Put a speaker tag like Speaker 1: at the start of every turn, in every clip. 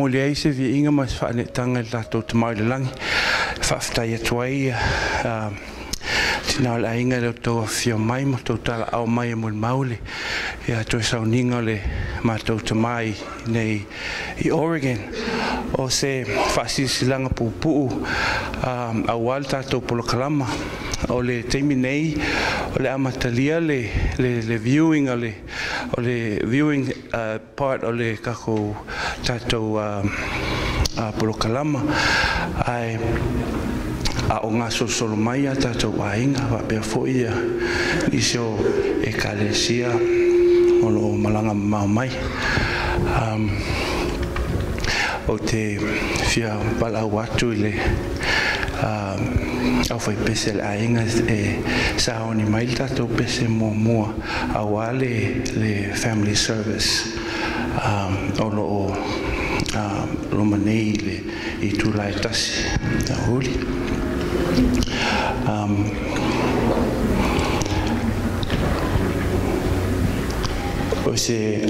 Speaker 1: mole ai se viiga ma se faaneetaga i latou tamau i lalagi faafetai atu ai tinao le aiga i latou afio mai ma tou talaao mai e mo le mau le ia toe sauniga o le matou tamā i nei i oregon. O se faasilasilaga pupuu auā le tatou polokalama o le teimi nei o le amatalia le, le, le viewing o le, o le viewing uh, part o le kako tatou uh, uh, polokalama ai a o ngā sosolo mai a tatou ainga wa pia foi a isio e o lo malanga mau mai. Um, o te fia pala watu le um, au fai pese le aiga e sa aoni mai le tatou pese muamua auā le le family service. O loo loma nei le i tulae tasi um o se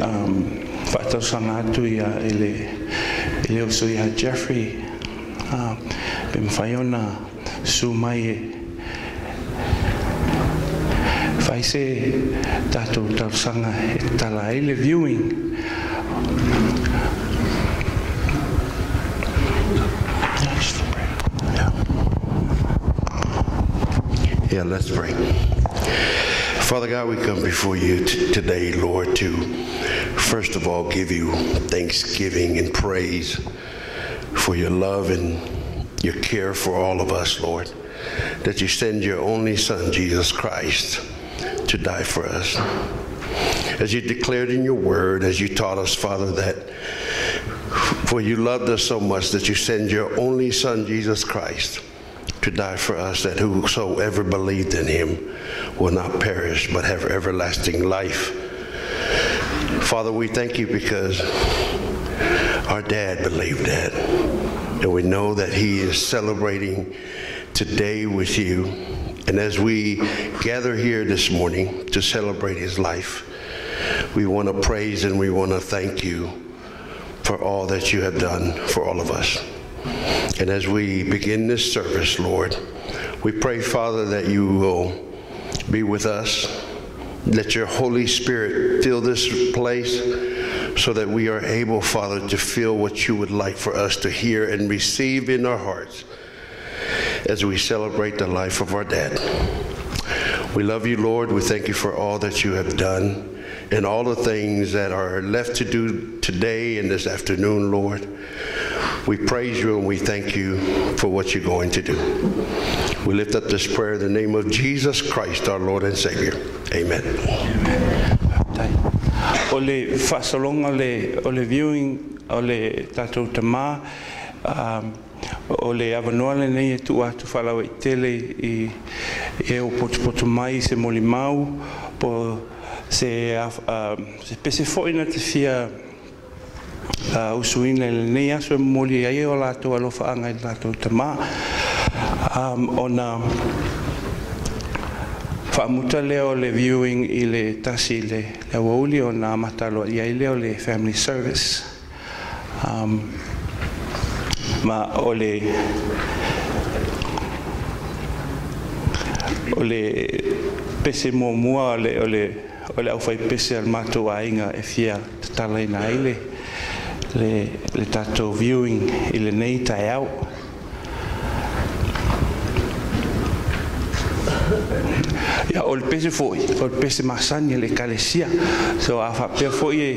Speaker 1: faatausaga atu ia i le i le oso iā jeffrey. Pe mafai ona su mai e whai se tātou tausaga e tala ai le viewing
Speaker 2: Yeah, let's pray. Father God, we come before you today, Lord, to first of all give you thanksgiving and praise for your love and your care for all of us, Lord. That you send your only Son, Jesus Christ, to die for us. As you declared in your word, as you taught us, Father, that for you loved us so much that you send your only Son, Jesus Christ, to die for us, that whosoever believed in him will not perish but have everlasting life. Father, we thank you because our dad believed that. And we know that he is celebrating today with you. And as we gather here this morning to celebrate his life, we want to praise and we want to thank you for all that you have done for all of us. And as we begin this service, Lord, we pray, Father, that you will be with us. Let your Holy Spirit fill this place so that we are able, Father, to feel what you would like for us to hear and receive in our hearts as we celebrate the life of our dad. We love you, Lord. We thank you for all that you have done and all the things that are left to do today and this afternoon, Lord. We praise you and we thank you for what you're going to do. We lift up this prayer in the name of Jesus Christ, our Lord and Savior. Amen.
Speaker 1: tai. O le whaasalonga le, o le viewing, o le tatou tamā, um, o le awanoa le nei e tu atu whalau i tele i, e o potu mai se moli mau, po se, uh, se pese foina te fia uh, usuina le nei aso e moli ai o lātou alofa anga i lātou tamā. Um, ona, whaamuta leo le viewing i le tasi le, le wauli o nā matalo i ai leo le family service. Um, ma o le o le pese mua mua o le, o le, o le au fai pese al mātou ainga e fia tatala ai le, le, le tātou viewing i le nei tai. Ia o le pese foʻi o le pese masani e le ekalesia so a faapea foʻi e,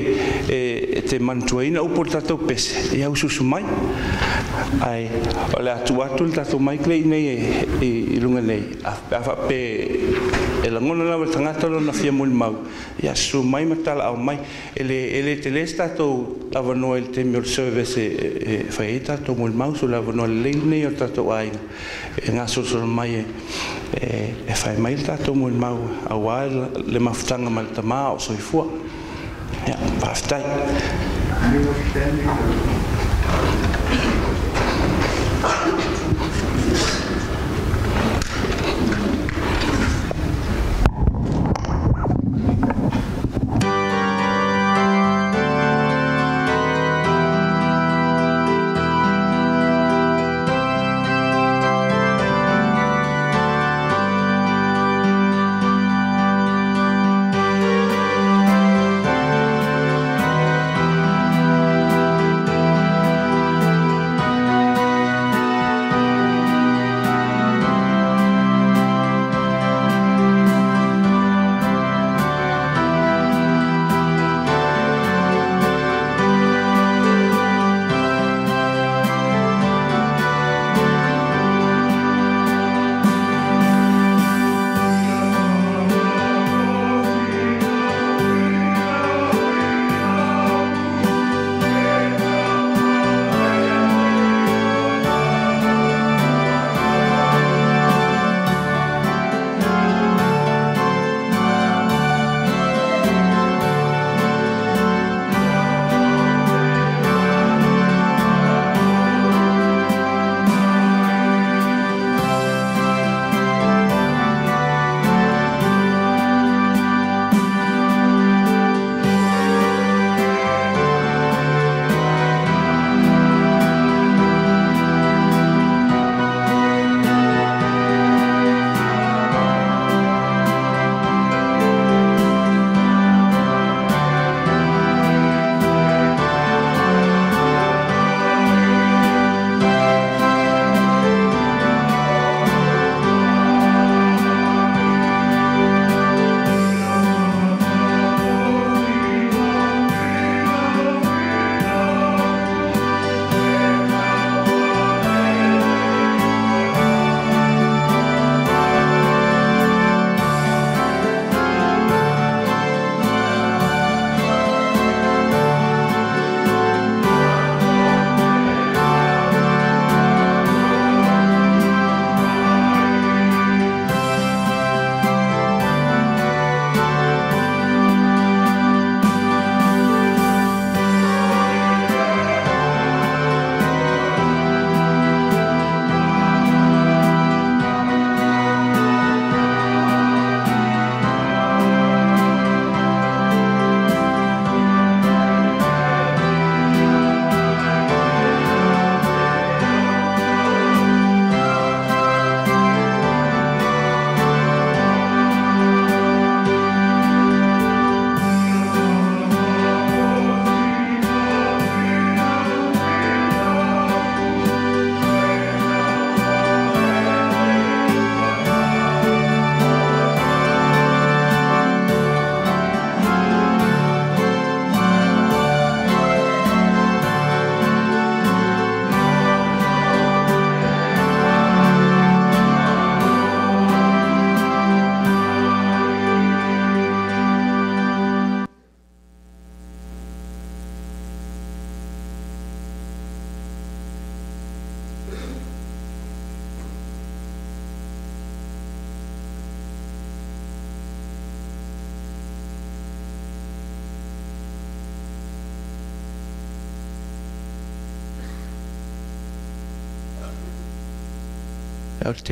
Speaker 1: e, e te manatuaina upu o le tatou pese ususu mai. Ai o le atu atu le tatou mai klei nei e, e, i luga nei. A faape e lagona lava le tagata lona fia molimau ia su mai ma talaau mai. E le e le tele se tatou avanoa i le temi o le service e, e fai ai tatou molimau so le avanoa lelei nei o le tatou aiga e gasosolo mai e e e fai mai le tatou mo mau auā le mafutaga ma le tamā o soifua. Ia faafetai e o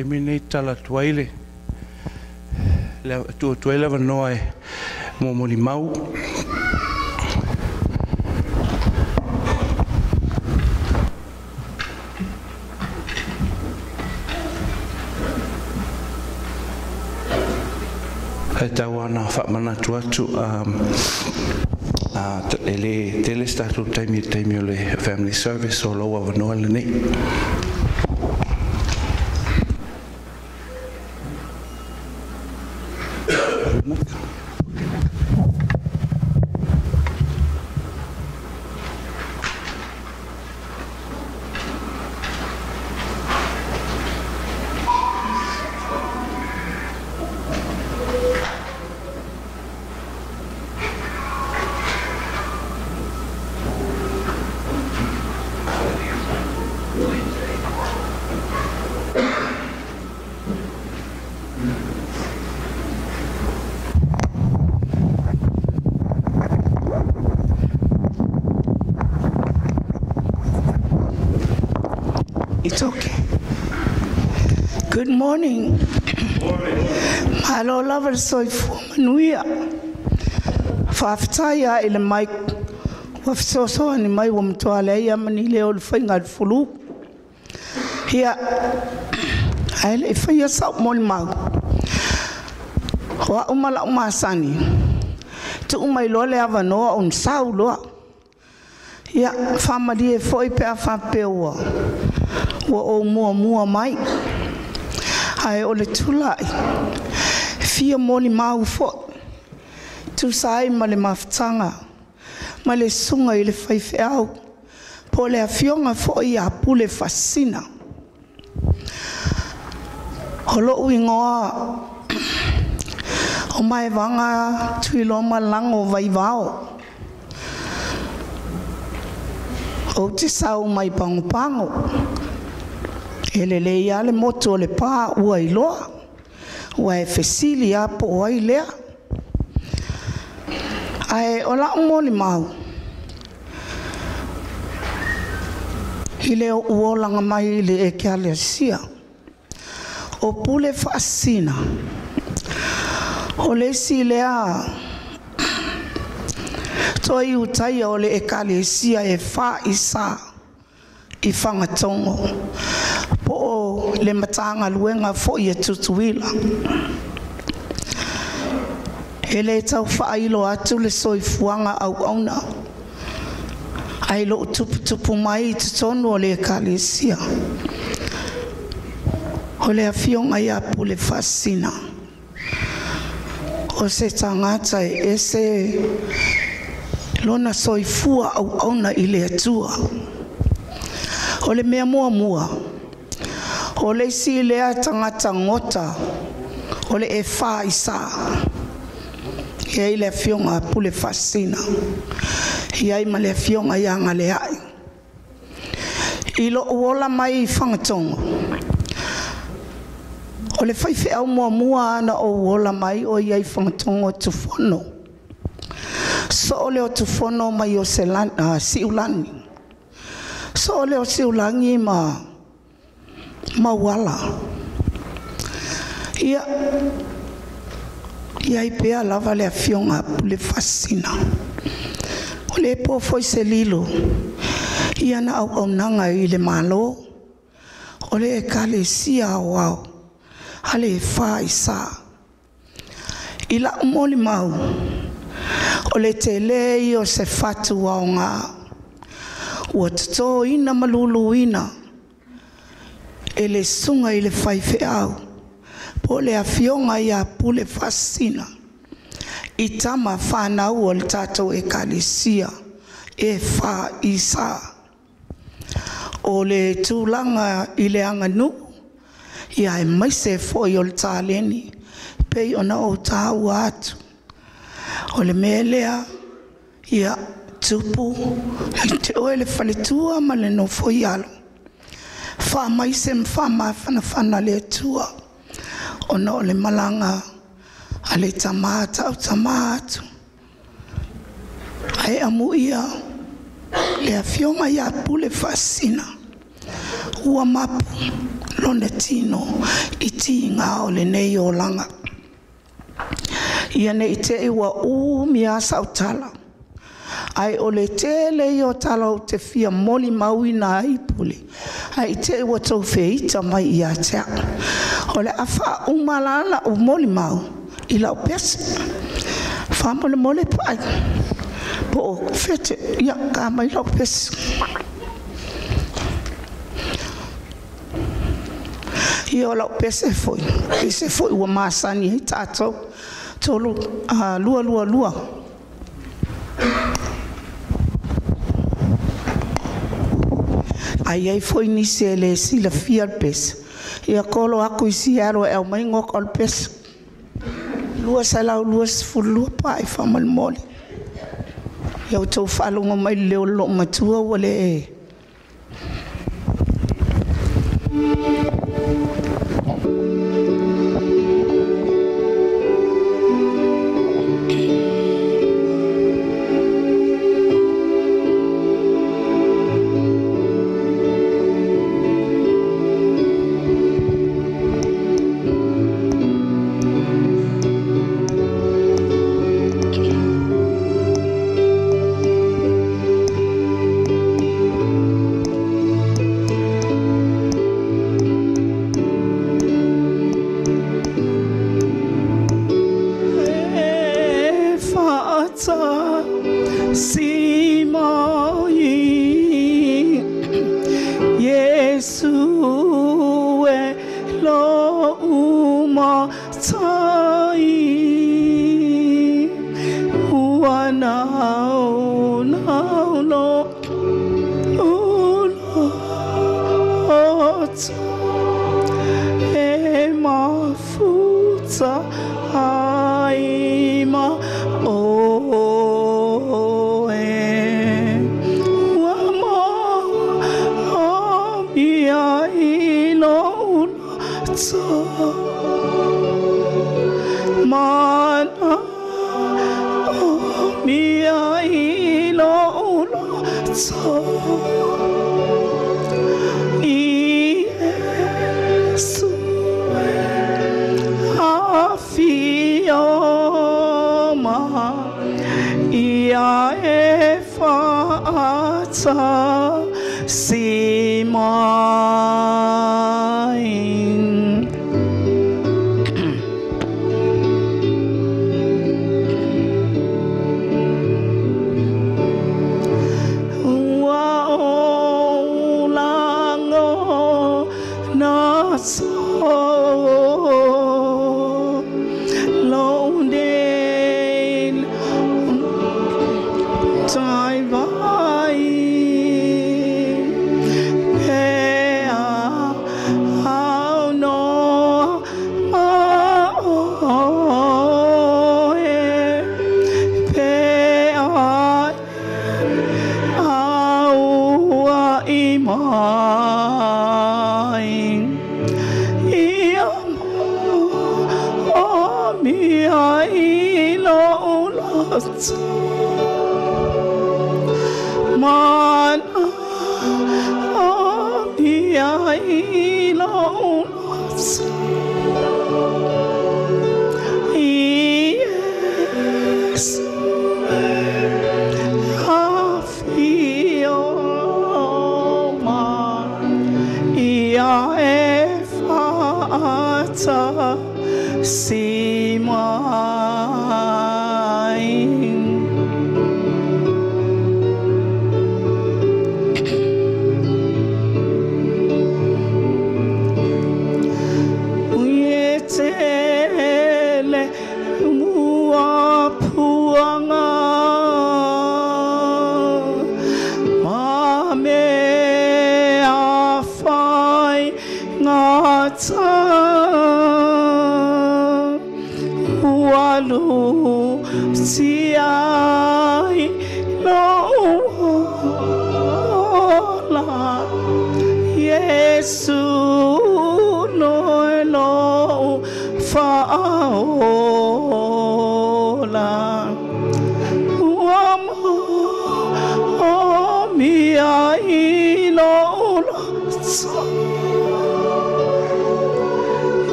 Speaker 1: te mini tala tuaile. Le tu tuaile va noa e mo mo mau. E tau ana whaamana tu atu um, a ele tele tele statu taimi taimi o le family service o loa wanoa le
Speaker 3: It's okay. Good morning. Malo lava soi fu manuia. Whaftaia ele mai wafsoso ni mai wa mtoale ia mani leo le whainga le fulu. Hia aile e whaia sau moli mau. Hoa umala umasani. Tu umai lole ava noa un sau loa. Ia whamali e foi pe a whape ua. ua o mua mua mai. Ae o le tulai. Fia moni mau fo. Tusai ma le mafutaga ma le suga i le faifeau po le afioga foʻi apule fasina o loʻu igoa o maevaga tuiloa malago vaivao ou te sau mai pagopago e lelei le moto o le pā ua iloa ua e fesili a po o ai lea. Ae o la'u mo le mau. I le o uolaga mai i le ekealesia o pule fa'asina o le isi lea toaiu taia o le ekalesia e fa'isa i fagatogo O le matanga luenga fo i e tutuila. E le tau whailo atu le soifuanga au auna. Ai lo tupu tupu mai te tonu o le kalesia. O le afionga ia pu le fasina. O se tangata e se lona soifua au auna i le atua. O le mea mua mua o le isi lea tagata gota o le e faisā iai le afioga apule faasina iai ma le afioga ia galeaʻi i loʻu ola mai i fagatogo o le faifeʻau muamua ana ou ola mai o iai fagatogo tufono. So o le o tufono mai o siʻulani so o le o siʻulagi ma mauala. Ia ia i pea lava le afionga le fasina. O le po foi se lilo. Ia na au au nanga i le malo. O le e kale sia au au. Hale e wha i sa. I la umoli mau. O le te lei o se fatu au ngā. Ua tato ina malulu ina e le sunga i le faifeau po le afioga ia pule fasina i tama fanaua o le tatou ekalesia e faisā o le tulaga i le aganuu ia e maise foi o le taleni pei ona ou taua atu. O le mea lea ia tupu i te oe le faletua ma le nofoi fa mai sem fa ma fa na fa le tua. O le malanga ale tamata o tamatu. Ai amu ia le afioma ia pule fascina ua mapu lone tino i tinga o le nei o langa. Ia nei te ua u mia asa Ai o le te i o tala te fia moli maui na ipuli. Ai te ua tau feita mai i a tea. O le afa umalala o moli mau i lau pese. Whamole mole pai. Po o fete, ia ka mai lau pese. i o lau pese foi pese foi ua masani i tātou tolu uh, lua lua lua ai ai foi nisi e le sila fia pes. Ia kolo aku i siaro e au mai ngok o le pes. Lua salau lua sefululua pa e famalimoli ia o tou faalogo mai le leo loo matua ua le e
Speaker 4: eh.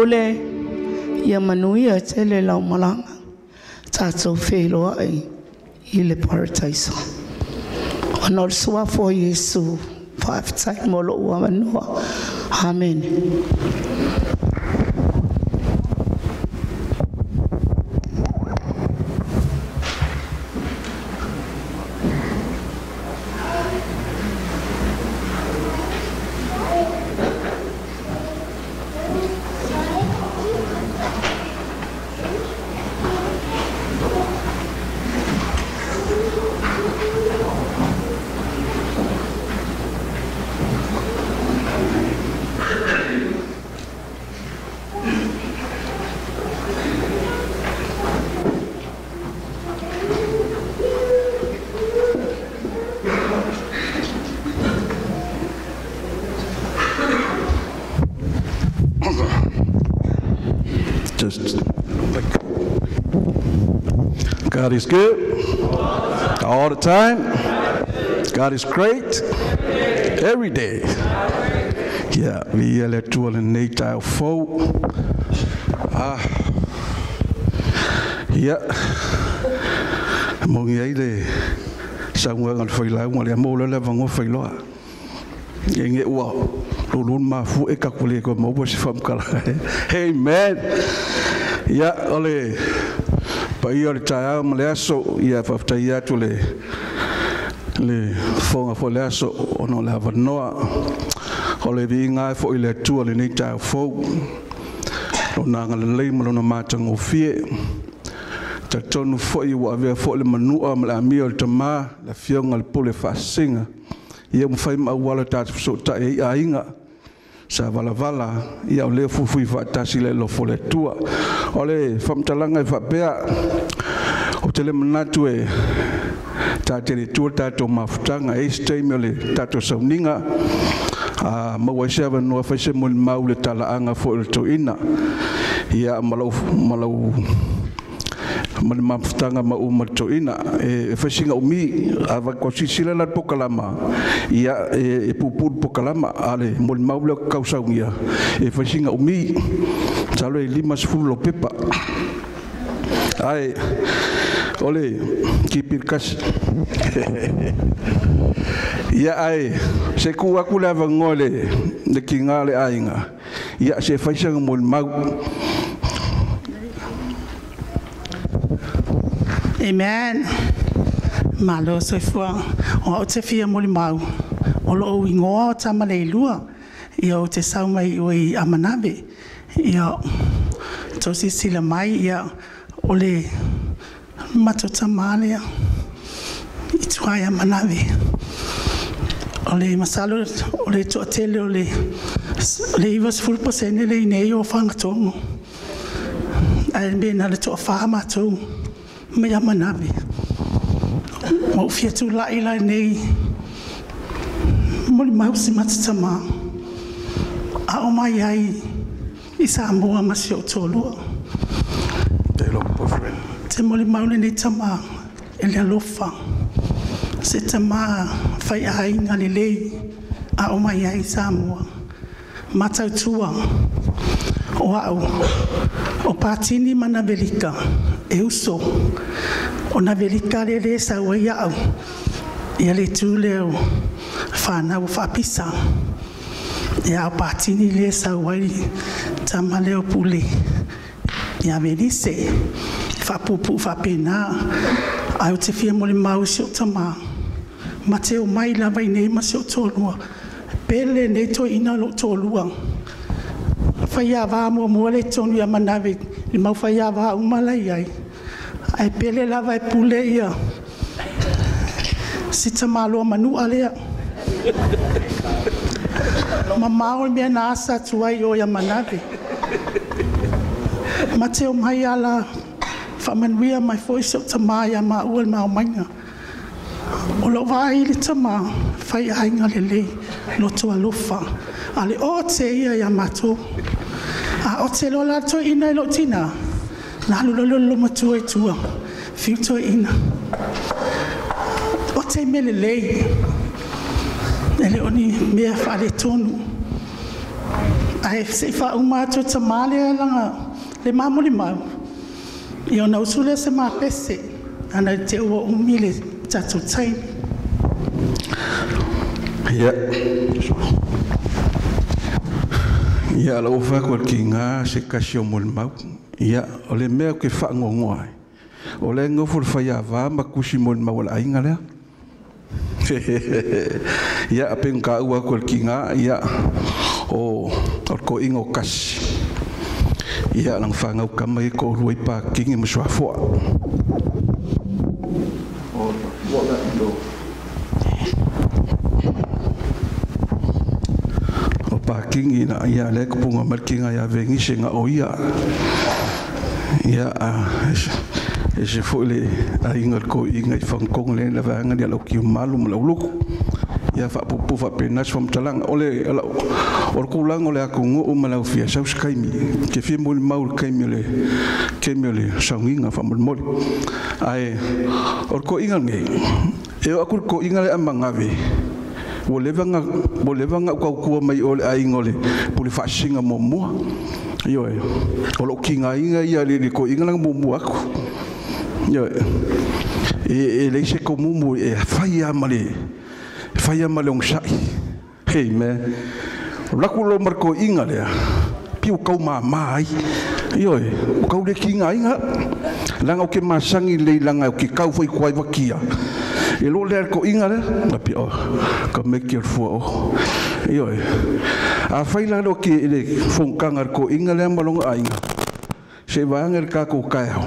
Speaker 4: lole ya manuia tele lau malang, tātou wheloa ai eh, i le parataiso. Ona ora sua fo Yesu, time molo ua manoa. Amen.
Speaker 5: God is good all the time. God is great every day. Yeah, vi er let tu le nei tai fo. Ah. Ja. Mo ngi ai le sa ngwa ngal foi la ngwa le mo le va ngo foi lo. Nge ua lo lun ma fu e ka kule ko mo bo si fam kala. Amen. Ya ole pa ia le tāia ma le aso ia faafetai atu le le foga foi le aso ona o le avanoa o le viiga ae foʻi le atua lenei taufou lona agalalei ma lona matagofie tatonu foʻi ua avea foʻi le manua ma le amia o le tamā le afioga le pule faasiga ia mafai maauala tatou fesootaʻi ai aiga sa valavala ia o le fufui faatasi le lofo le atua o le faamatalaga e faapea o te manatu e tateletua le tatou mafutaga eisi o le tatou sauniga a maua e i se avanoa faise molimau le talaaga foi o le toeina ia malau malau ma le mafutaga ma uma le toina e faisiga umi avakuasisila la pokalama. Ia e pupulu pokalama ale mo le mau le kakausaugia e faisiga umi salo e lima sefulu lo pepa. Ae ole kipilkasi ia ae seku aku le avagoa le kiga le aiga ia se faisaga mo le mau.
Speaker 4: Amen. Malo se fua o au te fia moli mau. O lo au ingoa o tama le ilua. Ia o te sau mai o i amanabe. Ia tosi sila mai ia o le matota maalea. I tuai amanabe. O le masalo o le tuatele o le le iwas fulpo sene le inei o whangatongo. Ai bena le toa wha me ia manawe. Ma ufi atu lai lai nei, moli mai usi matitama, a o mai ai, i sa amua masi o tōlua.
Speaker 5: Te lo, boyfriend.
Speaker 4: Te moli maune nei tama, e lea lofa, se tama fai ai ngali lei, a o mai ai sa amua. Matau o au, o pātini mana velika, e uso o na velitale le sa o ia au. Ia le tū le o fa o fa e a ni le sa o ai tama le o pule. Ia venise fa pupu fa pena a o te fia mole mau si o tama. Ma te o mai la i nei ma si o tolua pele nei to ina lo tolua faia va mo mo le tonu ya manave i mau faia va umala ai. Ai pele lava e pule ia. Sita malo manu alea ma mao me na asa tuai o ya manave ma te o mai ala fa manuia mai foi so tama ya ma ul ma mainga o lo vai le tama fai ainga le le lo alofa ale o te ia ya matou a o te lo la to ina lo tina na lo lo lo ma e tua fiu to ina o
Speaker 6: te mele lei. E oni mea whare tonu. Ai se wha to te male langa le mamuli mau. I o usule se ma pese. Ana te ua umile tatu taini.
Speaker 5: Yeah. Ia la ufa ko ki nga se kasi o mul mau. Ia o le mea ke fa ngongo ai. O le ngofu fa ya va ma kusi mul mau la inga le. Ia apen ka ua ko ki nga ia o o ko ingo kasi. Ia lang fa ngau kamai ko ruai pa kingi mo fo. O wala ndo. O pakingi na ia le ko punga markinga ia vengi singa o ia ia e se fo le a inga ko inga i fangkong le la vanga dia lo ki malu mo lo ia fa pu pu fa penas fam talang ole ala or ko lang ole aku ngo o malau fia. Sa skaimi ke fi mol maul kaimi le kaimi le sanginga fa mol mol ai or ko inga nge e aku ko inga le amangave o leva nga o leva nga ka ku mai o ai ngole pu le fasinga mo mo yo e o lo kinga inga ia le ko inga lang mo mo aku. Yo e e, e le se ko mo mo e fai amale fai amale ong sai. Hey me la ku lo marko inga le piu kau ma mai yo e kau le kinga inga, langa o ke masangi le langa o ke kau foi kwai wakia e lo le ko inga le, na pi o, ka me ki fo o. Yo e, a faila do ki le fon kangar ko inga le malong a inga. Se va ka ko ka ho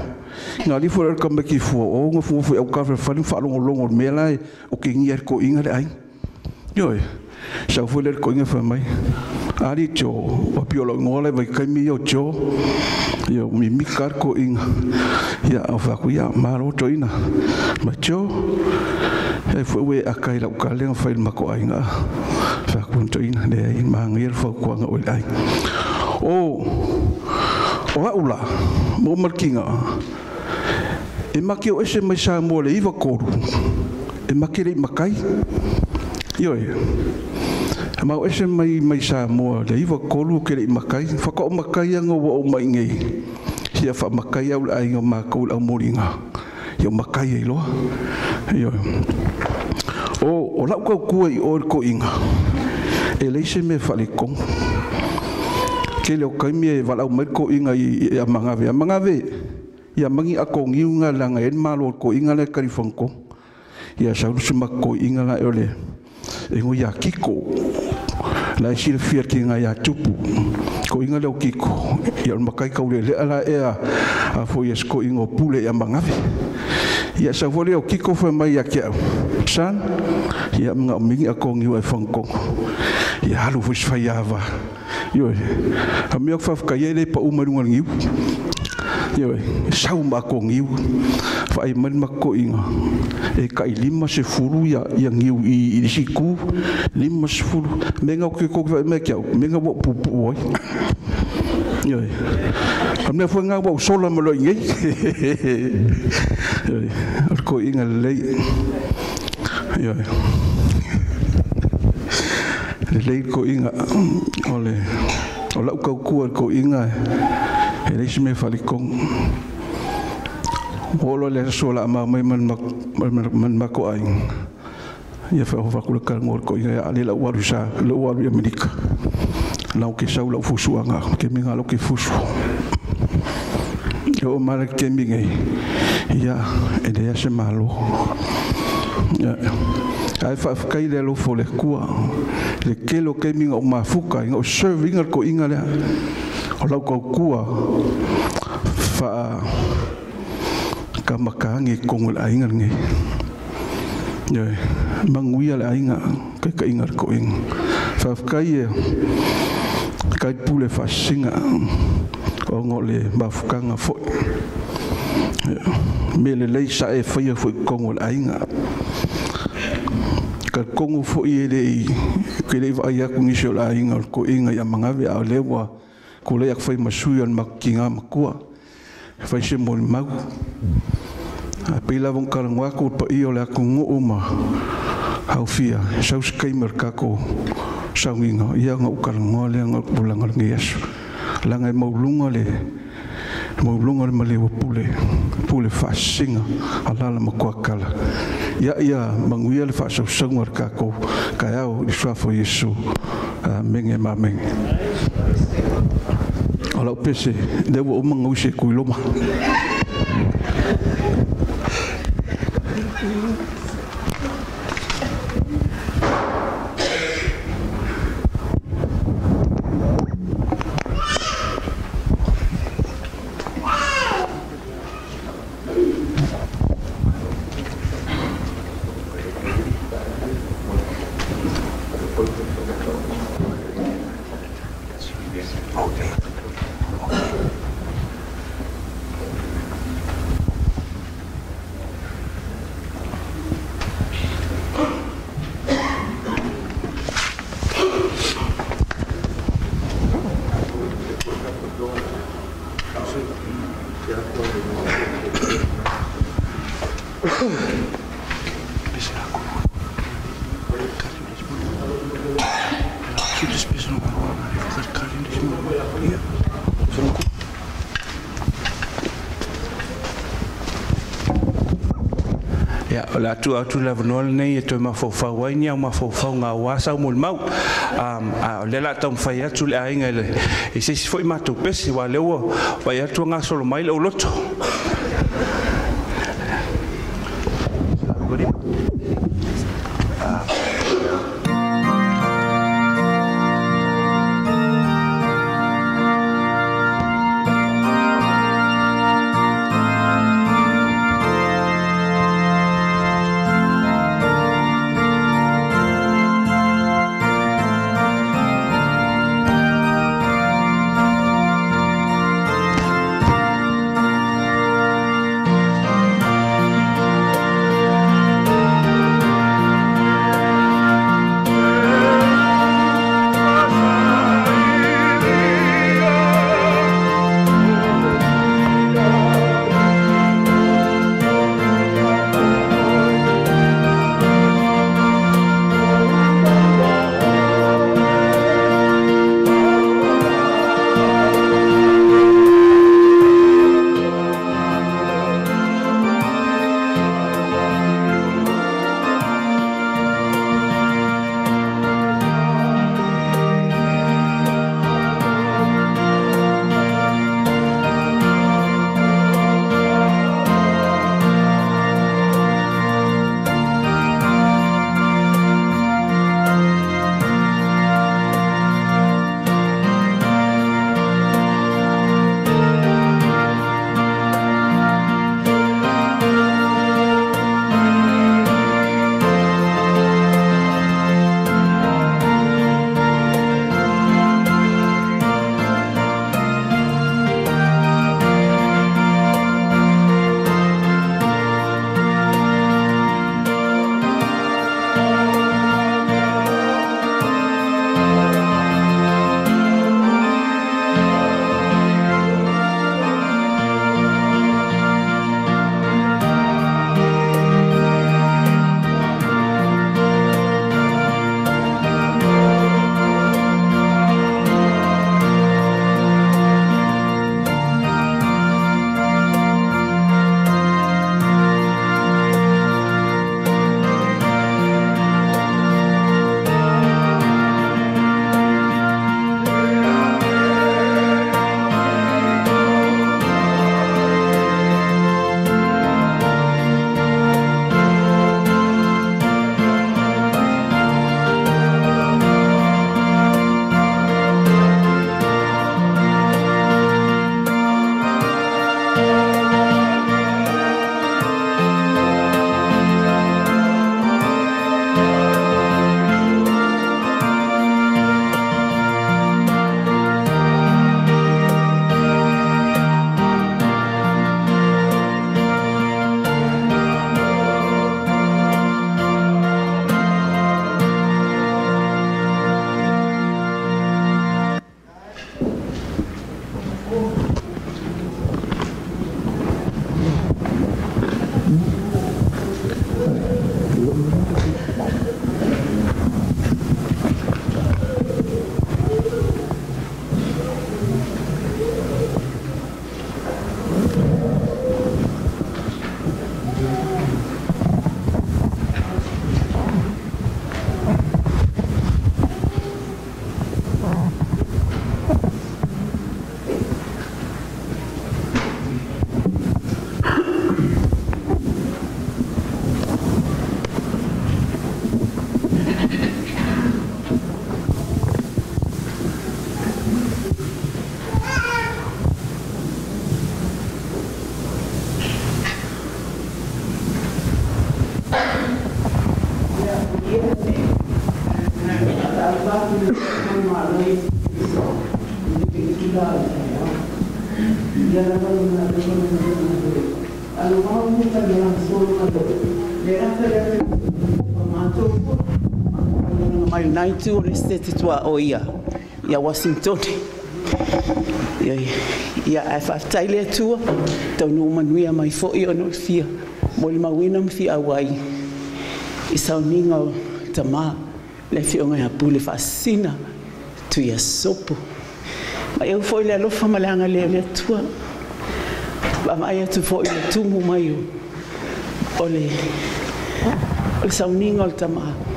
Speaker 5: nga li fu ka me ki fu o, nga fo e fo ka fa fa fa lo lo me la e, o ki ngi er ko inga le ai yo e sa fu le ko inga fa mai. Ari cho o piolo ngole vai kai mi yo cho. Yo mi mi kar ko inga. Ya afa ku ya maro cho ina. Ma cho e fu we akai la ka le fa ma ko fa ku cho ina de ai ma ngir fo ku nga ul ai. O o ula mo markinga e maki o ese mai sa mo le iva koru. E maki le makai. Yo e ma o ese mai mai sa mo le iwa kolu ke le makai fa ko makai nga wo mai ngi sia fa makai au ai nga ma ko au moringa yo makai ai lo yo o o la ko ku ai o ko inga e le se me fa le kong ke le o kai me va la mai ko inga i manga ve manga ve ia mangi a ko ngiunga langa en malo ko inga le kari fanko ia sa lu rusu ko inga la ole e ngo ya kiko la e silafia tiga iā tupu. Koʻiga leo kiko. Ia ona makai kauleʻaleʻa la ea afoi e sokoʻiga o pule ia magafe ia saufole o kiko fa mai ake au san ia magaʻomigi akogi ua e fagakogo ia alu foi se faiava ioe a mea ko faafakaiai lei pauma lugaligiu yo sau ma ko ngiu phải mình man ma ko inga e ka i lima se furu ya ya ngiu i i siku lima se furu menga ko ko va me kia menga bo pu pu oi yo am ne fo nga bo sola mo lo ngi yo ko inga le yo le ko inga ole ola ko ku ko inga Elishme falikong Wolo le sola ma mai man mak man mako ai ya, fa hova kula kal ngor ko. Ya ale la waru sa lo waru ya medik la ke sa la fusu anga. Ke minga lo ke fusu. Yo mara ke minga ya ede ya se malo. Ya, ai fa kai le lo fole kua. Le ke lo ke minga o mafuka inga o serving ko inga le lau kau kua fa ka makangi kongol ainga nge ye manguia le ainga ke ka inga ko ing fa kai e kai pule fa singa o ngole ba fukanga fo me le lei sa e fa fo kongol ainga ka kongo fo i le ke le va ya kungi sho la inga ko inga ya mangawe a lewa kule yak fai masui an makinga makua fai se mon mag ah, pila von kalangwa ku pa io la kungu uma. Au fia sau skai merkako sau ngo ia ngau kalangwa le ngau pulang ngi yes langa mau lunga le mau lunga le male pule pule fa singa. Ala makua kala. Ia ia manguia le fa sau sau merkako kayao isua fo yesu. Ah, amin ya eh, amin. Kalau PC, eh, dia
Speaker 1: buat umang ngusik kuih lomah. le atu atu la vanua lenei e toe mafaufau ai nia o mafaufau gauā saumu le mau. O lea la taumafai atu le aiga i e seisi foʻi matou pese ua le ua. Fai e atu agasolo mai le
Speaker 6: ou na itu restate tua o ia Washington ia ia e whaftaile tua tau no manuia mai fo i ono fia mo le mawina mwhi awai i sauninga o tamā le fionga ia pule whasina tu ia sopo ma eu fo i le alofa ma le le le tua ma mai atu foi i le tumu mai o le o le sauninga tamā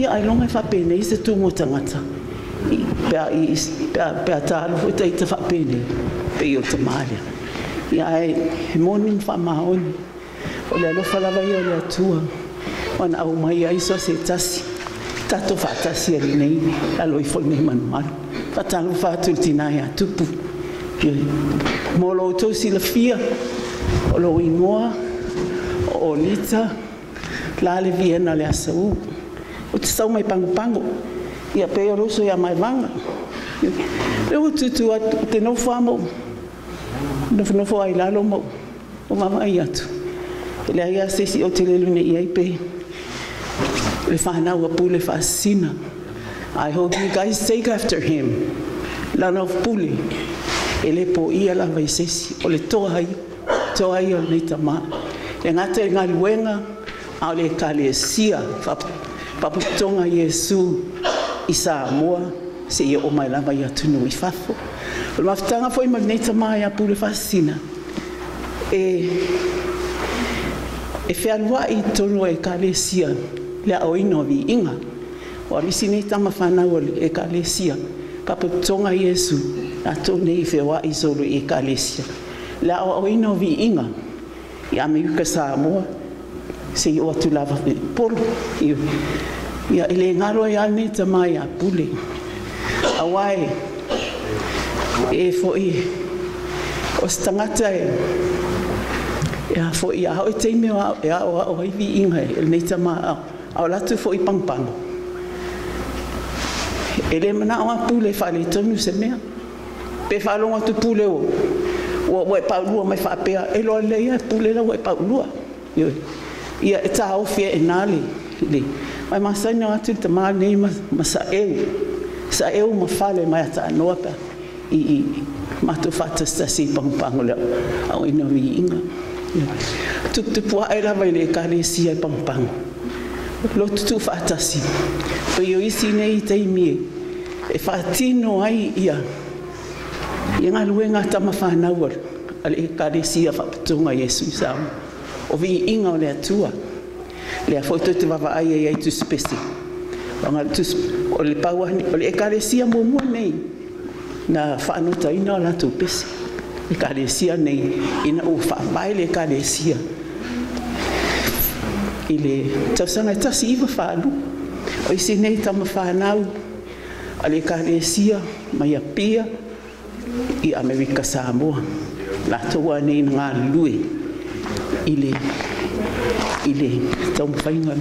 Speaker 6: ia ai longa fa pene i se tu mo tangata. Pe a i pe a pe a taru fu te te i o te mali i ai he moni fa maon o le alofa lava i o le atua ona au mai ai so se tasi. Tato fa ali nei. Alo i fol nei manu manu. Fa taru fa tu tina i atupu. Mo lo to si la fia o lo i noa o lita la le viena le asa te sau mai pango pango ia pe o roso ia mai vanga e o tutu atu te no famo no no fo ai lalo mo o mama ia tu le ia se o te lelu ne ia pe le whanau wa pule fascina I hope you guys take after him. Lana of pule. E le po ia la vai sesi. O le toa hai. Toa hai o le tama. E ngata e ngā luenga. A le ka sia. Fapu. paputonga iesu i Samoa se ia o mai lava ia tunu i fafo. O le mafutanga foi mavinei tamai a pule fasina. E, e whenua i ekalesia le aʻoina o viiga. O amisi nei tama whanau e kalesia. Paputonga Yesu a nei i whenua i ekalesia le aʻoaʻoina o viiga i inga. Ia me. Samoa. Se i o atu lava polo i ia ele ngaro i ane ta mai a pule awai e fo i o stangata e ia fo i a hoi teime o a o a vi inga e nei ta mai a au latu fo i pangpango. E le mana o pule fa le tonu se mea. Pe fa longa tu pule o. O o e paulua mai fa pea. E lo le ia pule la o e paulua. Yo ia e tā ofia e nā le. le. Mai maa saina atu ni ta maa nei ma, ma sa eu. Sa eu ma whale mai ata anoa. I, i matu whata sa si pangpango leo. Au ina vi inga. Tuk pua e rawa i le kare si ai. Lo tutu tu whata si. Pa i isi nei i teimie. E whatino ai ia. Ia ngā luenga tamawhanawar. Ale kare si a whaputunga Yesu i sāma. O viiga o le atua lea foi toe te vavaai ai ai tusipesi o le pauani o le ekalesia muamua nei. Na faanotaina o latou pesi. Ekalesia nei. Ina ua faavae le ekalesia. I le tausaga e tasi iva faalu o isi nei tamafanau a le ekalesia ma ia pia i Amerika Samoa. Latou anei nei na ngā ile ile tau fainga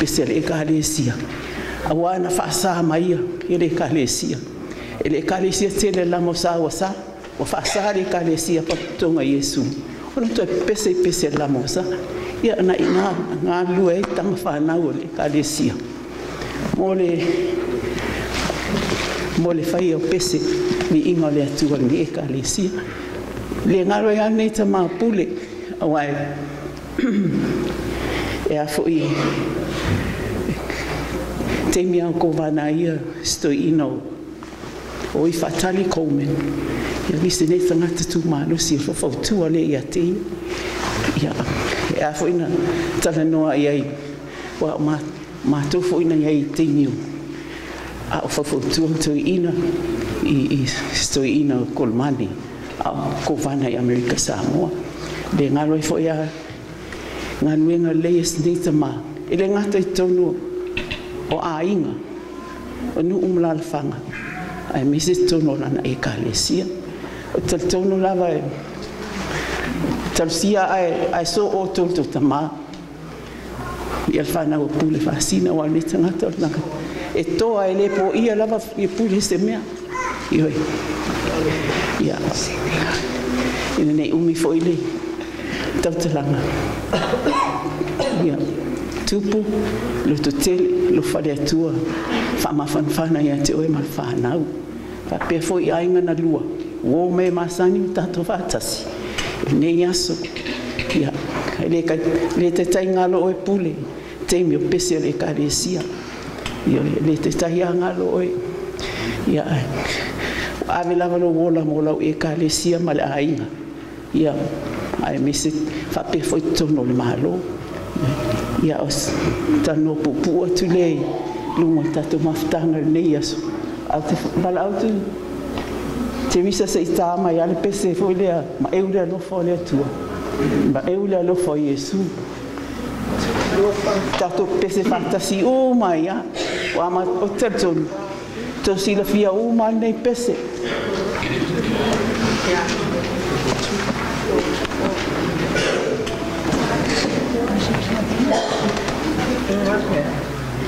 Speaker 6: pese le kalesia awa na fa sa maia ile kalesia ile kalesia tele la mosa wasa wa fa sa ile kalesia pa tonga yesu. Ona to pese pese la mosa ya na ina nga lue tama fa na ole kalesia mole mole fai o pese ni inga le atua ni e kalesia le ngaro ya nei tama pule a wai e a fo i. Te mia ko wana ia sto ino o i fatali koumen. Ia nisi nei tangata tu mano si fo fo tua le ia te ia. Ia e a foina tala noa i ai. Wa ma ma to foina i ai te niu. A o fo tu tu ina i i sto ina kolmani. A ko vana i Amerika Samoa le ngalo i fo'i a nganuega lei esi nei tamā i le gata i tonu o āiga o nuu ma lalafaga ae ma isi tonu o lana ekalesia o talitonu lava e talusia ae ae so o tolutou tamā ia le fanau e pule fasina ua nei tagata o le tagata e toa e lē poia lava ia pule se mea. Ioi. Ia. Ina nei umi fo'i lei tautalanga ia. Tupu lo totele lo fale atua. Faamafanafana ia te oe ma le fanau faapea foʻi aiga na lua. Uō me masani ma tatou faatasi lenei aso. Ia. Le tataigalo oe pule. Teimi o pese o le ekalesia ia le tataiagalo oe. Ia ave lava lo ola mo lau ekalesia ma le aiga ia. e misi whapea fo tono le mahalo. Ia os tano pupua tu lei lunga tato mafutanga dat aso. Au te wala au tu te misa se i tāma i ale pese fo eu lea lofa o tua. Ma eu lea lofa o Yesu. Tato pese fantasi o oh maar o ama o tertonu. Tau sila fia o mai nei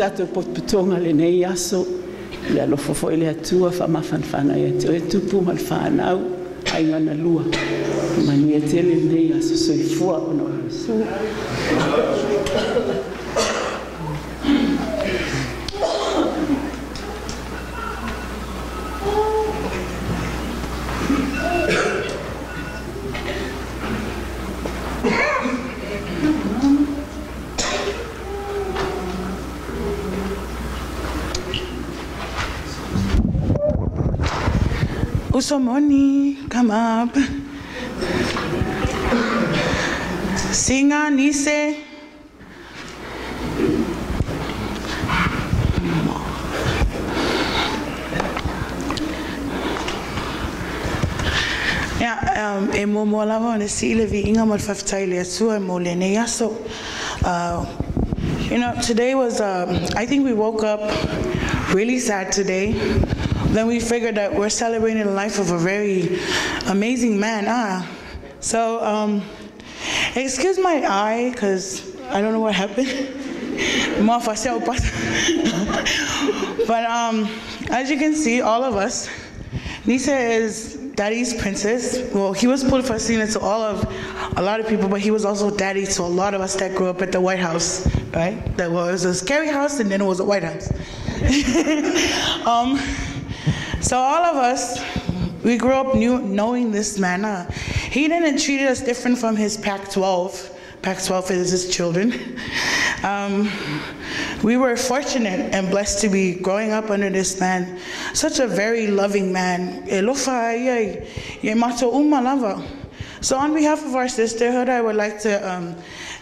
Speaker 6: tatou potopotoga lenei aso. Le alofo foʻi le atua faamafanafanaia te oe tupu ma le fanau aigana lua manuia tele lenei aso soifua ona asu iesu
Speaker 7: Usomoni, come up. Singa Nise. Ja, um, e mo mo lava ne sile vi inga mal faftai le atua e mo le ne. Uh, you know, today was, um, I think we woke up really sad today. Then we figured that we're celebrating the life of a very amazing man. Ah, so um, excuse my eye because I don't know what happened. But um, as you can see, all of us, Nisa is daddy's princess. Well, he was Pulifasina to all of a lot of people, but he was also daddy to a lot of us that grew up at the White House, right? That was a scary house, and then it was a White House. um, so all of us, we grew up knowing this man. Uh, he didn't treat us different from his Pac 12. Pac 12 is his children. Um, we were fortunate and blessed to be growing up under this man, such a very loving man. So, on behalf of our sisterhood, I would like to um,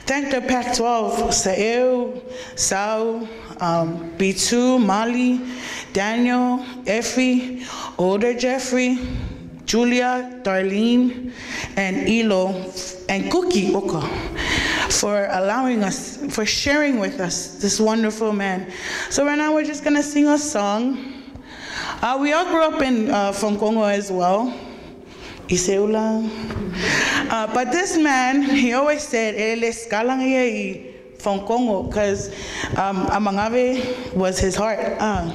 Speaker 7: thank the Pac 12, Sael, Sao, um, B2, Mali, Daniel, Effie, older Jeffrey, Julia, Darlene, and Elo, and Cookie Oka for allowing us, for sharing with us this wonderful man. So right now we're just gonna sing a song. Uh, we all grew up in uh, Fonkongo as well. Iseula. Uh, but this man, he always said, Fonkongo, because um, Amangave was his heart. Uh,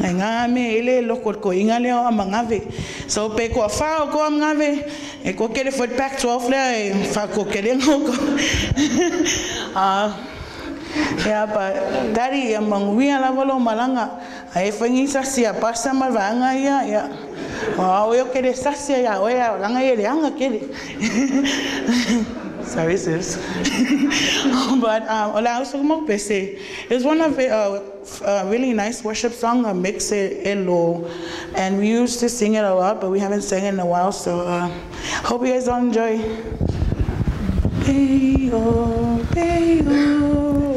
Speaker 7: ele loko ko inga leo amangave so pe ko fa ko amangave e ko kele fot pack 12 le fa ko kele ngoko ah ya pa dari amang wi ala volo malanga ai fangi sa sia pasa malvanga ya ya Wow, yo kere sasia ya, oya, langa ele anga kere. Sis. but um, Ola Pese is one of a uh, uh, really nice worship song, a mix elo, and we used to sing it a lot, but we haven't sang it in a while. So uh, hope you guys all enjoy.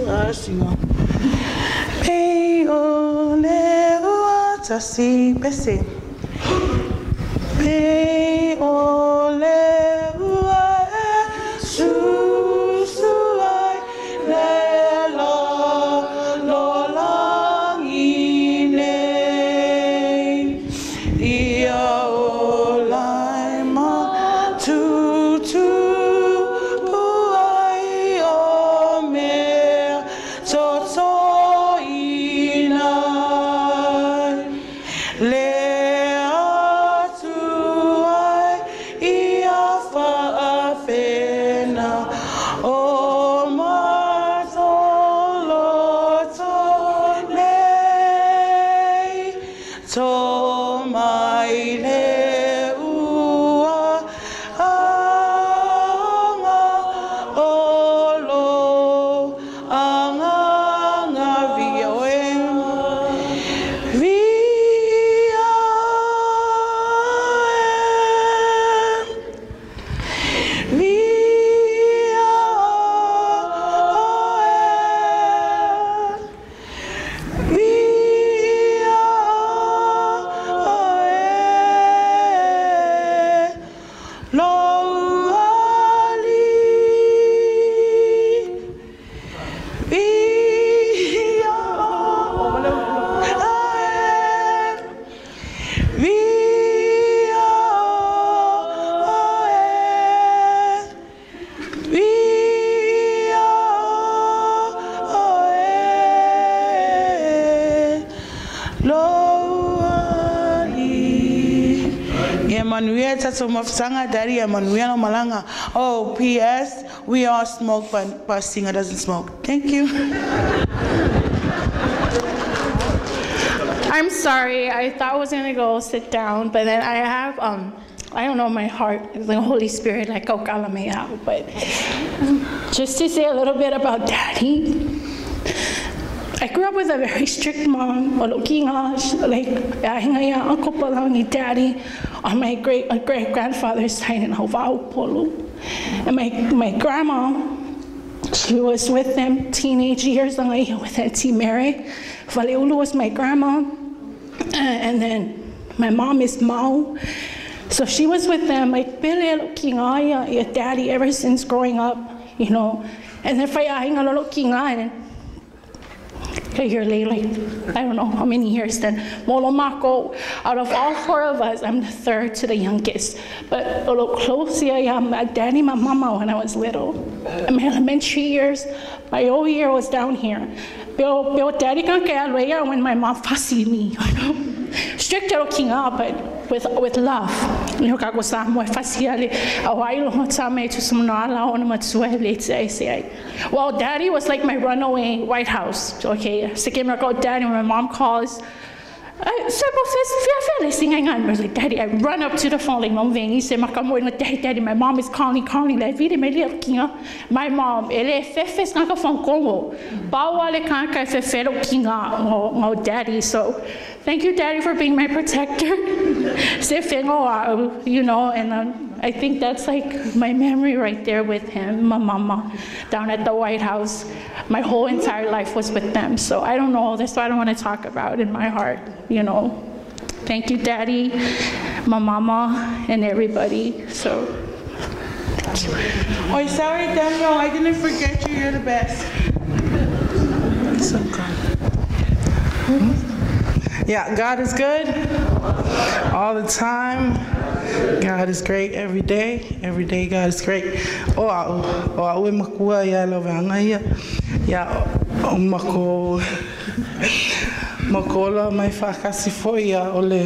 Speaker 7: Ah, sing on. Peyo, leo, tasi, pese. Peyo, leo. Sanga Daddy and Manuel Malanga. Oh, P.S. We all smoke, but, but singer doesn't smoke. Thank you.
Speaker 8: I'm sorry. I thought I was gonna go sit down, but then I have um, I don't know, my heart, the Holy Spirit, like oh, me out. But just to say a little bit about Daddy. I grew up with a very strict mom, like uncle daddy on my great uh, great grandfather's side in Polu. And my, my grandma, she was with them teenage years with Auntie Mary. Valeulu was my grandma. And then my mom is Mao. So she was with them, your daddy ever since growing up, you know. And then Faya Hingalolo Kinga later, like, I don't know how many years then. Molo Mako, out of all four of us, I'm the third to the youngest. But a little closer, yeah, my daddy, my mama when I was little. In my elementary years, my old year was down here. Bill, Bill, daddy can get when my mom fussy me. Strict looking up, ah, but with, with love. Yo kako sa mo fasiale awai lo sa me to some nala on matsuele say say. Well, daddy was like my runaway White House. Okay, so came go daddy when my mom calls Several feel listening I was like, Daddy, I run up to the phone like mom He said, Makamoy, Daddy, Daddy, my mom is calling, calling, like, Vidi, my little king, my mom, eh, ele fefes naka phone Congo. Bawa le kanka fefero king, no oh, oh, daddy. So thank you, Daddy, for being my protector. you know, and um, I think that's like my memory right there with him, my mama, down at the White House. My whole entire life was with them. So I don't know, that's what I don't want to talk about in my heart, you know. Thank you, Daddy, my mama, and everybody. So.
Speaker 9: Oh, sorry, Daniel, I didn't forget you. You're the best. So good. Yeah, God is good all the time. God is great every day. Every day God is great. O a o a we makua ia lo vanga ia. Ia o mako makola mai whakasi foi ia o le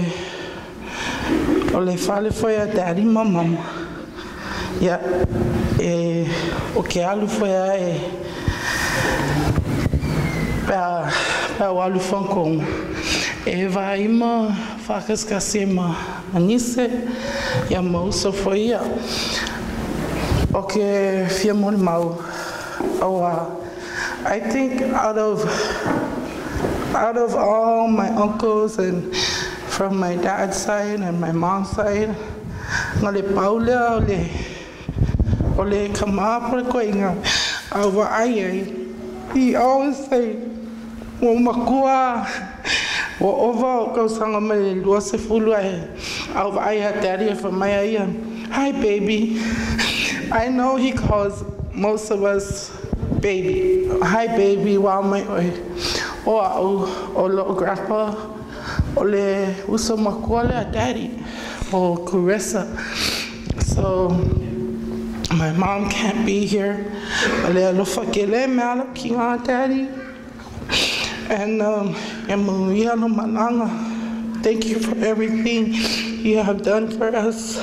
Speaker 9: o le whale foi a daddy ma mama. Ia e o ke alu foi a e pa pa o alu whankong. I think out of out of all my uncles and from my dad's side and my mom's side nga le paula o le o le kamapore ko inga aua ai ai. He always say o makua o ova o kausanga me le lua se fulu ai au ai ha daddy for my ia hi baby. I know he calls most of us baby. Hi baby wa mai oi o au o lo grandpa o le uso makua le daddy o Carissa so my mom can't be here. Le alofa ke le me ala ki ngā daddy and um, thank you for everything you have done for us.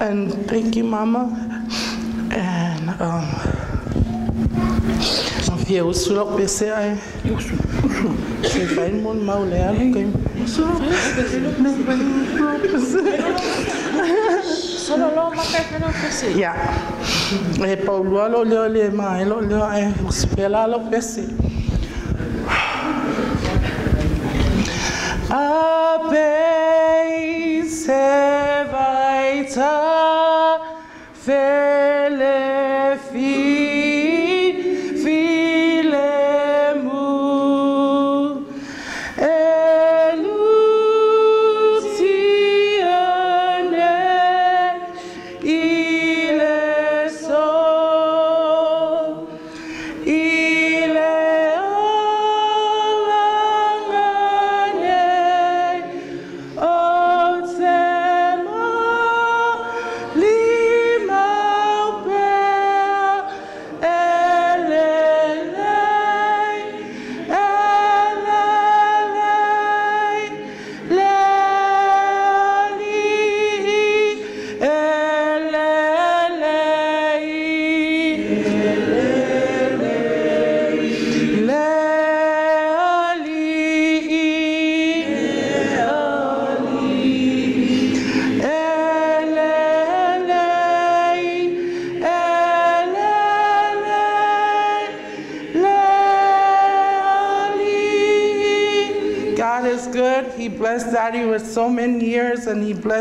Speaker 9: And thank you, Mama. And um, Fia usulok pese ai. Se fain mon mau le alu kai.
Speaker 10: Solo lo makai peno pese.
Speaker 9: Ya. E Paulo lo le le mai lo le ai. Spela lo pese. Abeis hevaita felefi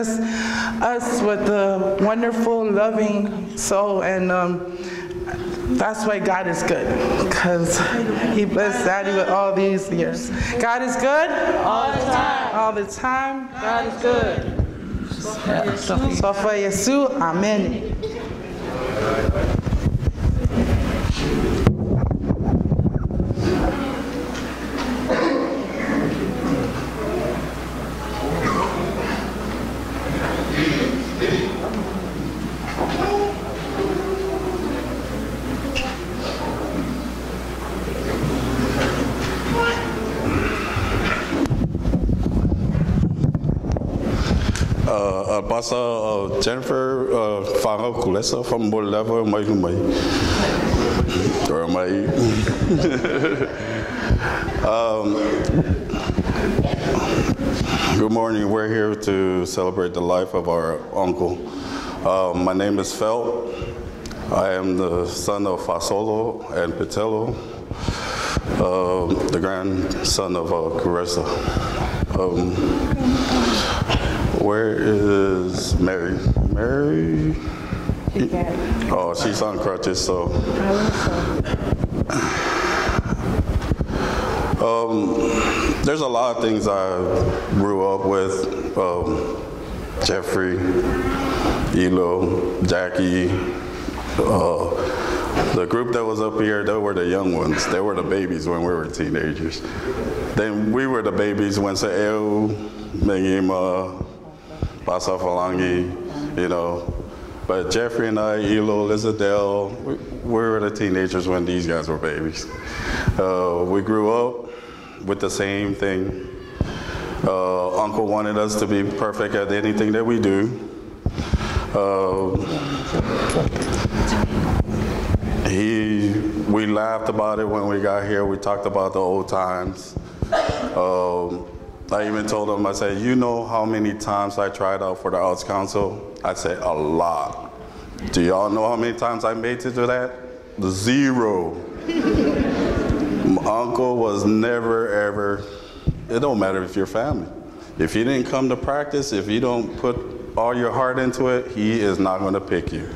Speaker 9: us with a wonderful, loving soul. And um, that's why God is good, because He blessed Daddy with all these years. God is good
Speaker 10: all the time.
Speaker 9: All the time.
Speaker 10: God is good.
Speaker 9: Sofa Yesu, Amen.
Speaker 11: uh, Uh, Jennifer uh, Kulesa from Mai. um, good morning. We're here to celebrate the life of our uncle. Uh, my name is Felt. I am the son of Fasolo and Pitello, uh, the grandson of uh, Caressa. Um, where is Mary? Mary? Oh, she's on crutches, so. Um, there's a lot of things I grew up with. Um, Jeffrey, Elo, Jackie, uh, the group that was up here, they were the young ones. They were the babies when we were teenagers. Then we were the babies when Sa'eu, Megima, Basa Falangi, you know. But Jeffrey and I, Elo, Lizadelle, we, we were the teenagers when these guys were babies. Uh, we grew up with the same thing. Uh, Uncle wanted us to be perfect at anything that we do. Uh, he, we laughed about it when we got here. We talked about the old times. Um, I even told him, I said, you know how many times I tried out for the Arts Council? I said, a lot. Do y'all know how many times I made it to that? Zero. My uncle was never, ever, it don't matter if you're family. If you didn't come to practice, if you don't put all your heart into it, he is not gonna pick you.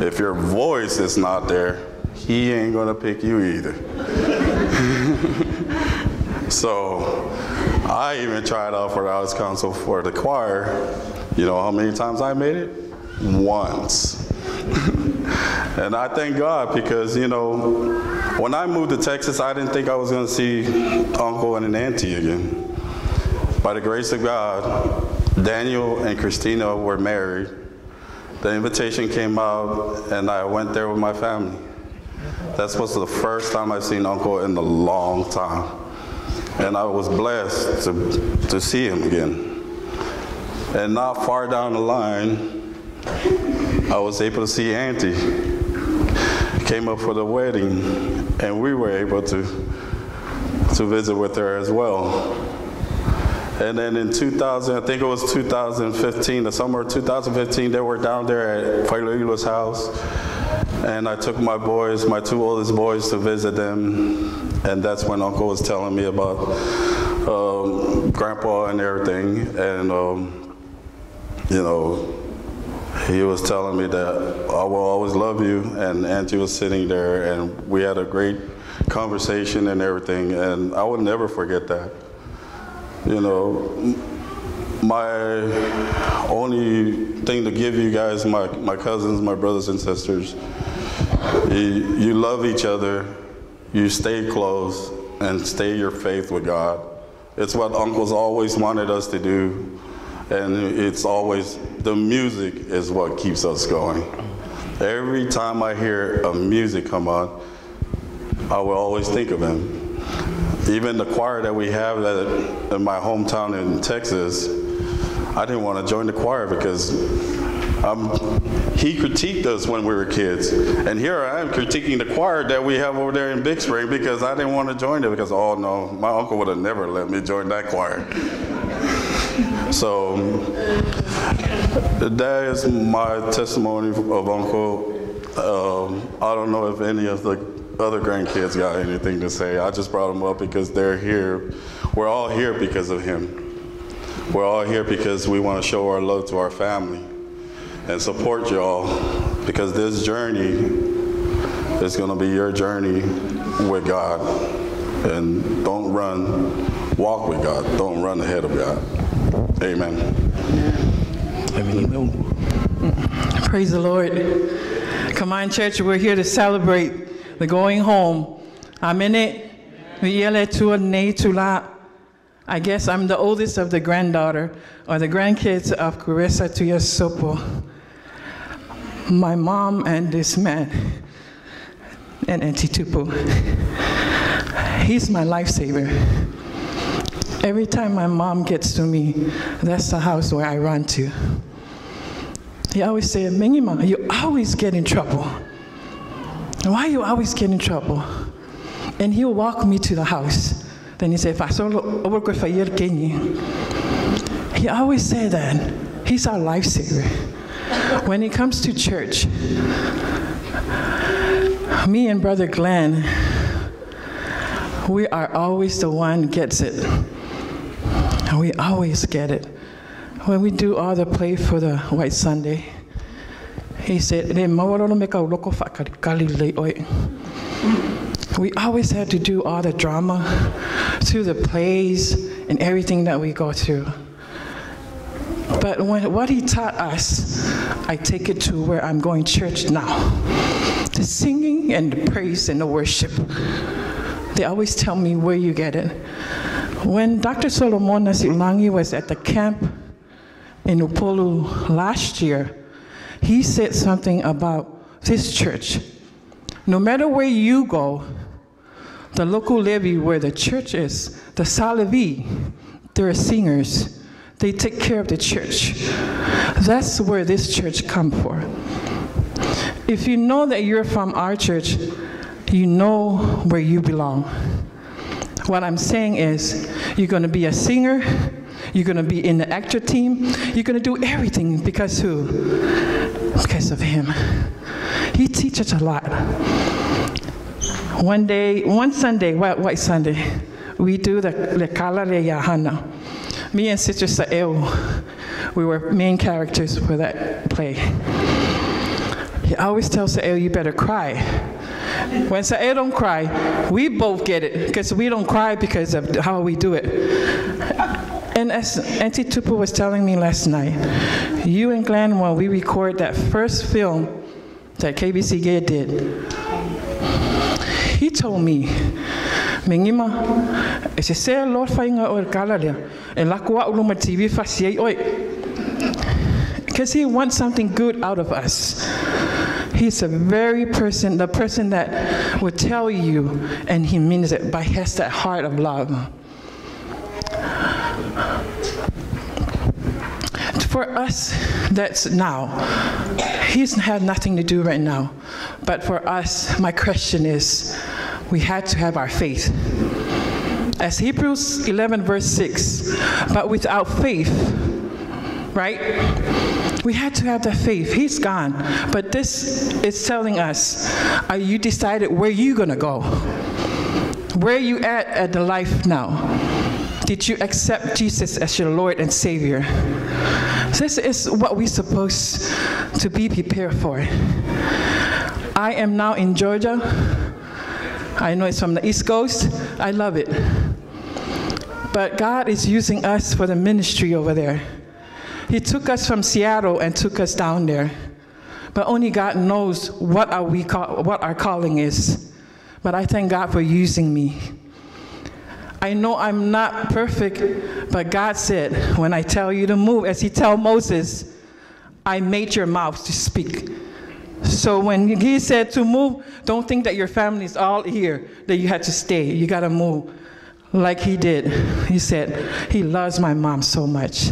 Speaker 11: If your voice is not there, he ain't gonna pick you either. so I even tried out for the Arts Council for the choir. You know how many times I made it? Once. and I thank God because, you know, when I moved to Texas, I didn't think I was going to see uncle and an auntie again. By the grace of God, Daniel and Christina were married. The invitation came out, and I went there with my family. That was the first time I've seen uncle in a long time. And I was blessed to, to see him again. And not far down the line, I was able to see Auntie. Came up for the wedding, and we were able to, to visit with her as well. And then in 2000, I think it was 2015, the summer of 2015, they were down there at Failoilo's house. And I took my boys, my two oldest boys, to visit them. And that's when Uncle was telling me about um, Grandpa and everything. And, um, you know, he was telling me that I will always love you. And Auntie was sitting there, and we had a great conversation and everything. And I would never forget that. You know, my only thing to give you guys, my, my cousins, my brothers and sisters, you, you love each other, you stay close, and stay your faith with God. It's what uncles always wanted us to do, and it's always, the music is what keeps us going. Every time I hear a music come on, I will always think of him. Even the choir that we have that in my hometown in Texas, I didn't want to join the choir because um, he critiqued us when we were kids. And here I am critiquing the choir that we have over there in Big Spring because I didn't want to join it because, oh no, my uncle would have never let me join that choir. so that is my testimony of Uncle. Um, I don't know if any of the other grandkids got anything to say. I just brought them up because they're here. We're all here because of him. We're all here because we want to show our love to our family and support y'all because this journey is going to be your journey with God. And don't run, walk with God. Don't run ahead of God. Amen.
Speaker 12: Praise the Lord. Come on, church, we're here to celebrate the going home. I'm in Amen. I guess I'm the oldest of the granddaughter or the grandkids of Carissa Tuiasosopo. My mom and this man, and Auntie Tupu. He's my lifesaver. Every time my mom gets to me, that's the house where I run to. He always said, Mingima, you always get in trouble. Why you always get in trouble? And he'll walk me to the house. Then he said, He always said that. He's our lifesaver. When it comes to church, me and Brother Glenn, we are always the one gets it. And we always get it. When we do all the play for the White Sunday, he said, we always had to do all the drama through the plays and everything that we go through. But when, what he taught us, I take it to where I'm going church now. The singing and the praise and the worship. They always tell me where you get it. When Dr. Solomon Nasilangi was at the camp in Upolu last year, he said something about this church. No matter where you go, the local levy where the church is, the Salavi, there are singers. They take care of the church. That's where this church come for. If you know that you're from our church, you know where you belong. What I'm saying is, you're going to be a singer, you're going to be in the actor team, you're going to do everything because who? Because of him. He teaches a lot. One day, one Sunday, White, White Sunday, we do the Le Yahana. Me and Sister Sa'el, we were main characters for that play. He always tells Sa'el, you better cry. When Sa'el don't cry, we both get it because we don't cry because of how we do it. And as Auntie Tupu was telling me last night, you and Glenn, when we record that first film that KBC Gay did, he told me, Mingima, e se se lor whainga o kala lea, e laku a uluma TV whasiei oi. Because he wants something good out of us. He's a very person, the person that will tell you, and he means it, but has that heart of love. For us, that's now. He's had nothing to do right now. But for us, my question is, we had to have our faith. As Hebrews 11, verse 6, but without faith, right? We had to have that faith. He's gone. But this is telling us are you decided where you going to go? Where you at at the life now? Did you accept Jesus as your Lord and Savior? This is what we're supposed to be prepared for. I am now in Georgia. I know it's from the East Coast. I love it. But God is using us for the ministry over there. He took us from Seattle and took us down there. But only God knows what, are we call, what our calling is. But I thank God for using me. I know I'm not perfect, but God said, when I tell you to move, as He told Moses, I made your mouth to speak. So when He said to move, don't think that your family is all here, that you had to stay. You got to move like He did. He said, He loves my mom so much.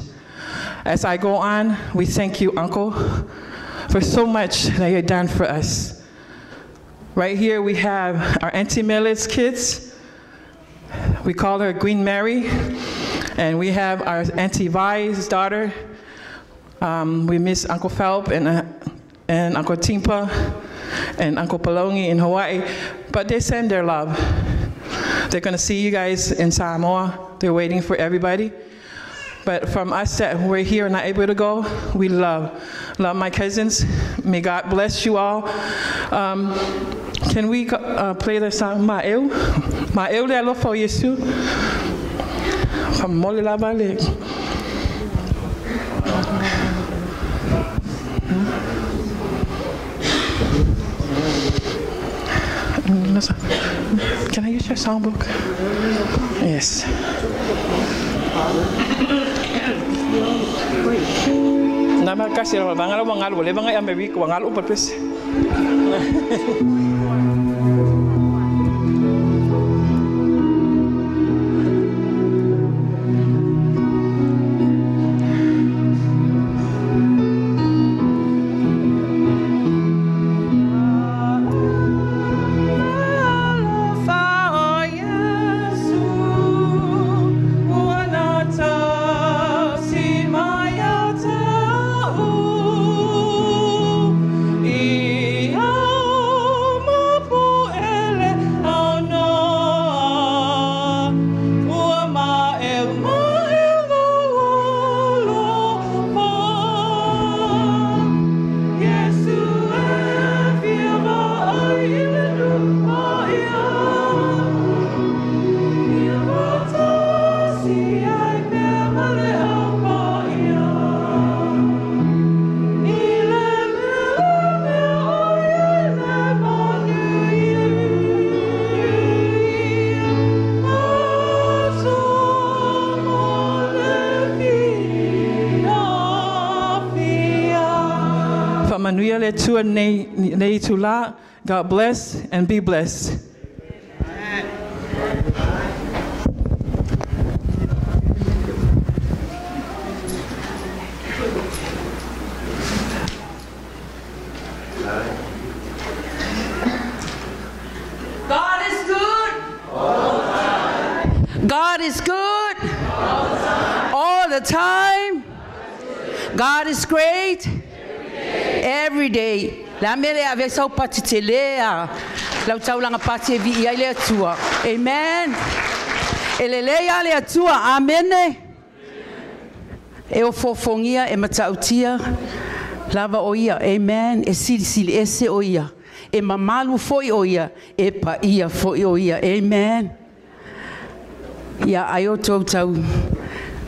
Speaker 12: As I go on, we thank you, Uncle, for so much that you've done for us. Right here, we have our Auntie Millet's kids. We call her Queen Mary. And we have our Auntie Vi's daughter. Um, we miss Uncle Phelp and, uh, and Uncle Timpa and Uncle Palongi in Hawaii. But they send their love. They're going to see you guys in Samoa. They're waiting for everybody. But from us that we're here and not able to go, we love. Love my cousins. May God bless you all. Um, can we uh, play the song Ma'eu? Ma'eu le alo fo Yesu. Pamole la vale. Can I use your songbook? Yes. Nama kasih orang bangal bangal boleh bangal yang baby bangal upar please. ia le tua nei, nei tu la. God bless and be blessed.
Speaker 13: God is good. God is good. All the time. God is great. Every day. La mele ave sau pati te lea. Lau tau langa pati e vi ia le atua. Amen. Ele lea le atua. Amen. E o fofongia e matautia. Lava o ia. Amen. E sili sili ese o ia. E mamalu foi o ia. E pa ia foi o ia. Amen. Ia ai o tau tau.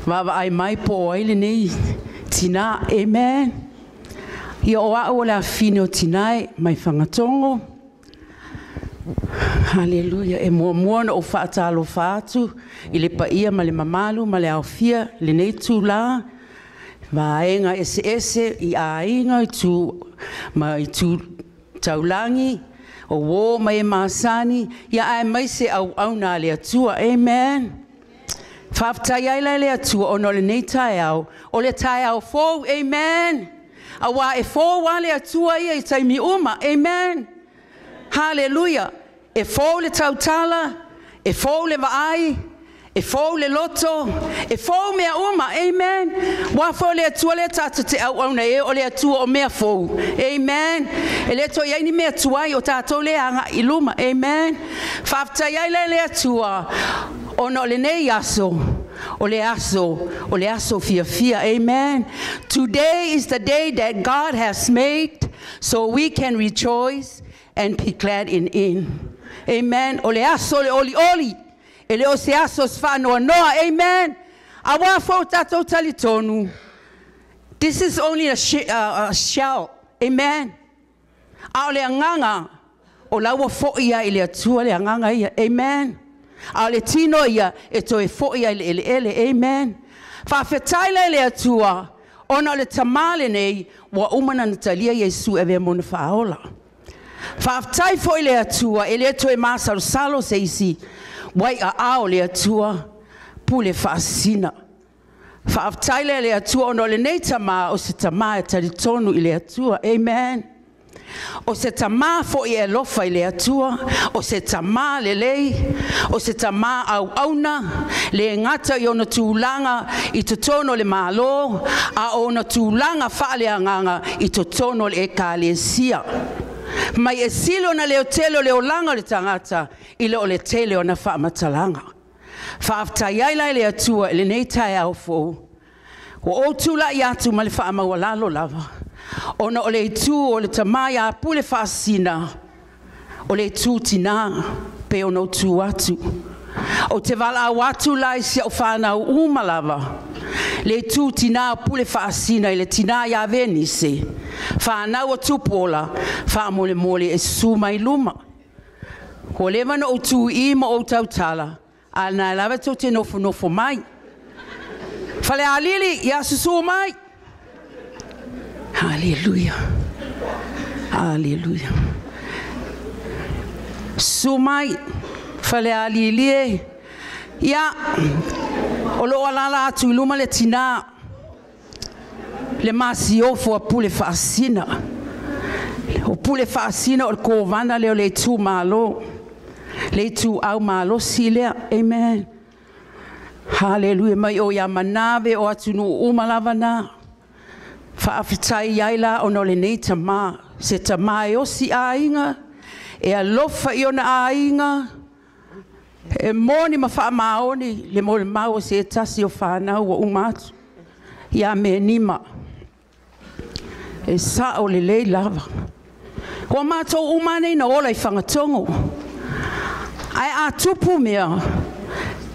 Speaker 13: Wawa ai mai po o aile nei. Tina. Amen. Ia o au la fine o tinai mai whangatongo. Haleluya. E mua mua na o whaatalo whaatu. I le pa ia ma le mamalu, ma le au fia, le nei tū la. Ma enga ese ese i a inga i tū, ma i tū taulangi. O wō mai e maasani. Ia ai mai se au nā le atua. Amen. Whaftai ai lai le atua o no le nei tai au. O le tai au fōu. A wā e fō wale atua ia i taimi uma. Amen. Hallelujah. E fō le tautala, e fō le vaai, e fō le loto, e fō mea uma. Amen. Wa fō le atua le tata te au au e o le atua o mea fō. Amen. E le to iai ni mea tuai o tātou le anga i luma. Amen. Whaftai ai le le atua o no le nei aso. Amen. Le aso, o le aso fia fia. Amen. Today is the day that God has made so we can rejoice and be glad in in. Amen. O le oli oli. E le o se aso sfa noa. Amen. Awa fo tatou talitonu. This is only a, sh uh, a shell. Amen. A o le anganga. O laua fo ia i atua le anganga ia. Amen. a le tino ia e toe ia ai le eleele amen. Fa fe taila e le atua ona o le tamā lenei ua umana natalia iesu e vea mona faaola faafetai fo le atua e lē toe masalosalo se isi uai aā ao le atua pule faasina faafetai lai e le atua ona o lenei tamā o se tamā e talitonu i le atua amen. o se tamā foʻi e alofa i le atua o se tamā lelei o se tamā auauna le gata i ona tulaga i totono le mālō a ona tulaga faaleagaga i totono le ekalesia. Mai e silo na le otele o le olaga o le tagata i loo le tele ona faamatalaga faafetai ai lai le atua i lenei taeao fou ua outulaʻi atu ma le faamaua lalo lava ona o le itu o le tamai apu le faasina o le itu tinā pe ona utū atu. O te valaau atu la isi a'u fanau uma lava le itu tinā apu le faasina i le tinā iā venise. Fanau o tupu ola faamolemole e susū mai luma. Ko le mana ou tuii ma ou tautala a na lava tou te nofonofo mai. Fale alili iā susū mai. Halleluja. Halleluja. Sumai fale alilie. Ia Olo ala alala atu i luma le tinā le masiofo a pule faasina o pule faasina o le kovana lea o le itu mālō le ituau mālosi lea amen. Haleluia mai o ya manave o atunuu uma lava na. faafetai ai la ona o lenei tamā se tamā e osi āiga e alofa i ona āiga e moni ma faamaoni le molemau o se tasi o fanau ua uma atu iā me nima. E saʻa lelei lava. Ua matou uma nei na ola i fagatogo ae a tupu mea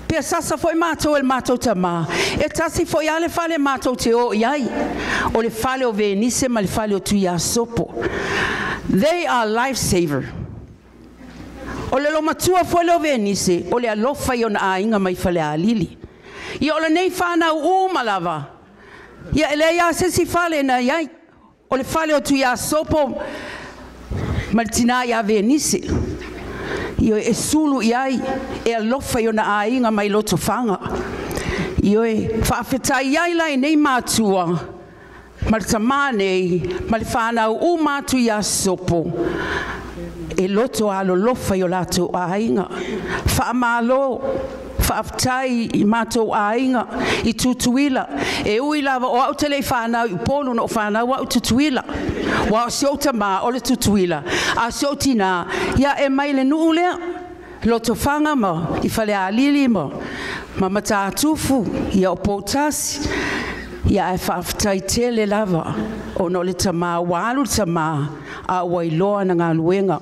Speaker 13: Pea sasa foi mātou e mātou tamā. E tasi foi ale fale mātou te o iai. O le fale o venise ma le fale o tui a sopo. They are lifesaver. O le lo matua foi le o venise, o le alofa i ona ainga mai fale a lili. Ia e o le nei whana u. Ia ele ia sesi fale na iai.
Speaker 10: O le fale o tu a sopo ma le tina ia venise. io e sulu i ai e alofa iona na ainga mai loto fanga io e fa i ai lai nei matua mal tamane mal fana u matu ia sopo. E loto alo lofa io lato ainga. Fa whaafetai i mātou ainga i tutuila. E ui lava o au tele i whanau i polo no whanau au tutuila. Wa o sio tama o le tutuila. A sio tina, ia e mai le nuu lea. Loto whanga ma, i whale a lili ma. Ma mata ia o potasi. Ia e whaafetai tele lava. O no le tama, walu tamā, a wailoa na ngā luenga.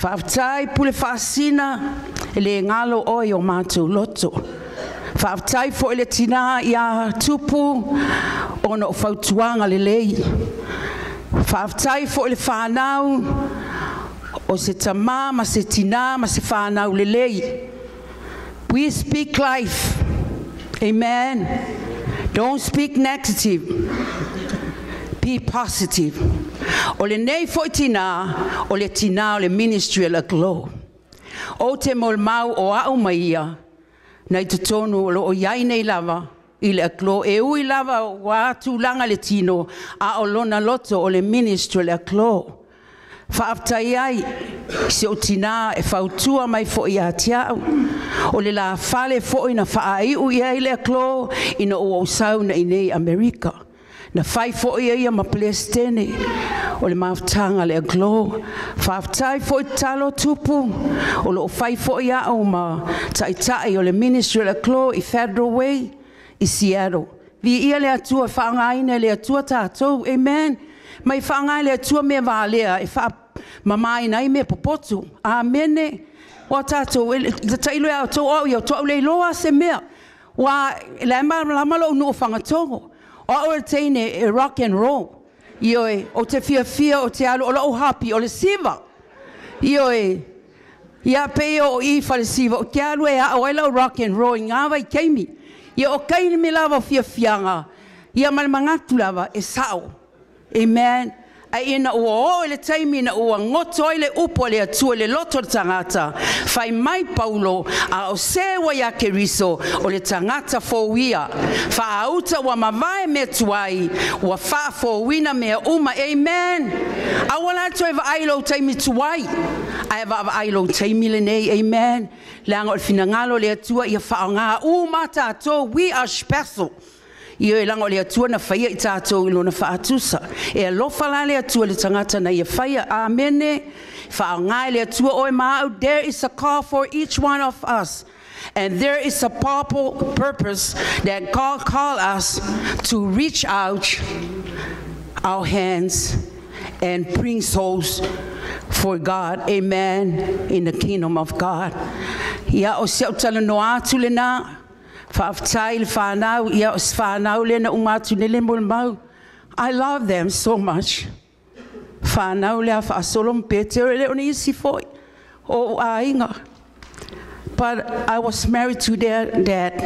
Speaker 10: Whaafetai pule whaasina, e le ngalo oi o mātou loto. Whaafetai fo ele tina ia tupu, o no whautuanga le lei. Whaafetai fo ele whanau, o se tamā ma se tina ma se whanau le lei. We speak life. Amen. Don't speak negative. Be positive. O le nei foi tina, o le tina o le ministry le glow. O te mol mau o au mai ia, nei te tonu o iai nei lava, i le glow. E ui lava wa atu langa le tino, a o lona loto o le ministry le glow. Whaaftai ai, se o tina e whautua mai fo i atiau. O le la fale fo i na whaai u i ai le ina o au sau na i nei Amerika. Na whai fo i ai ma Palestine. O le maftanga le klo. Whaaftai fo i talo tupu. O le o whai fo i au ma tai tai o le ministry le klo i Federal Way i Seattle. Vi ia le atua whaangaina le atua tātou. Amen. Mai whaangai le atua me vālea e wha mamai nai me popotu. Amene. Wa tātou, le tailo au tō au iau tō le loa se mea. Wa le ma la malo no whangatongo. O o teine e rock and roll. Io e o te fia fia o te alu o lo happy o le siva. Io e ia pe o i fa le siva o te alu e a o ela rock and roll ngā vai keimi. Ia o kaini me lava fia fianga. Ia mal mangatu lava e sao. Amen. A ina ua o le taimi na ua ngoto i le upo le atua le loto le tangata. Fai mai paulo a o sewa ya ke riso o le tangata fōwia. Fa auta wa mavae me tuai, wa fa fōwina mea uma, amen. A wala to eva ailo taimi tuai. A eva ailo taimi le nei, amen. Le anga o finangalo le atua ia fa ngā umata to, we are special. Io e le atua na i lona whaatusa. E alofa la le atua le na ia. Amene. Le atua oe mau. There is a call for each one of us. And there is a purpose that God called us to reach out our hands and bring souls for God. Amen. In the kingdom of God. Ia o tala no atu le na. Umatu ne le mau. I love them so much. Foi. O a inga. But I was married to their dad.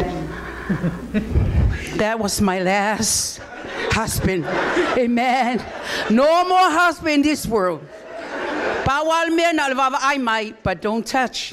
Speaker 10: That was my last husband. Amen. No more husband in this world. Bawal me na lava I might, but don't touch.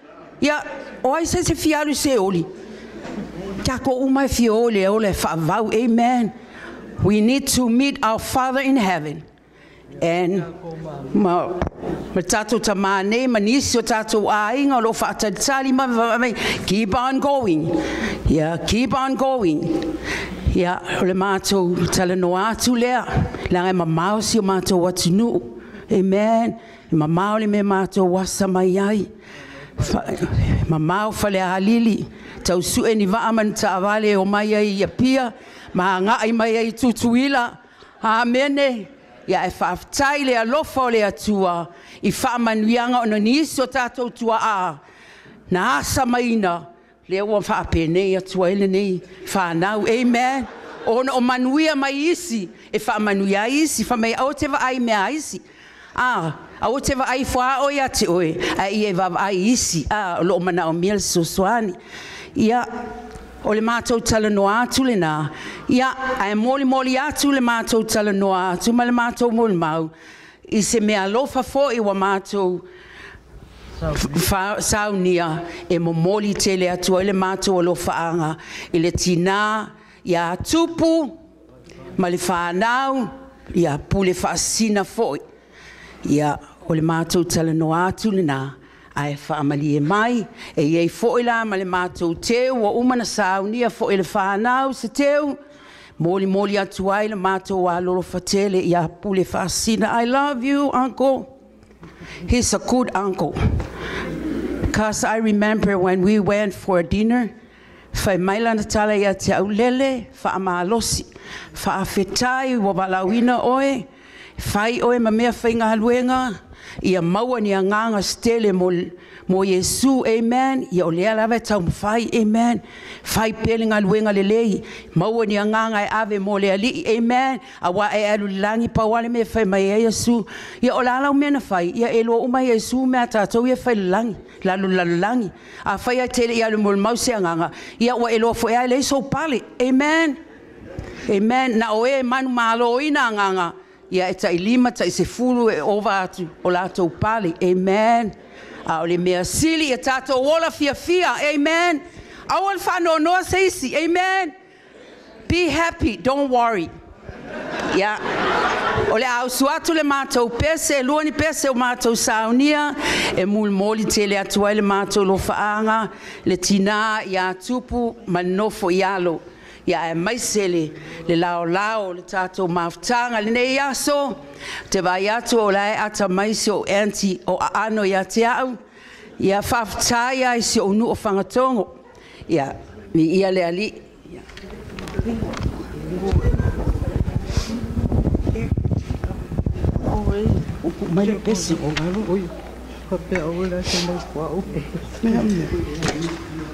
Speaker 10: Ia, o ai se se fialu se oli. Kia ko umai fiole o le whavau, amen. We need to meet our Father in heaven. And ma ma tato ta mane ma nisi o tato a inga lo fa tali ma keep on going. Yeah, keep on going. Yeah, le mato tala no atu lea. La ngai ma mau si o mato watu nu. Amen. Ma mau le me mato wasa mai ai. mamao faleagalili tausu'eni va'a manitaavale o mai ai ia pia ma aga'i mai ai tutuila. Amene ia e fa'afetai le alofa o le atua i fa'amanuiaga ona ni isi o tatou tua'a na asa maina lea ua fa'apenei atua ai lenei fanau amen. Ona o manuia mai isi e fa'amanuia ai isi fa'amaiao te va'ai mea isi. a a o te vaai fa o ya te oi. A i e vaai isi. A lo mana o miel so soani ia o le mātou tala noa atu le nā. Ia, ai moli moli atu le mātou tala noa atu, ma le mātou mau, i se mea lofa fō i wa mātou saunia, e mo moli te le atu, le mātou a anga, i le tina, i a tupu, ma le whānau, i pule whaasina fō i. ia o le mātou tala noa atu le nā ai whaamali e mai, e iei fōi la ma le mātou teu, o umana saunia fōi le whanau se teu, moli atu ai le mātou a loro fatele i a pule whaasina. I love you, uncle. He's a good uncle. Because I remember when we went for dinner, fai maila na tala ia te au lele, wha amalosi, wha awhetai, wa walawina oe, fai oe ma mea whainga haluenga, ia maua ni a nganga stele mo, mo Yesu, amen. Ia o lea lawe tau mwhai, amen. Whai pelinga luenga le lei. Maua ni a nganga e ave mo lea li, amen. A wa e alu langi pa wale me whai mai e Yesu. Ia o lalau mena whai. Ia e lo umai Yesu mea tātou ia whai langi. Lalu lalu langi. A whai a tele ia lu mo mause a nganga. Ia wa e lo fo e a le so pale, amen. Amen. Na o e manu malo ina nganga ia e tai lima tai se fulu e eh, ova atu o latou pale amen. A o le mea sili e tatou ola fiafia amen. A o le whanonoa se isi amen. Be happy. Don't worry. Ia o le ausu atu le matou pese e luani pese o matou saunia. E mulimoli tele atu ai le matou lofaaga le tinā iā tupu ma nofo i alo ia e maisele le laolao o le tatou mafutaga lenei aso te vai atu o lae ata maisi o anti o aano iā te au ia faafutā ia i se o nuu o fagatogo ia miia le alii mai le pesi. O galo oi papea o la se mai kwa o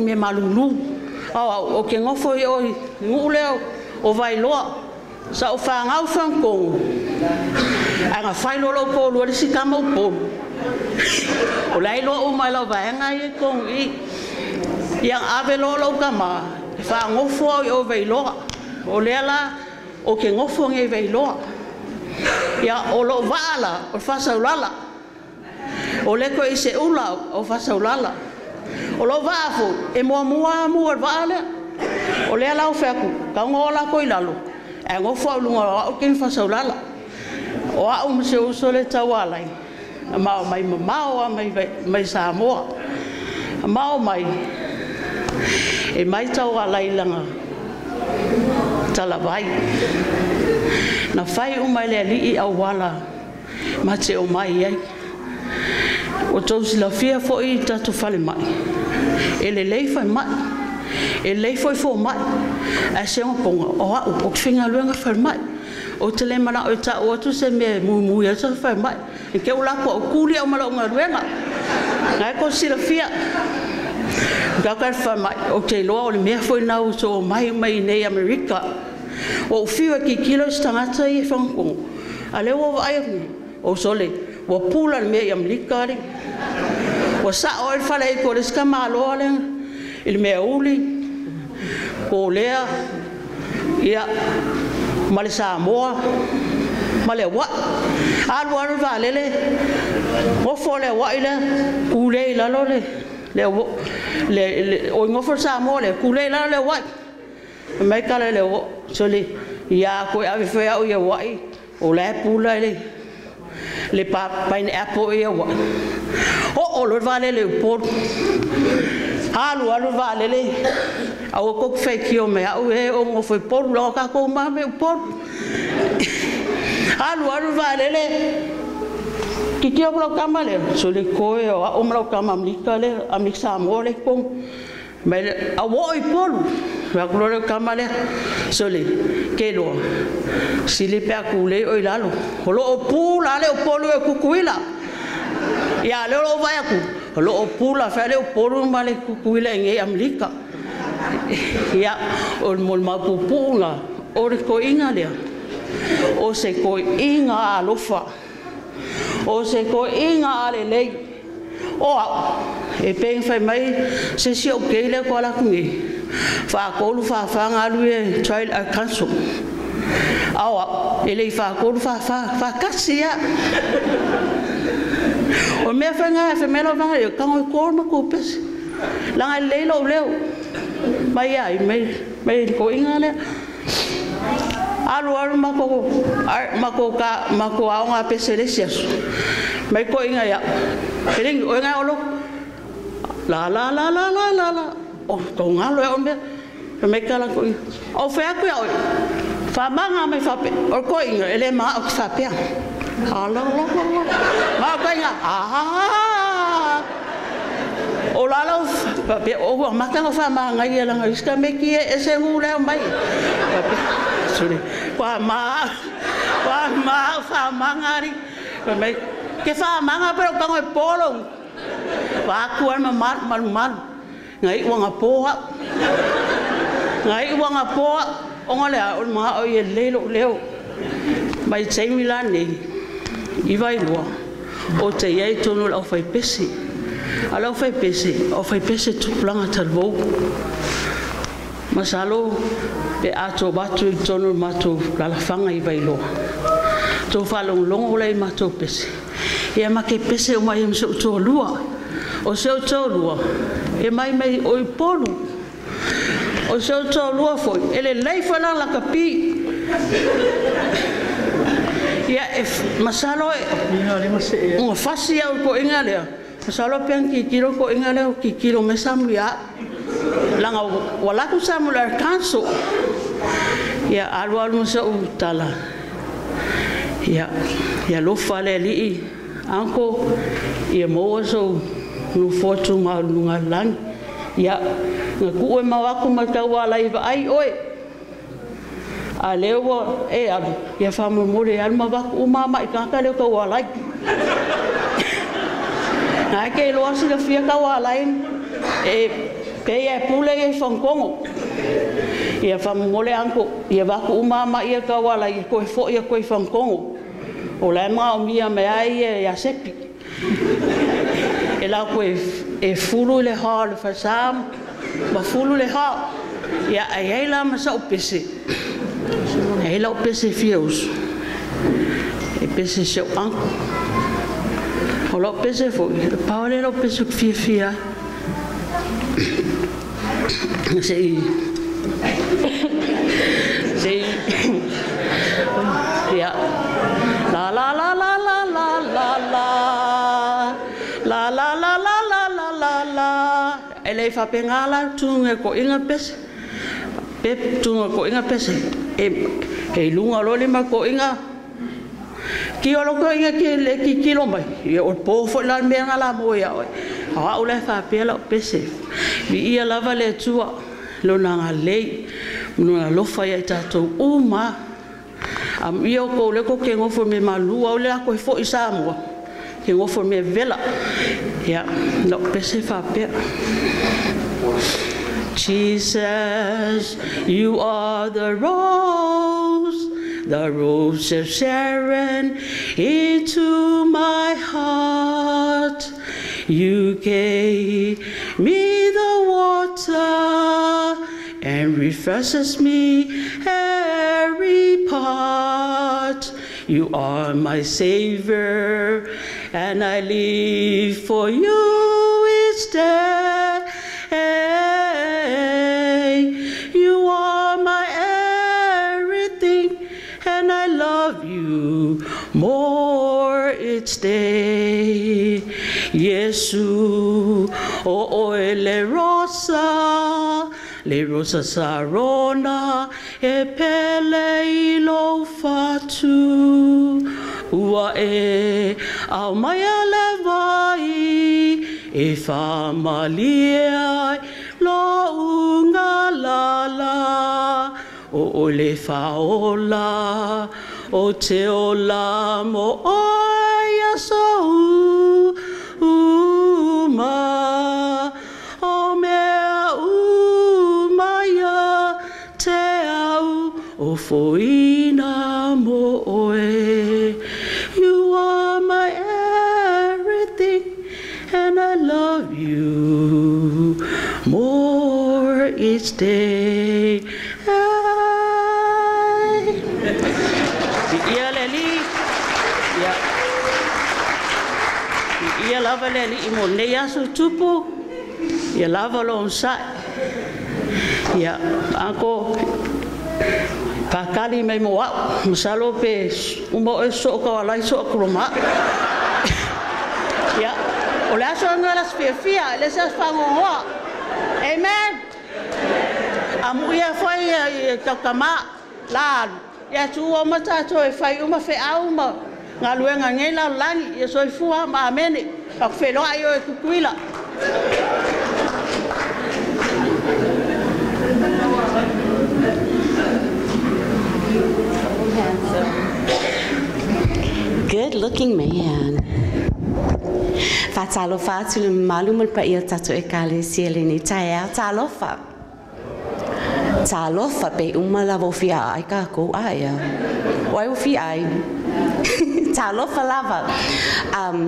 Speaker 14: me malulu o o ke ngofo i oi ngu leo o vai loa sa o whangau whankong anga whailolo po lua risi kama upo o lai loa o mai lau vaenga i kong i yang ave lolo kama whangofo au i o vai loa o lea la o ke ngofo ngai vai loa ia o loo vaala o fasaulala o le koe i se ula o fasaulala O lo vafu e mo mua mua vale. O le ala o feku ka ngola ko ilalo e ngo fo lu lunga o kin fasa ulala. O a um se uso le tawalai. Ma mai ma o mai mai Samoa. Ma o mai e mai tawalai ilanga Tala vai. Na fai o mai le ali au wala. Ma te o mai ai. O tau sila fia fo i tatu fale mai. E le lei fai mai. E lei foi fo mai. A se un ponga o a o finga luenga fai mai. O te le mana o ta o tu se me mu mu ya sa fai mai. E ke o la ko o kuli o mala o luenga. Ngai ko sila fia. Gaka fai mai o te loa o le mea foi nau so mai mai nei Amerika. O fiwa ki kilo stangata i whangkong. A o ai o sole. O pula me i Amerika. O sa o il fale i ko le ska malo le. Il me uli. Ko lea. Ia. Ma le Samoa. Ma le wa. Alu alu va lele. O fo le wa ile. ku le la lo Le le le o ngo ngofo Samoa le. ku le la le wa. Mai kala le wo so le Ia ko ave fe au ia wa. O le pula le. Le pa pa in apo ia wa. O o lo vale le por. Alu alu vale le. Au ko fe ki o me au e o mo foi por lo ka ko ma me por. Alu alu vale le. Ki ki o lo kama le. So le ko e o o mo kama mlika le amik sa mo le ko. mai a wo i pol ma ku lore ka male. So ke lo. Si le pe ku o ilalo ho lo pula le polo e kukuila. Ya le lo va ku. Holo lo pula fa le polo ma le ku kuila en e amlika ya o mol ma pu pula o re ko inga le o se ko inga alofa. O se ko inga ale le, le. O e pe fai mai se si o ke le ko la kungi. Fa ko lu fa fa ngalu e child council awa ele fa ko fa fa fa kasia o me fa nga fa melo va yo ka ko ma ko pes la nga le lo le mai ai mai me ko inga le alu alu mako ko ma ka mako a nga pes mai ko inga ya. Ele o nga olo la la la la la la la. O ko nga lo o me me kala ko o, fe ko ya fa manga me fa pe. O, ko inga, ele ma o fa pe ala la la la ma ko inga. Ah o la la pa pe o wa ma ka fa manga ia la ngai ska me ki e se hu le mai suri pa ma pa ma fa ma ngari pa me ke fa ma nga pero ka ngoi polo pa ku an ma mar mar mar ngai wa nga po ha ngai wa nga po o ngale a o ma o ye le lo le mai tsai milani i vai lo o te ye tonu la fai pesi ala o fai pese. O fai pese tupulaga talavou ma sa pe atou batu i tonu matou lalafaga i vailoa tou faalogologo olai matou pese. Ia make pese o mai ma seu tolua o seu tolua e mai mai o i polu. O seu tolua foi. E lelai falalakapi ia e masalo e uga fasi au poʻiga lea fasalo pe kikiro ko inga leo kikiro me samu ya. Langa wala tu samu la kanso ya alu alu sa utala. Ya ya lo fale li. Anko ye mo so no fotu ma lunga lang ya ngaku e mawaku matawa lai ba ai oi a lewa e alu ya famu mure alma ba umama ikaka leo ko walai na ke loa sila fia kaua alain e pei e pule e whankongo ia whamongole anko ia wako umama ia kaua alai koe fo ia koe whankongo o lai maa o mia me ai e a sepi. E lau koe e fulu le hao le whasam ma fulu le hao ia ai ai la masa o pese. Ai la o upese fiaus e pese seu anko. O lo pese fo. Le paole la o pese fia fia. Se i. Se i. La la la la la la la la. La la la la la la la la. E lei fa pengala tunga ko inga pese. Pe tunga ko inga pese. E e lunga lo le ma ko inga. Ki o ko inga ki le ki kilo mai. O la o le pela pese. Ia lava le tua. Lo lo tatou uma. Am ia ke ngofo me o le fo. Ke ngofo me vela. No pese. Jesus, you are the rose, the rose of Sharon into my heart. You gave me the water and refreshes me every part. You are my Savior, and I live for you day. More each day. Yesu, o oh, le rosa, le rosa sarona, e pele ilo fatu. Ua e au mai ale vai, e wha malia lo unga lala. O o le whaola, o te ola mo uma. O mea umaya te au, o foina mo oe. You are my everything, and I love you more each day. lava le li imo ne yasu tupu ya lava lo sa ya ako pakali me mo wa musalo pe umbo eso ko ala eso ma. Ya ola so no la sfia fia le sa fa mo wa. Amen. Amu ya fa ya takama la ya tu o mata to e fa yuma fe auma ngaluenga ngela lani ya so fu ma pa fe lo ayo e kukuila.
Speaker 15: Good looking man. Fatalo fatu malu mul pa ia tatu e kale siele ni tae talofa. Talofa pe uma lavo fia ai ka ko aia. Wai o fi ai. Talofa lava. Um,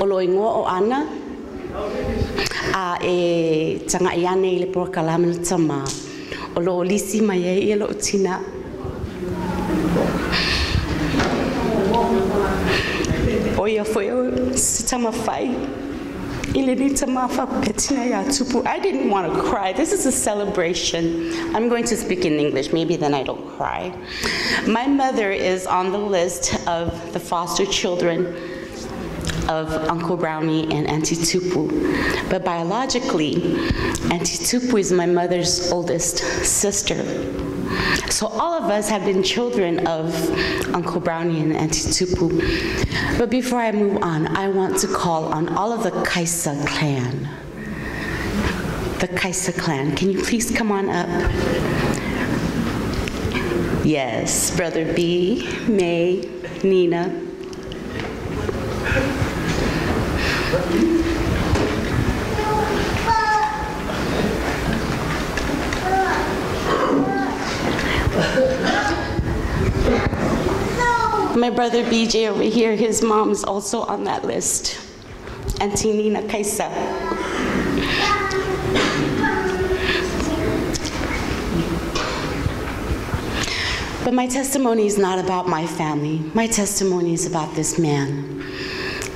Speaker 15: o ana a e le. O lisi mai. O ia. I didn't want to cry. This is a celebration. I'm going to speak in English. Maybe then I don't cry. My mother is on the list of the foster children of Uncle Brownie and Auntie Tupu. But biologically, Auntie Tupu is my mother's oldest sister. So all of us have been children of Uncle Brownie and Auntie Tupu. But before I move on, I want to call on all of the Kaisa clan. The Kaisa clan. Can you please come on up? Yes, Brother B, May, Nina. My brother BJ over here, his mom's also on that list. Auntie Nina Kaisa. But my testimony is not about my family. My testimony is about this man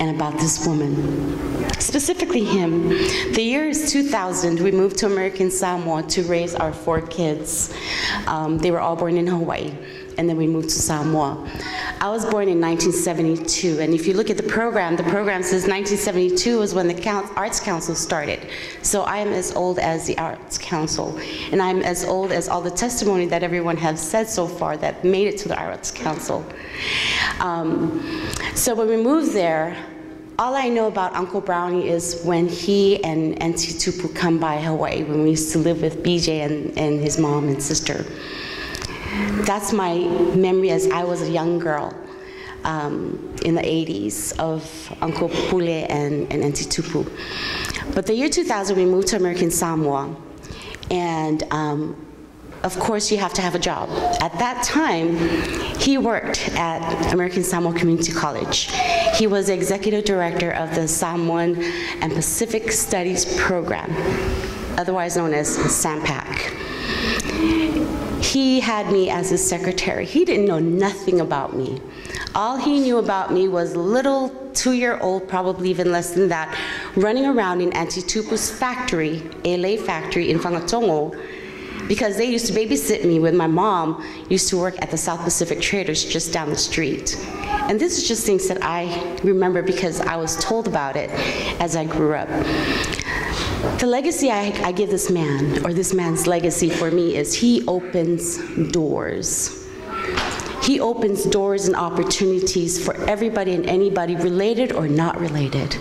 Speaker 15: and about this woman. Specifically, him. The year is 2000. We moved to American Samoa to raise our four kids. Um, they were all born in Hawaii, and then we moved to Samoa. I was born in 1972, and if you look at the program, the program says 1972 was when the Arts Council started. So I am as old as the Arts Council, and I'm as old as all the testimony that everyone has said so far that made it to the Arts Council. Um, so when we moved there, all I know about Uncle Brownie is when he and Auntie Tupu come by Hawaii when we used to live with BJ and, and his mom and sister. That's my memory as I was a young girl um, in the 80s of Uncle Pule and, and Auntie Tupu. But the year 2000, we moved to American Samoa. And um, of course, you have to have a job. At that time, he worked at American Samoa Community College. He was executive director of the Samoan and Pacific Studies Program, otherwise known as SAMPAC. He had me as his secretary. He didn't know nothing about me. All he knew about me was a little two-year-old, probably even less than that, running around in Auntie Tupu's factory, A. LA factory in Fagatogo, because they used to babysit me when my mom used to work at the South Pacific Traders just down the street. And this is just things that I remember because I was told about it as I grew up. The legacy I, I give this man, or this man's legacy for me, is he opens doors. He opens doors and opportunities for everybody and anybody, related or not related.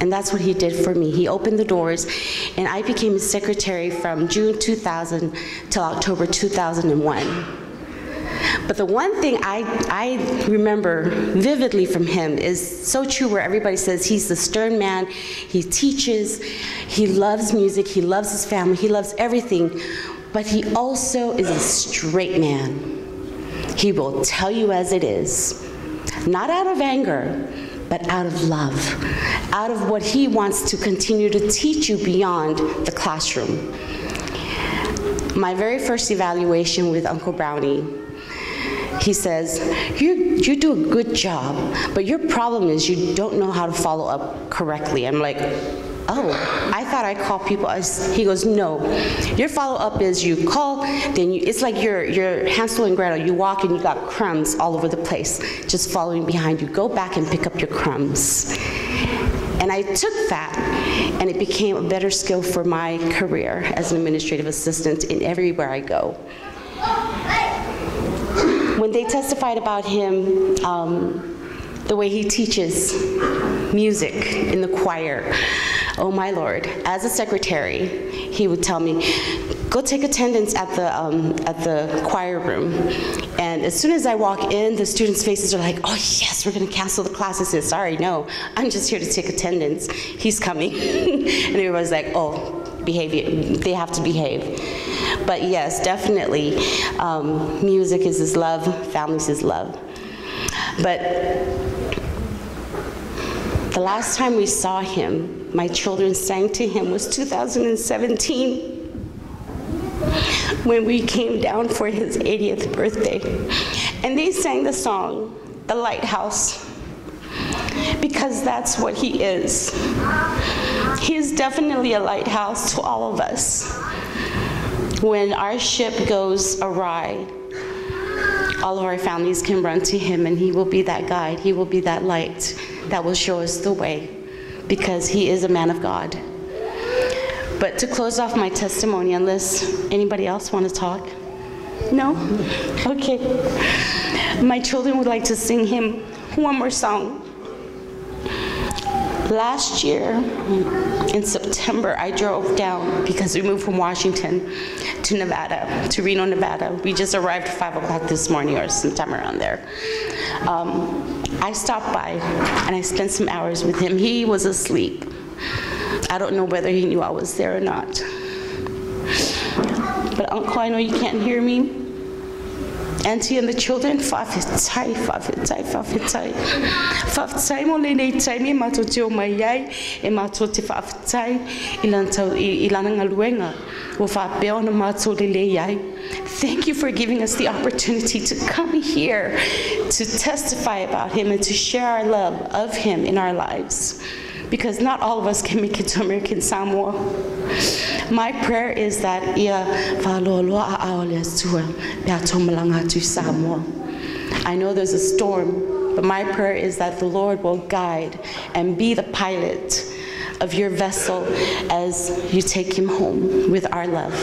Speaker 15: And that's what he did for me. He opened the doors, and I became his secretary from June 2000 till October 2001. But the one thing I, I remember vividly from him is so true where everybody says he's the stern man, he teaches, he loves music, he loves his family, he loves everything, but he also is a straight man. He will tell you as it is, not out of anger, but out of love, out of what he wants to continue to teach you beyond the classroom. My very first evaluation with Uncle Brownie, he says, you, you do a good job, but your problem is you don't know how to follow up correctly. I'm like, oh, I thought I call people. He goes, no. Your follow up is you call, then you, it's like you're, you're Hansel and Gretel. You walk and you got crumbs all over the place, just following behind you. Go back and pick up your crumbs. And I took that, and it became a better skill for my career as an administrative assistant in everywhere I go. When they testified about him, um, the way he teaches music in the choir, oh my lord, as a secretary, he would tell me, go take attendance at the, um, at the choir room. And as soon as I walk in, the students' faces are like, oh yes, we're gonna cancel the class. I said, sorry, no, I'm just here to take attendance. He's coming. and everybody's like, oh, behavior, they have to behave. But yes, definitely, um, music is his love, families is love. But the last time we saw him, my children sang to him was 2017 when we came down for his 80th birthday. And they sang the song, The Lighthouse. because that's what he is. He is definitely a lighthouse to all of us. When our ship goes awry, all of our families can run to him and he will be that guide. He will be that light that will show us the way because he is a man of God. But to close off my testimony, unless anybody else want to talk? No? Okay. My children would like to sing him one more song. Last year, in September, I drove down because we moved from Washington to Nevada, to Reno, Nevada. We just arrived at 5 o'clock this morning or sometime around there. Um, I stopped by and I spent some hours with him. He was asleep. I don't know whether he knew I was there or not. But Uncle, I know you can't hear me. Auntie and the children, whawhetai, whawhetai, whawhetai. Whawhetai mo le nei tai me mato te o mai ai, e mato te whawhetai i lana, tau, i, i lana ngaluenga, o whapea ona mato le le ai. Thank you for giving us the opportunity to come here to testify about him and to share our love of him in our lives. Because not all of us can make it to American Samoa. My prayer is that ia Samoa. I know there's a storm, but my prayer is that the Lord will guide and be the pilot of your vessel as you take him home with our love.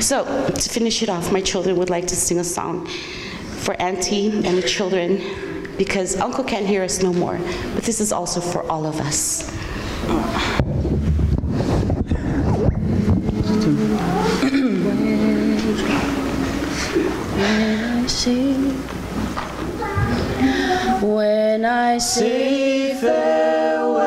Speaker 15: So, to finish it off, my children would like to sing a song for Auntie and the children because Uncle can't hear us no more, but this is also for all of us.
Speaker 16: When I say, when I say farewell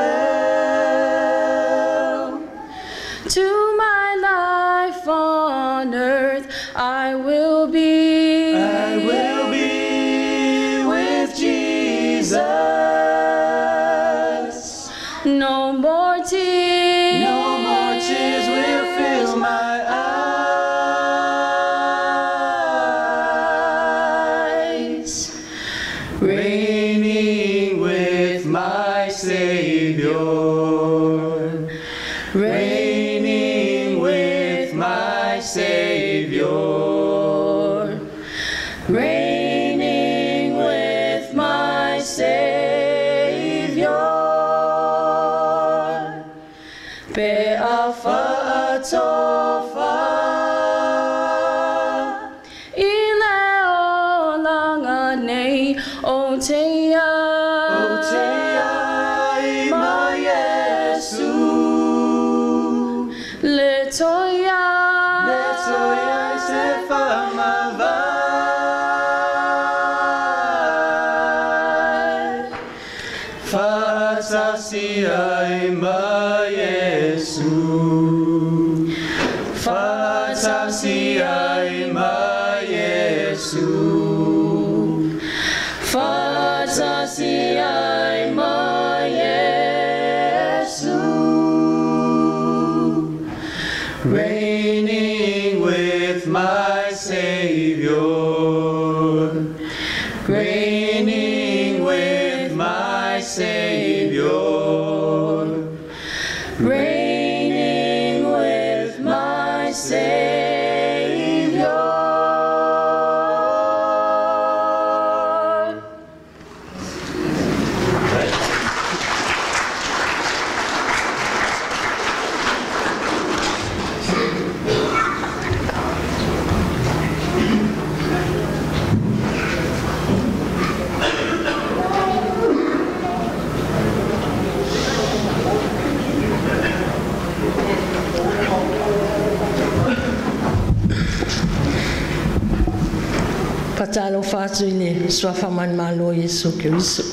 Speaker 16: atu i azoine soafamany malo iesu keriso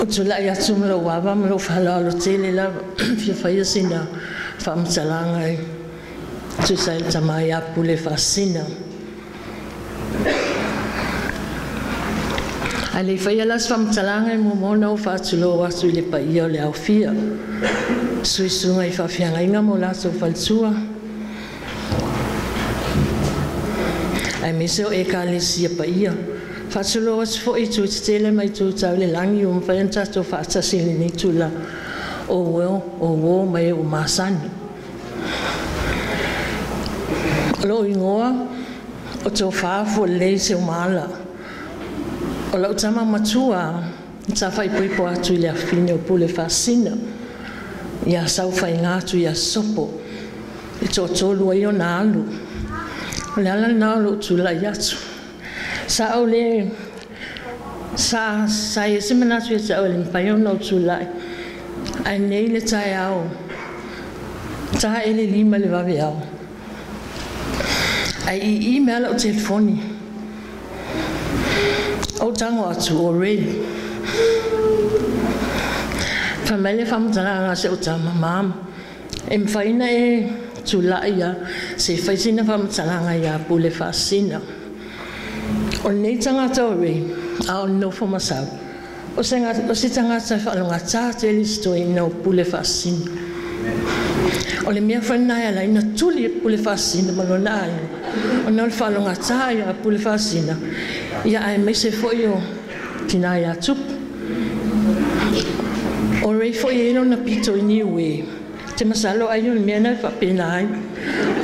Speaker 16: o tulaʻi atu ma lou ava ma
Speaker 17: mlou falalo tele lava. Fiafaia sina faamatalaga i tuisai le tamai apu le faasina ae le faia lasi faamatalaga i momona o faatulō atu i le paia o le aofia suisuga i faafiagaiga mo latou faletua ai miso e ka pa ia. Fatsolo was fo i tu tele mai tu tau le langi um fayanta to fatsa sili ni tu la o weo, o wo mai o masani. Lo ingoa o tau fafu le se o maala. O lau tama matua ta fai pui po atu afine o pule fasina. Ia sau fai ngatu ia sopo. Ito tolu ayo na alu. lala nalo tula yatu. Sa ole sa sa yesi menasu sa ole payo no tula. Ai nei le tai au. Ta ele lima le ve au. Ai i i mala o telefoni. O tango atu o rei. Familie famutana se utama mam. Em faina e jula'i a se faisina famatalaga iā pule faasina o lenei tagata oe a o nofo masau o se tagata e faalogatā telesitoina o pule faasina o le mea faina e alaina tuli pule faasina ma lona ai ona o le faalogatā iā pule faasina ia ae maise foʻi o tinā iā tupu o rei foʻi ai lona pitoini ue te masalo ai no mea na whapena ai.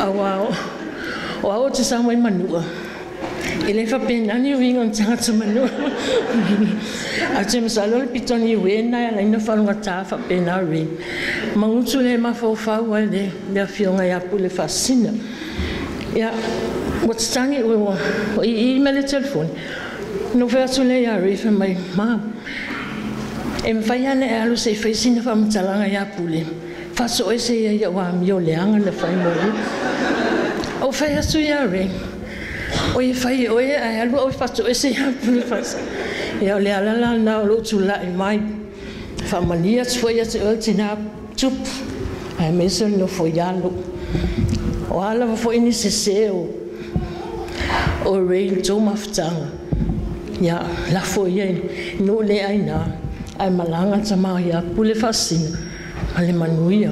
Speaker 17: Au au. O au te samai manua. E le whapena ni wingo ni tangata manua. A te masalo le pitoni wena e leina whanunga tā whapena rin. Mangutu le mawhauwhau ai le mea fionga i apu le whasina. Ia, watatangi ua, i ima le telefoni. No whea tu le ia rifa mai, maa. E mwhai ana e alu se whaisina whamatalaga i apu le. Ia, fasoi ya wa mio leanga le fai mo o fai asu ya re o i fai o e ai alu o fasoi se ya pulu fas ya le ala la na lo tu la i mai fa mania tu ya se o tina tup. Ai mesa no fo ya lo o ala fo ini se se o o reil to maftanga ya la fo ye no le ai na ai malanga tama ya pule fasina ale manuia.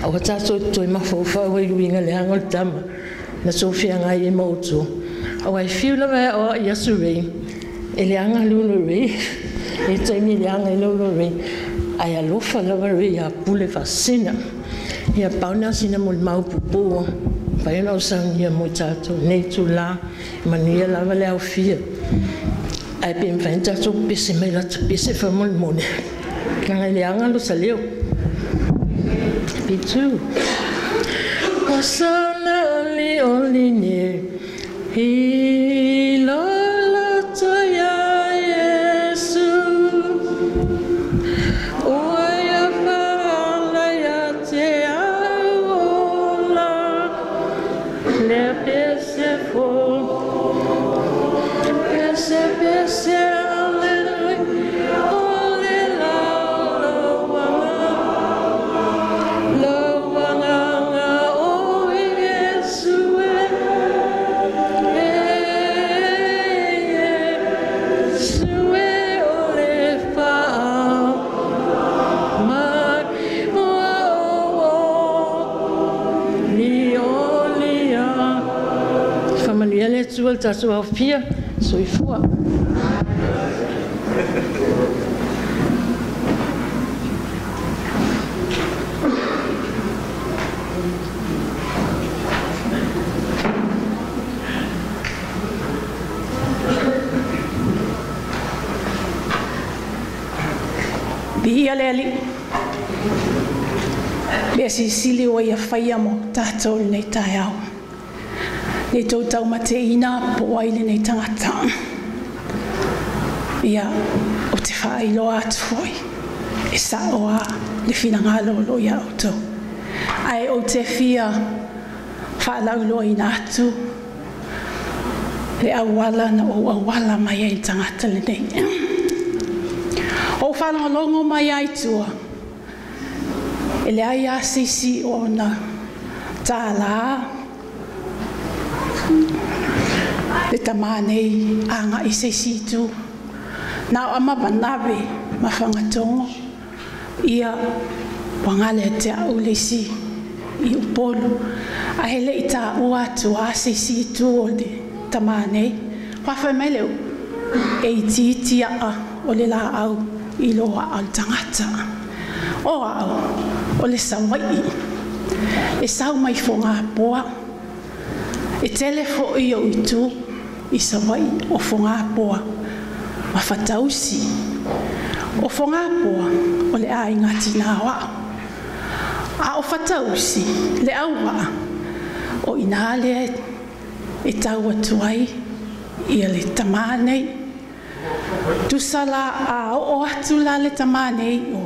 Speaker 17: Au ka tātou i e mawhauwha wai ruinga e le hangol tama na sofia ngai e mautu au ai fiu lawa e oa i asu rei e le anga luno rei. E taimi le anga e i luno rei. Ai alofa lawa rei a pule fasina ia pauna sina mo le maupupua paena o saunia mo i tātou nei tulā manuia lava le au fia. Ai pe mfaina tātou pese mai lata pese fa mo le mone. Anga lo saleo pitu Osana oli oli ne wird dazu auf vier soll vor.
Speaker 18: i ale ali. Lea si sili o ia whaia mo tātou nei tai au. Nei tau tau ma te ina po waile nei tangata. Ia o te whaai loa atu hoi. E sa oa le whina ngalo lo ia o tau. Ai o te whia whaalau loa ina atu. Le awala na o awala mai ai tangata le nei. O whanalongo mai ai tua. E le ai a sisi o na tā. Le tamanei anga i se situ. Nā o ama wanawe ma whangatongo. Ia wangale te au le si i upolu. A hele i tā ua tu a se situ o le tamanei. Whawhai meleu e i tiiti a o le la au i loa al tangata. O au o le sawai. E sau mai fonga. Poa. E tele fo i o i tu i sa wai o fonga poa ma fatausi. O fonga poa o le a ingati na. A o fatausi le au wa. O inale e tau atuai i a le tamanei. Tu sala a o o atu la le tamanei o.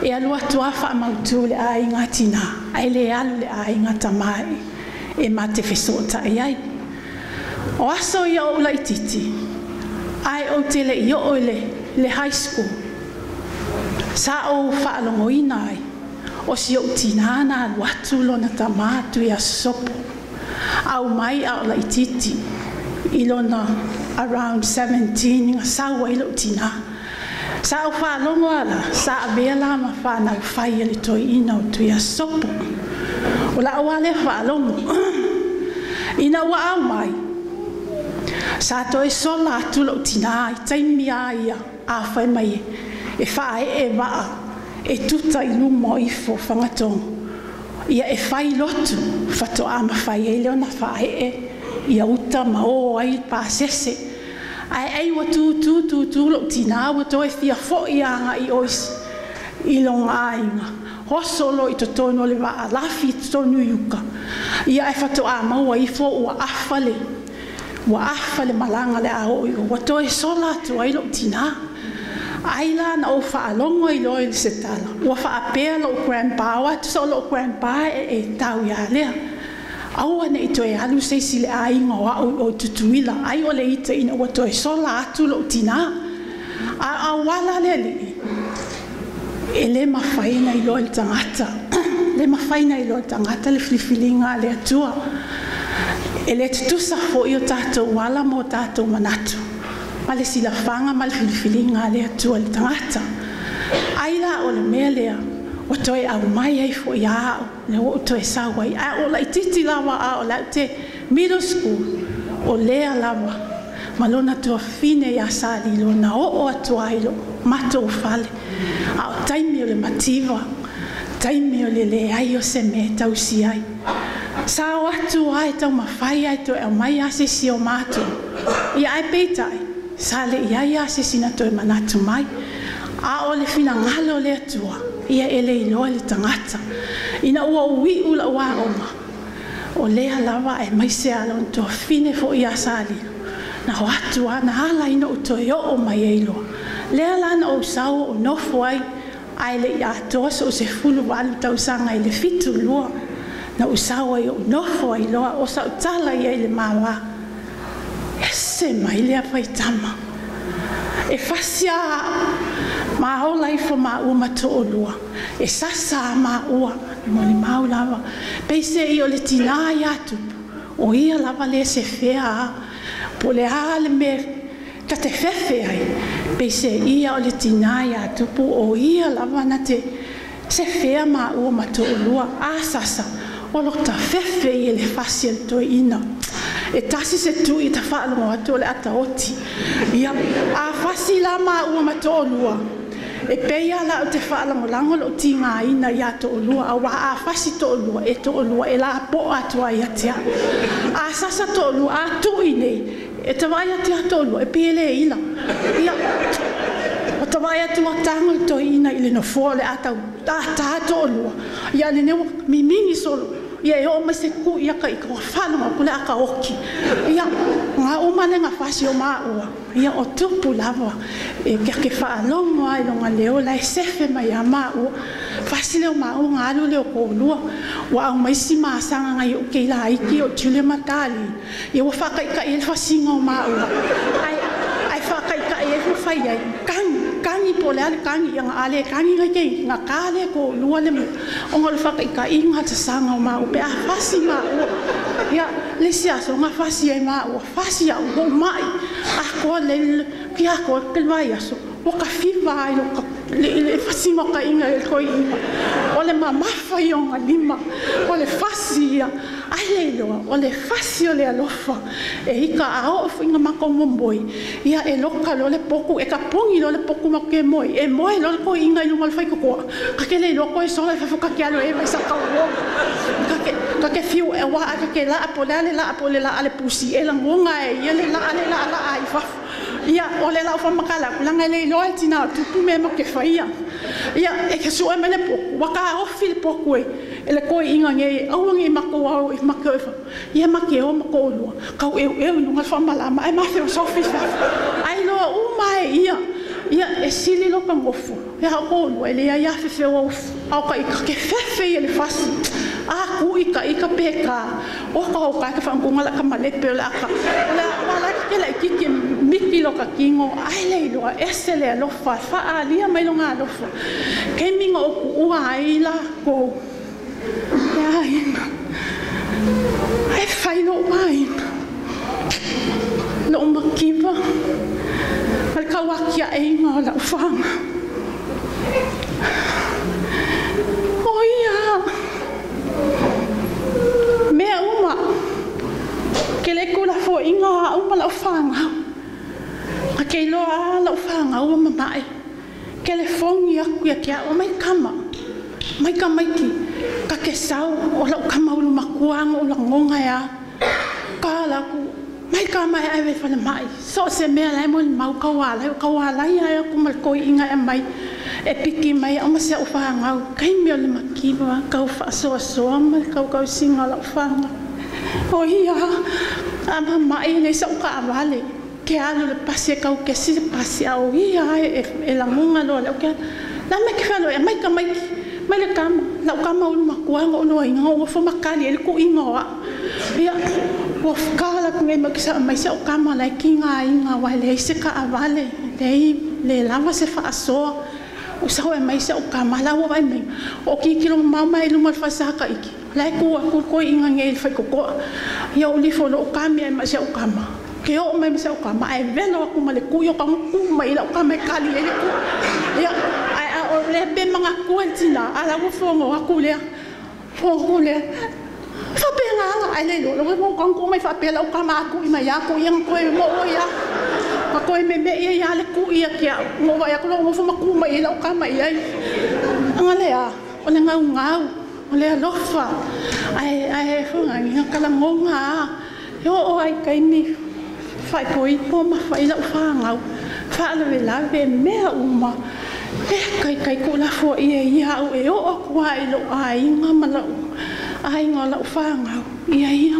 Speaker 18: E alu atu a fa mautu le a ingati na. Ai le alu le a ingata mai. Ai alu le mai e mate te ai. O aso i au lai titi, ai au te le i o le, le high school. Sa o faalogoina ai, o si au tinana al watu lona ta mātu i a. Au mai au lai titi, i lona around 17, nga sawa i lo tinana. Sa o fa lo ala, sa be la ma fa na fa ye le toi ino tu sopo. O la o ale fa. Ina wa au mai. Sa to e so la tu lo tina i tai mi ia a mai. E fa e e va e tuta i lu mo i fo. Ia e fai i lotu fa to ama le na fa e. Ia uta ma o ai pa sese ai ai wa tu tu tu tu lo tina wa to e fia fo ia nga i ois i lo ainga ho solo i to le va la fi to nu yuka ia e fato ama wa i fo wa afale wa afale malanga le a o wa to e sola tu ai lo tina ai la na o fa alongo i loe se tala. Ua fa apea lo grandpa wa tu so lo grandpa e e tau ia lea aua nei toe alu seisi le aiga o a'u o tutuila. Ai o le ita ina ua toe sola atu lo'u tinā a auala le ali'i e lē mafaina i loa le tagata lē mafaina i loa le tagata le filifiliga a le atua. E lē tutusa fo'i o tatou ala mo tatou manatu. Ma le silafaga ma le filifiliga a le atua le tagata ai la o le mea lea o toi au mai ai foʻi aʻo ne o toi sau ai. A o laʻitiiti lava a o lau te middle school o lea lava ma lona tuafine iā lona na o atua ai lo matou fale a o taimi o le mativa taimi o le leai o se me tausi ai. Sa o atu ai taumafai ai toe aumai asesi o matou ia ai peitai sa le ia ia se sina toi manatu mai. A o le fina ngalo le atua ia ele no le tangata. Ina ua wi ula wa oma. O le lava e mai se ala to fine fo ia na ho atu ana ala ina o to yo o mai elo le ala na o sao o no ai le ia to so se fulu wal ta usanga ile fitu lua. Na usawa sao o no foi lo o sa tala ia ile mawa se mai le faitama e fasia ma hau lai fo ma u ma to e sa sa ma u mau lava pe se i o le tina i atu o i a lava le se fea po le ale me ta te fefe ai. Pe se i a o le tina i atu o i a lava na te se fea ma u ma to olua a sa o lo ta fefe i le fasien to ina. E tasi se tu i ta fa'alo mo atu o le ata oti. Ia a fasila ma u ma to e peia la o te whaalangolango lo ti ngā ina i ato o a wā a whasi to o e to e la a po atua i atia. A sasa to o a nei, e te wai atia to o lua, e pele ina. Ia, o te wai atua tango to ina i le no fuole atau, a tā to o lua, i ane neu mi so ia e o se ku ia ka i ka whanu ma kule aka oki. Ia ngā umane ngā whasi o mā ua. Ia o tupu lawa e kia ke whaalongo ai longa leo lai sefe mai a mā ua. Whasi leo mā ua ngā alu leo kōlua. Wa au mai si mā sanga ngai o kei la aiki o tule matali. Ia wa whakai ka i e whasinga o mā ua. Ai, ai whakai ka e whai ai. Kangi kangi po le ale kangi yang ale kangi ngai ke nga kale ko lua le o ngol fa ka inga ta sanga ma u pe a fasi ma u ya le sia so nga fasi e ma o fasi ya u mai. A ko le ki a ko ke vai aso o ka fi vai o ka le le fasi ma ka inga ko inga o le mamafa i fa nga lima. O le fasi ia. Ai le iloa. O le fasi o le alofa, e ika a o inga mako mo ia e loka lo le poku, e ka pongi lo le poku mako ke moi, e moi lo le koi inga i lunga le whai kukua, ka ke le iloa e sola e fafuka ke alo e mai sa kau ka ke, ka ke fiu e wa, ka ke la apole ale la apole la ale pusi, e la ngonga e, ia le la ale la ala ai fafu ia o le lau langa le iloa tina o tutu mea mo ke whaia. Ia e ke sua mele poku waka ofi le poku e e le koe inga nge e au i mako wau e mako e ia make o mako o lua kau eu eu nunga whamalama e mase o sofi ai loa umae ia. Ia e sili lo ka ngofu e hau ko lua ele le ia fe o ufu au ka ika ke fefe e le fasi a ku ika ika peka o ka o ka ka whangunga la ka malepe o la ka la ka ke la ikike miki lo ka kingo ai le lo esele lo fa fa alia mai lo nga lo fa ke mingo o ua la ko ai ai fai lo mai lo makipa al kawakia e ngo la fanga oh ia me uma ke le kula fo inga uma la fanga A ke loa a lau whāngau a mamae. Ke le whongi aku ia kia o mai kama. Mai ka maiti. Ka ke sau o lau kamaulu makuanga o langonga ia. Ka laku. Mai ka mai ai wei whana mai. So se mea lai mo ni mau ka wālai. Ka wālai ai aku malkoi inga e mai. E piki mai o mase o whāngau. Kai mea le so Kau whaasoa soa mai. Kau kau singa lau whāngau. O ya Ama mai nei sau ka avale. Kau Ke alu le pasi e kau ke si pasi au ia e, e la munga lo le ke. La me ke falo e mai ka mai. Mai le kama. La kama ulu makuanga o loa inga o fa makali e le ku inga wa. Ia. Wa kala ku ngai makisa mai sa o kama lai ki ngā inga wa le se ka avale. Lei le lava se fa asoa. O sa e mai sa o kama la wa mai. O ki kilo mama e luma fa sa ka iki. la ku ku ko inga ngai fa ko ko. Ia o li fo lo kami e mai sa o kama. Ke o mai sa o kama e velo aku male ku yo ka ku mai la o mấy kali e le ku. ya ai a o le be manga ku tina ala phong fo ngo aku le. phong ngo le. Fa pe nga ai le lo lo mo kong ku mai fa pe la o kama aku i ya aku yang ko e mo o ya. Ma ko me me ya ya le ku ya kia. Mo wa ya ko mo fo ma ku mai la o kama ia. Anga le a. O le ngau ngau. O le alofa. Ai ai fo nga nga kala ngonga. Yo o ai kai mi fai poi po ma fai la fa ngau. Fa là ve la ve me uma. E kai kai ko la fo ia ia o e o ko ai lo ai nga ma la. Ai nga la fa ngau. Ia ia.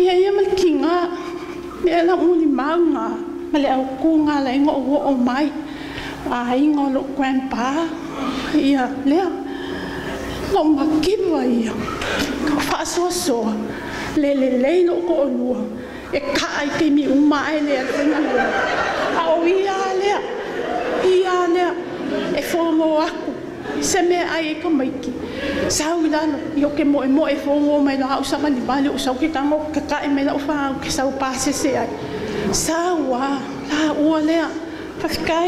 Speaker 18: Ia ia ma kinga. Me la uni manga. Ma le au ku nga la ngo o o mai. Ai nga lo grandpa. Ia le. Ngo ma mà ia. Ka fa so so. le le le no ko lua. E ka ai ke mi uma ai le ai na lua. A o ia le ia le e fo mo aku. Se me ai e ko mai ki sa u da ke mo e fo mo mai la u sa ma ni ke ta mo ka ka e la u fa u ke sa u ai. Sa wa la u le fa ka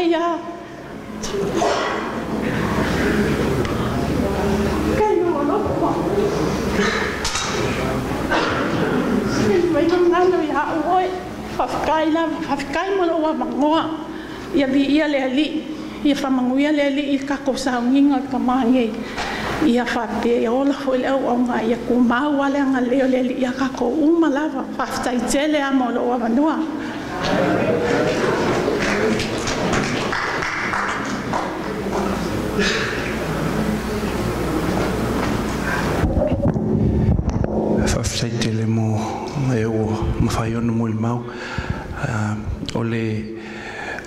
Speaker 18: mai mai mai i ha oi fa kai la fa kai mo o ma ngo ya di ia le ali ia fa mangu ia le ali ka ko sa ka ma ngi ia fa te ia ola fo leo o ngā ia ku ma wa le nga le le ia ka uma lava, ma la fa
Speaker 1: fa te a mo lo wa no Fafsaitele mo mau Ah, o le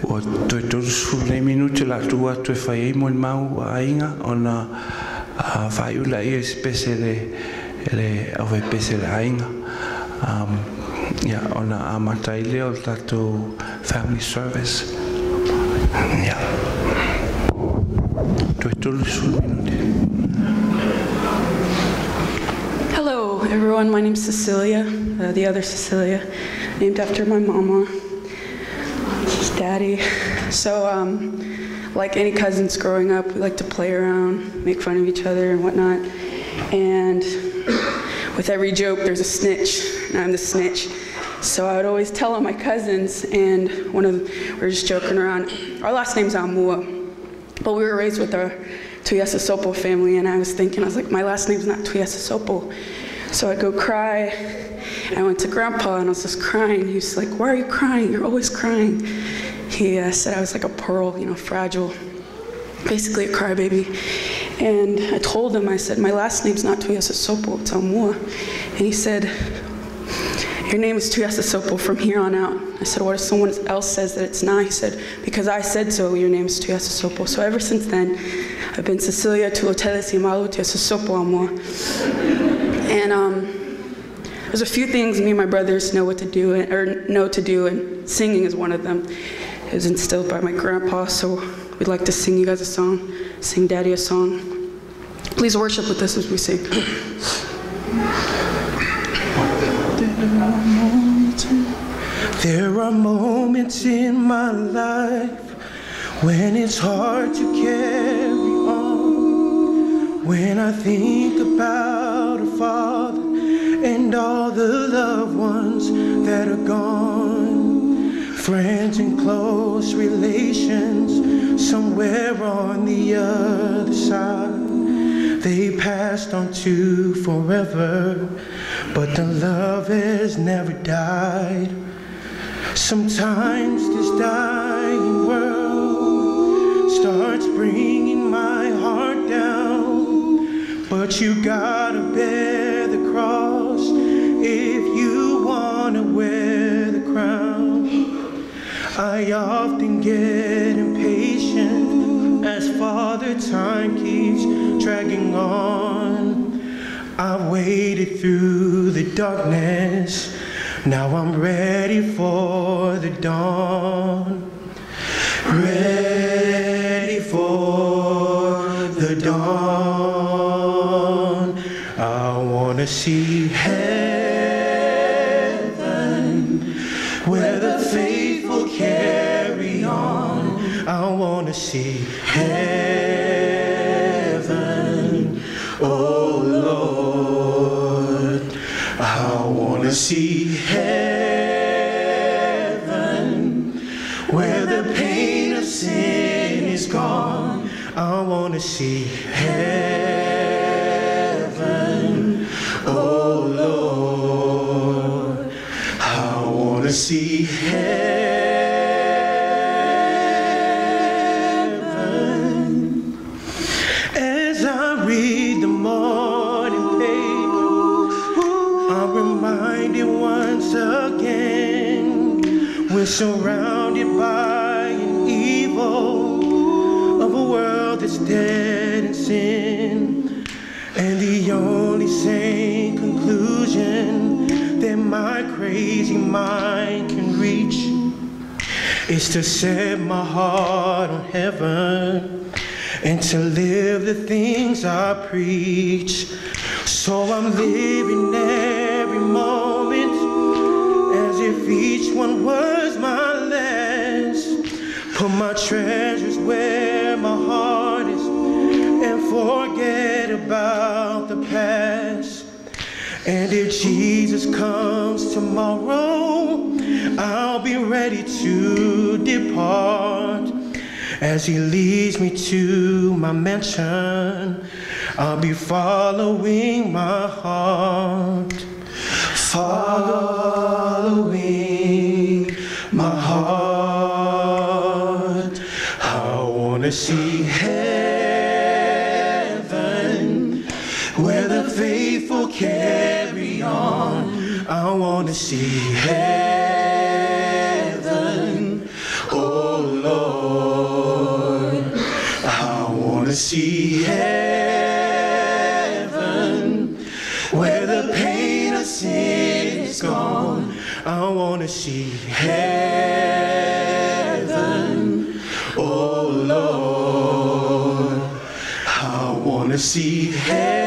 Speaker 1: o toi toru su le minute la tua tu whai ei mo le mau a inga o na whai ula i spese le le au pese le ainga. Ya o amata i o tato family service.
Speaker 19: Hello, everyone. My name is Cecilia, uh, the other Cecilia, named after my mama, daddy. So, um, like any cousins growing up, we like to play around, make fun of each other and whatnot. And with every joke, there's a snitch, and I'm the snitch. So I would always tell on my cousins, and one of them, we were just joking around. Our last name's Amua, but we were raised with our Tuiasosopo family, and I was thinking, I was like, my last name's not Tuiasosopo. So I'd go cry. I went to Grandpa, and I was just crying. He was like, why are you crying? You're always crying. He uh, said I was like a pearl, you know, fragile, basically a crybaby. And I told him, I said, my last name's not Tuiasosopo, it's Amua. And he said, your name is Tuiasosopo from here on out. I said, what if someone else says that it's not? He said, because I said so, your name is Tuiasosopo. So ever since then, I've been Cecilia Tuloteles Imalu Tuiasosopo Amua. And um, there's a few things me and my brothers know what to do, or know to do, and singing is one of them. It was instilled by my grandpa, so we'd like to sing you guys a song, sing Daddy a song. Please worship with us as we sing.
Speaker 20: There are moments in my life when it's hard to carry on. When I think about father and all the loved ones that are gone, friends and close relations somewhere on the other side. They passed on to forever, but the love has never died. Sometimes this dying world starts bringing but you gotta bear the cross if you wanna wear the crown. I often get impatient as Father Time keeps dragging on. I waited through the darkness. Now I'm ready for the dawn. Ready Wanna see heaven where the faithful carry on. I wanna see heaven, oh Lord. I wanna see crazy mind can reach is to set my heart on heaven and to live the things I preach. So I'm living every moment as if each one was my last. Put my treasures where my heart is and forget about the past. And if Jesus comes tomorrow, I'll be ready to depart. As he leads me to my mansion, I'll be following my heart. Following my heart. I wanna see heaven see heaven, oh Lord. I wanna see heaven where the pain of sin is gone. I wanna see heaven, oh Lord. I wanna see heaven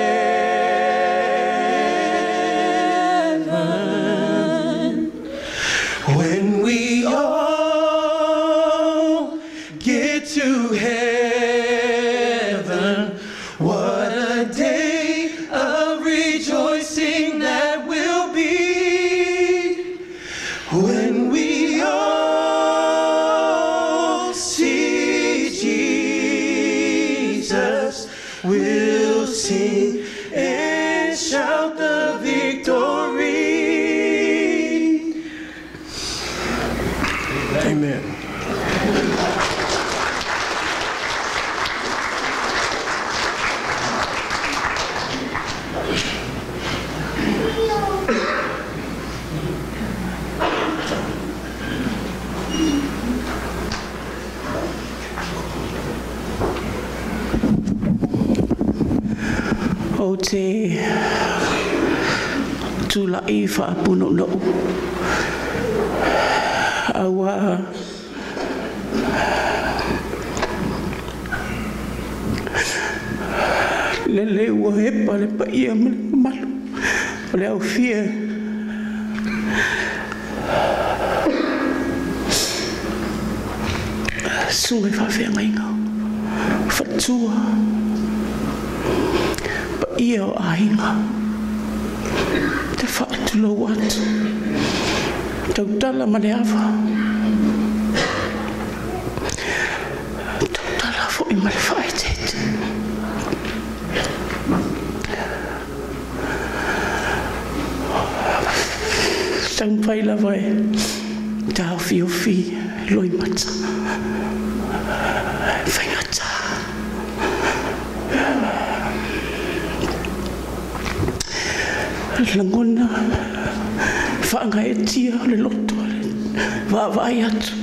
Speaker 6: te tula ifa puno no awa. Le le wo he pa le pa ia me mal le au fie su me fa io aina te faatulou atu tautala ma le ava tautala foʻi ma le faaetete taupai lava e taofiofi loi mata faiga lagona fagaetia o le loto vaavai atu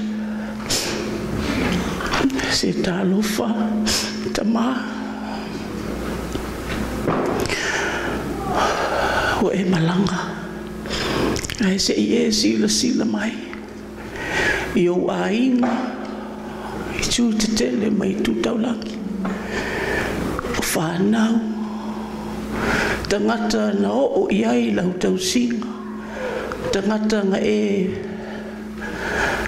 Speaker 6: se talofa tamā ua e malaga ae seʻi ē silasila mai. I ou aiga i tū tetele mai tutaulagi o fanau tangata na o o iai lau tau singa, tangata nga e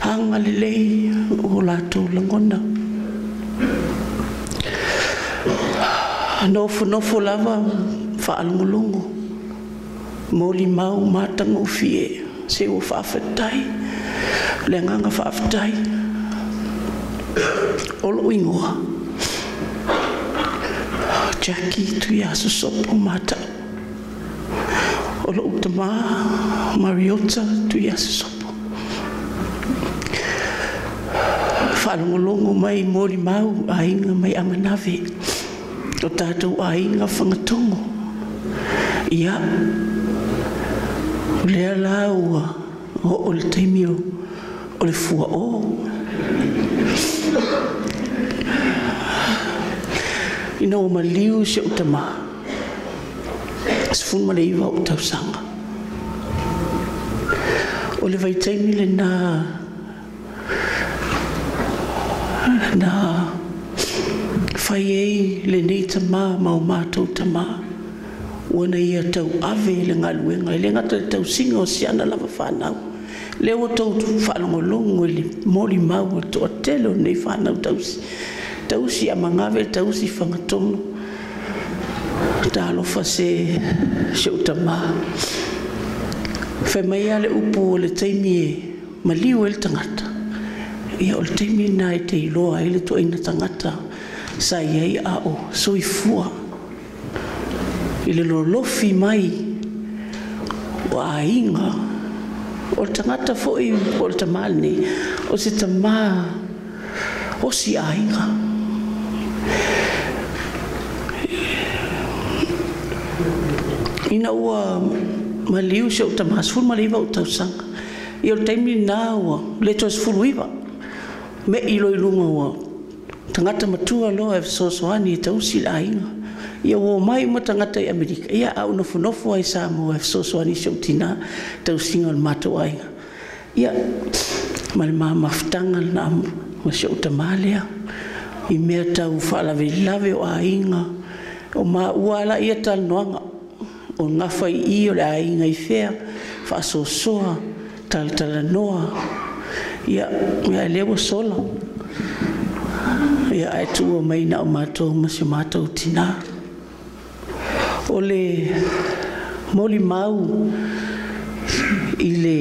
Speaker 6: hanga lei o lātou langona. Nofu nofu lava whaalungulungu, moli mau mātanga ufie, se o whaafatai, le nganga whaafatai. Olo ingoa. Jackie tu ia so sopo mata. O lo utama Mariota tu ia so sopo. Whalongolongo mai mori mau a inga mai amanave o tātou a inga whangatongo. Ia o lea laua o o le taimio o le fua o. ina o maliu se o tama. Sfun ma le iwa o tausanga o le vaitaimi le na na fai le nei tama ma o matou tama. Ua ia tau ave i le galuega i le gata le tausiga o siana lava fanau lea ua tou faalogologo i le molimau o toʻatele o nei fanau tausi tausi amagave le tausi fagatonu talofa se se o tamā femaia le upu o le taimi e maliu e le tagata ia o le taimi na e te iloa ai le tuaina tagata sa iai a o soifua. I le lolofi mai o aiga o le tagata foʻi o le tamā lenei o se tamā osi aiga ina ua maliu se o tamasefulu ma le iva o tausaga ia o taimi lenā ua le toasefulu iva me i loiluga ua tagata matua loa e fesoasoani e tausi le aiga ia ua mai ma tagata i amerika. Ia au nofonofo ai sa mo e fesoasoani se o tinā tausiga o le matou aiga ia ma le mamafutaga lana amu ma se o tamā lea i mea tau faalavelave o aiga o maua ala ia talanoaga o gafa i o le aiga i fea faasoasoa talatalanoa ia ia e lea sola ia ae tuua mai na o matou ma se matou tinā o le molimau i le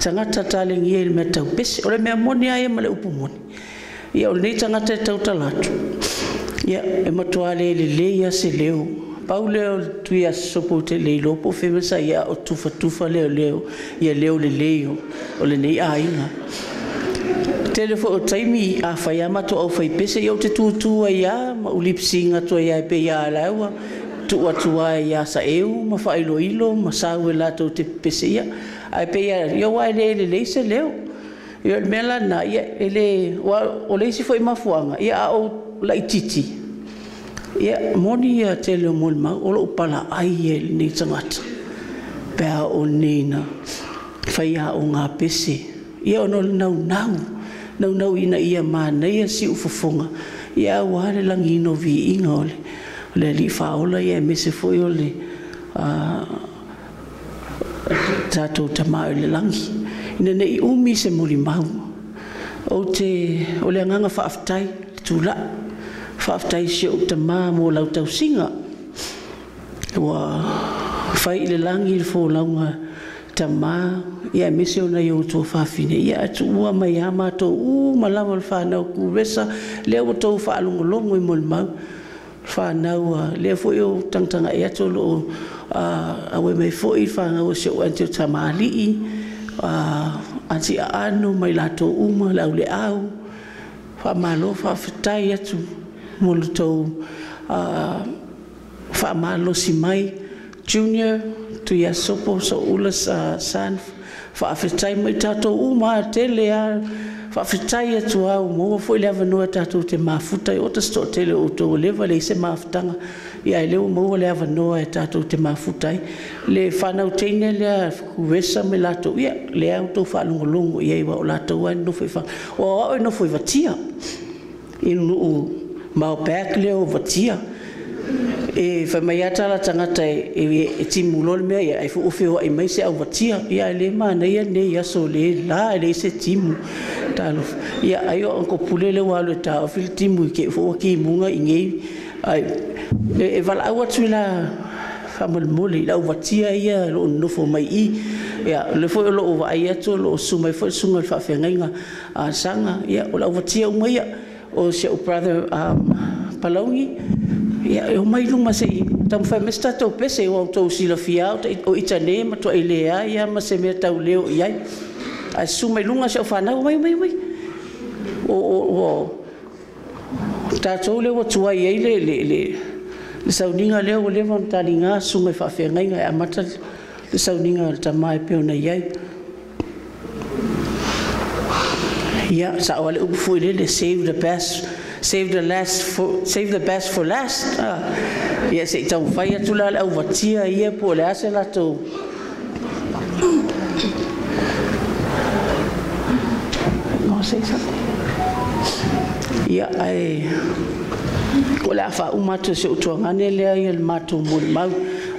Speaker 6: tagata talegia i le mea taupese o le mea moni aia ma le upu moni. Ia o lenei tagata e tautala atu ia e matoā le lelei a se leo pau leo tu ia sopo te lei lopo fema ia o tufa tufa leo leo ia leo le leo o le nei ainga tele fo o taimi a fai amato au fai pese iau te tuatua ia ma ulipsinga to ia e pe ia alaua tu atua e ia sa eu ma fa'ailoilo ma saue latou te pese ia ae pe ia ia uā e lē lelei se leo. Ia le mea lana ia e lē ua o leisi foi mafuaga ia a la ititi ia moni ia te leo moni mau o lo ai e ni tangata. Pea o nina whai a o ngā pese. Ia ono le nau nau nau nau ina ia mā na ia si ufafunga ia wāre langi ino vi inga ole. Le li whaola ia mese fwoi ole a tātou tamāo le langi. Ina nei umi se moni mau. O te o le anganga whaafitai tūlaa faaftai se o tama mo lau tau singa wa fai le langi le fo launga tama ia mese ona ia outou faafine ia atu ua mai a matou u ma lava le fanau kuresa lea ua tou faalogologo i mo le mau fanau a lea foʻi o tagatagaʻi atu o loo aue mai foʻi le fagau se ua ante o tamalii ati aano mai latou uma le auleau faamalo faafetai atu mo le tou faamalosi mai. Junior tu ia sopo so ula sa san faafetai mai tatou uma tele a faafetai atu au mo fo le avanoa tatou te mafuta i ota sto tele outou leva le se mafutaga ia e leu maua le avanoa e tatou te mafuta ai le fanauteina lea kuesa me latou ia lea outou faalogologo ia iua o latou ai nofo i fa o aʻo e nofo i vatia i ma o peaki o vatia. E fa mai atala tangata e e, e timu lol mea ia e fu o ai mai se au vatia. Ia le mana ia ne ia so le la le se timu. Talo. Ia ayo anko pulele walo ta o fil timu ke fu o ki munga inge ai e, e vala au atu la fa mal mole la o vatia ia lo nofo mai i. Ia le fo lo o vai atu lo su mai fo sunga fa fenga a sanga. Ia o la o vatia o ia o se o brother um, Palongi. Ia, e o mai luma se i, Tau whai me stata o pese, o auto si la fia, o ita ne, ma tua i lea, ia, ma se mea tau leo i ai. A su mai luma se o whanau, mai, mai, mai. O, o, o, tātou leo atua i ai le, le, le, le sauninga leo, le vantari ngā, su mai whawhia ngai ngai amata, le sauninga le tamai peona i ai. Ia, sa o le u fu le save the best save the last for save the best for last. Ah ia se tau fai la au vatia ia po le ase la no say something? Ia ai ko la fa uma to se uto ngane le ia le mato mo mau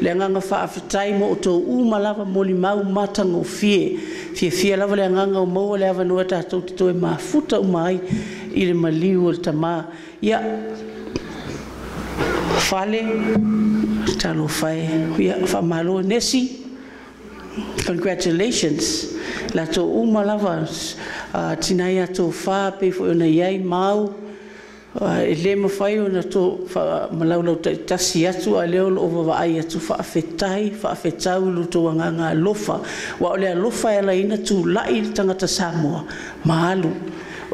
Speaker 6: le anganga whaafatai mo o tō uma lava moli mau matang fie. Fie lava le anganga o maua le awa noa tātou te toe maafuta o mai i le maliu o le tamā. Ia, fale, talo fai, ia, whamalo, nesi, congratulations, la tō uma lava, uh, tinai a tō whā, pefo yonai mau, e lē o ona to malaulau tasi atu a lea o loo ai atu faafetai faafetau i loutou agaga alofa ua o le lofa e alaina tulaʻi i le tagata samoa ma alu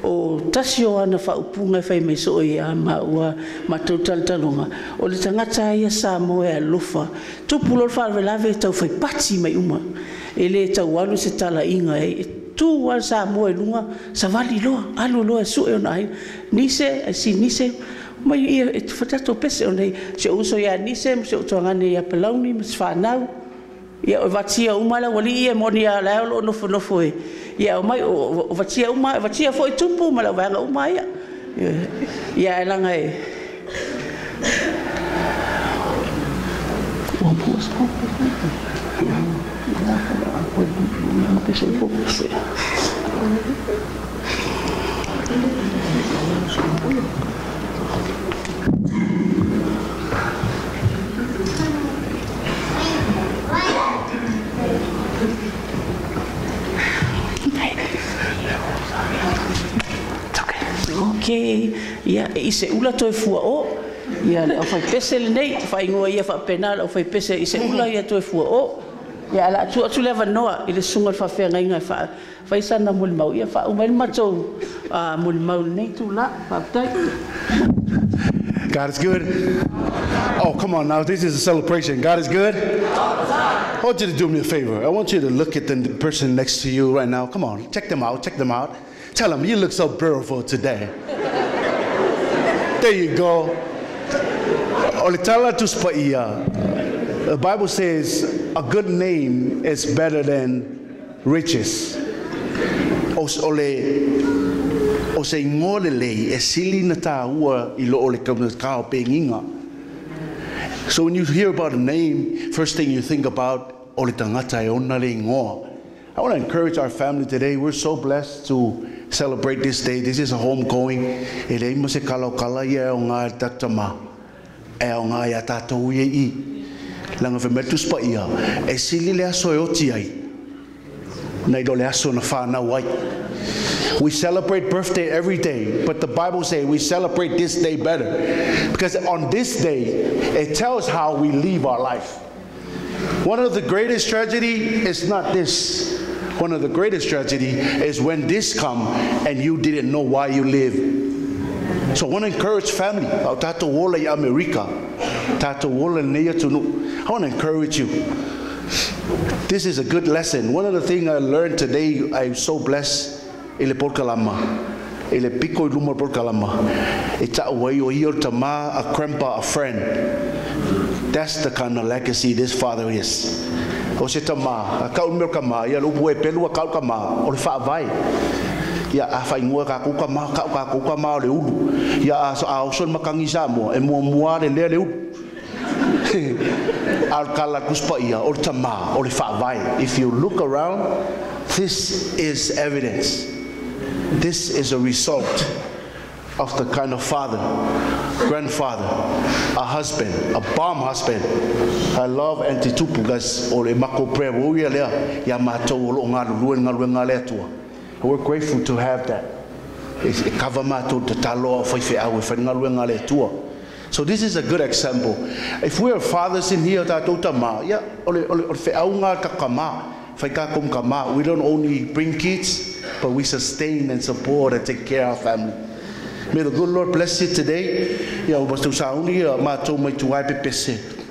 Speaker 6: o tasi o ana faaupuga e fai mai so oi a ma total matou o le tagata ia Samoa e alofa ve lo le tau e taufaipati mai uma. E tau alu se talaiga e Tu wa sa mo e lunga sa vali loa. alo loa su e ona ai. Nise, e si nise. Mai ia e whatato pese o. Se uso ia nise, se uto ngane ia pelauni, mas whanau. Ia o vatia umala, wali ia moni a no lo nofo nofo e. ia o mai o vatia uma vatia foi tupu ma la vanga uma ia ia langa e się pokusy. Okay, ia i se ula toe fua o ia le au fai pese lenei faigoa ia faapena le au fai pese i se ula ia toe fua o Ia la tu tu leva noa ah. i le sunga fa fe ngai ngai fa fai sana mul mau ia fa umel matou a ah, mul mau nei tu la fa tai.
Speaker 21: God is good. Oh, come on now. This is a celebration. God is good. I want you to do me a favor. I want you to look at the person next to you right now. Come on, check them out. Check them out. Tell them you look so beautiful today. There you go. The Bible says a good name is better than riches. Os ole o se ngole lei e sili na tā ua i lo ole kauna kao penginga. So when you hear about a name, first thing you think about ole tangata e ona le ngoa. I want to encourage our family today. We're so blessed to celebrate this day. This is a homegoing. E rei mo se kala kala ia o ngā tatama. E o ngā ia tātou ia i. Langa. E sili le aso e oti ai. Nei do le aso na. We celebrate birthday every day, but the Bible says we celebrate this day better. Because on this day, it tells how we live our life. One of the greatest tragedy is not this. One of the greatest tragedy is when this come and you didn't know why you live. So I want to encourage family. Oh, Tato wola i America. Tato wola neia tunu. I want to encourage you. This is a good lesson. One of the things I learned today, I'm so blessed e le polkalama e le piko i luma polkalama e ta wai o iyo tama a grandpa a friend that's the kind of legacy this father is o se tama a kau mel kama ia lo bue pelu a kau kama o ia a ah, fai ngua ka ku kama ka ka ku ah, ah, kama o le ulu a a sa mo e le vai if you look around this is evidence this is a result of the kind of father, grandfather, a husband, a bomb husband. I love Auntie Tupu guys o le mako prayer o ia lea ia mātou o lo ngā lulu ngā lue ngā lea tua. We're grateful to have that. Te e lea tua. So this is a good example. If we are fathers in here, kakom kamā. We don't only bring kids, but we sustain and support and take care of our family. May the good Lord bless you today. Ai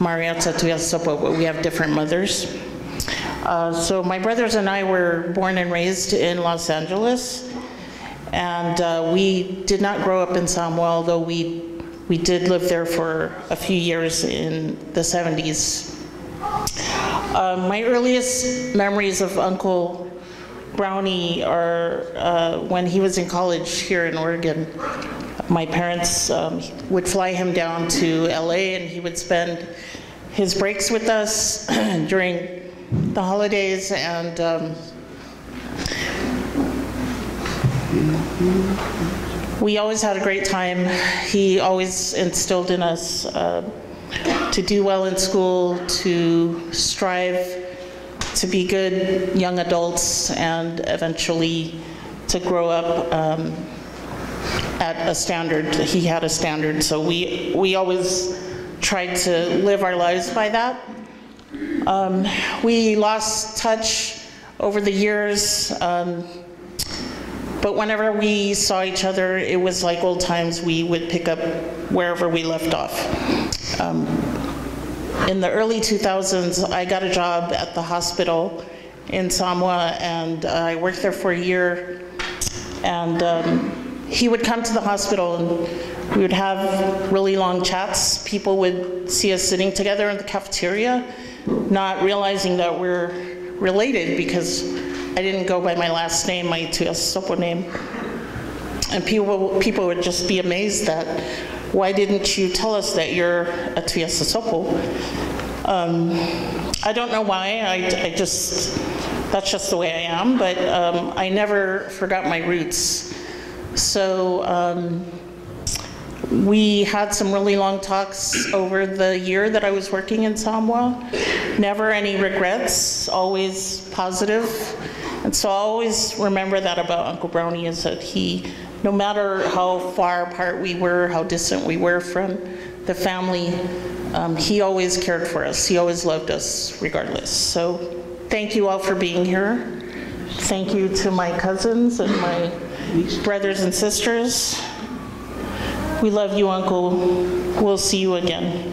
Speaker 22: Mariota Tuiasosopo, but we have different mothers. Uh, so my brothers and I were born and raised in Los Angeles. And uh, we did not grow up in Samoa, though we, we did live there for a few years in the 70s uh, my earliest memories of Uncle Brownie are uh, when he was in college here in Oregon. My parents um, would fly him down to LA and he would spend his breaks with us during the holidays and um, we always had a great time. He always instilled in us uh, to do well in school, to strive to be good young adults, and eventually to grow up um, at a standard. He had a standard, so we, we always tried to live our lives by that. Um, we lost touch over the years, um, but whenever we saw each other, it was like old times. We would pick up wherever we left off. Um, in the early 2000s, I got a job at the hospital in Samoa, and I worked there for a year. And um, he would come to the hospital, and we would have really long chats. People would see us sitting together in the cafeteria, not realizing that we're related because I didn't go by my last name, my Tuiasosopo name. And people, people would just be amazed that
Speaker 23: why didn't you tell us that you're a Tuiasosopo? Um, I don't know why, I, I just, that's just the way I am, but um, I never forgot my roots. So um, we had some really long talks over the year that I was working in Samoa. Never any regrets, always positive. And so I always remember that about Uncle Brownie is that he, no matter how far apart we were, how distant we were from the family, um, he always cared for us. He always loved us regardless. So thank you all for being here. Thank you to my cousins and my brothers and sisters. We love you, Uncle. We'll see you again.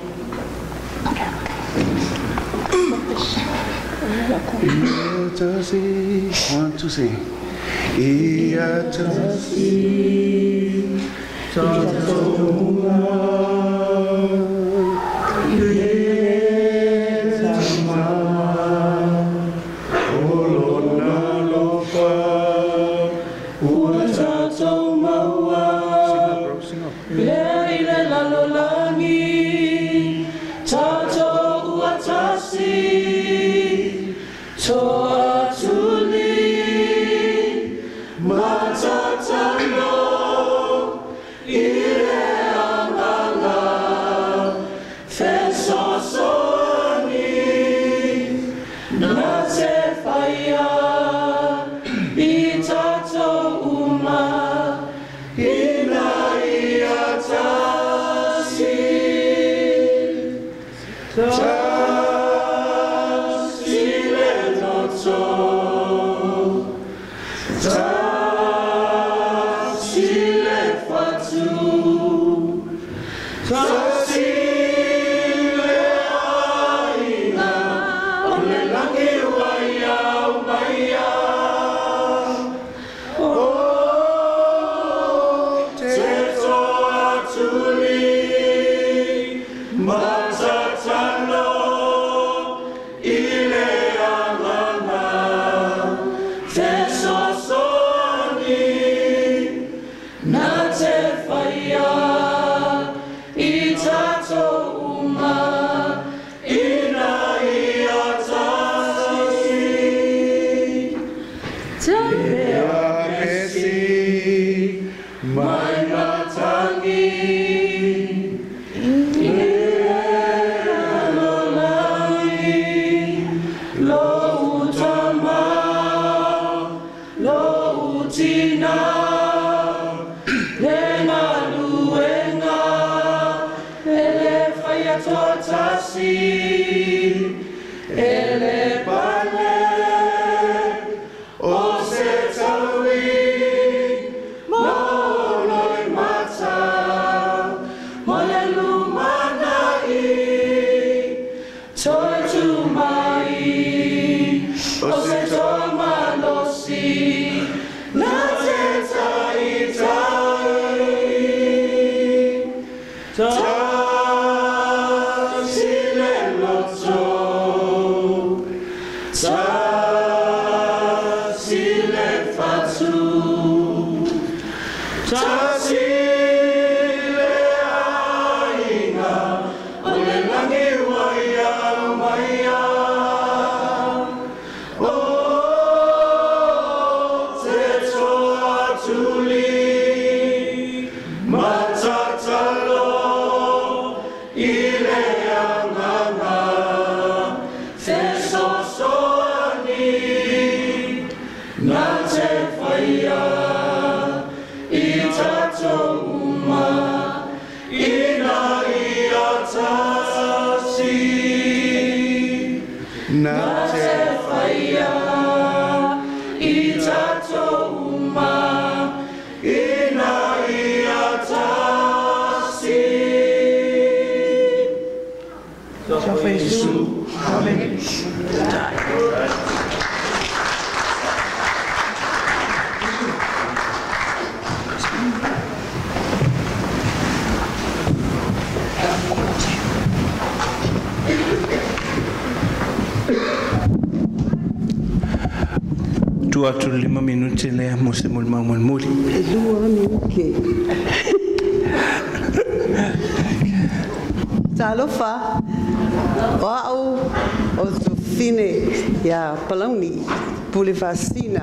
Speaker 24: Tu
Speaker 25: fine ya palauni pulivasina.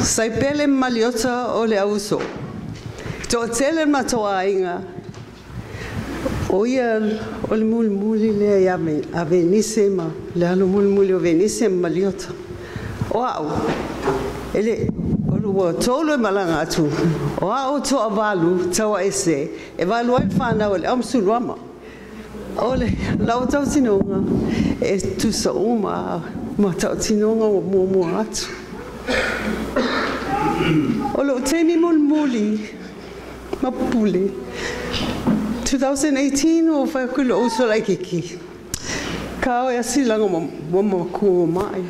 Speaker 25: Sai pele maliota o le auso. To tele matoa inga. O ia o le mulmuli le ia a venise ma le o venise maliota. O au. Ele o lua tolo e malanga atu. O au to avalu tawa ese. E valu ai whana o le amsuluama. O le lau tau tinonga. E tu sa uma ma tau tinonga o mua mua atu. O lo temi mulmuli ma pule. 2018 o whai kula o so lai kiki. Ka o e asilanga mo mo mo kua mai.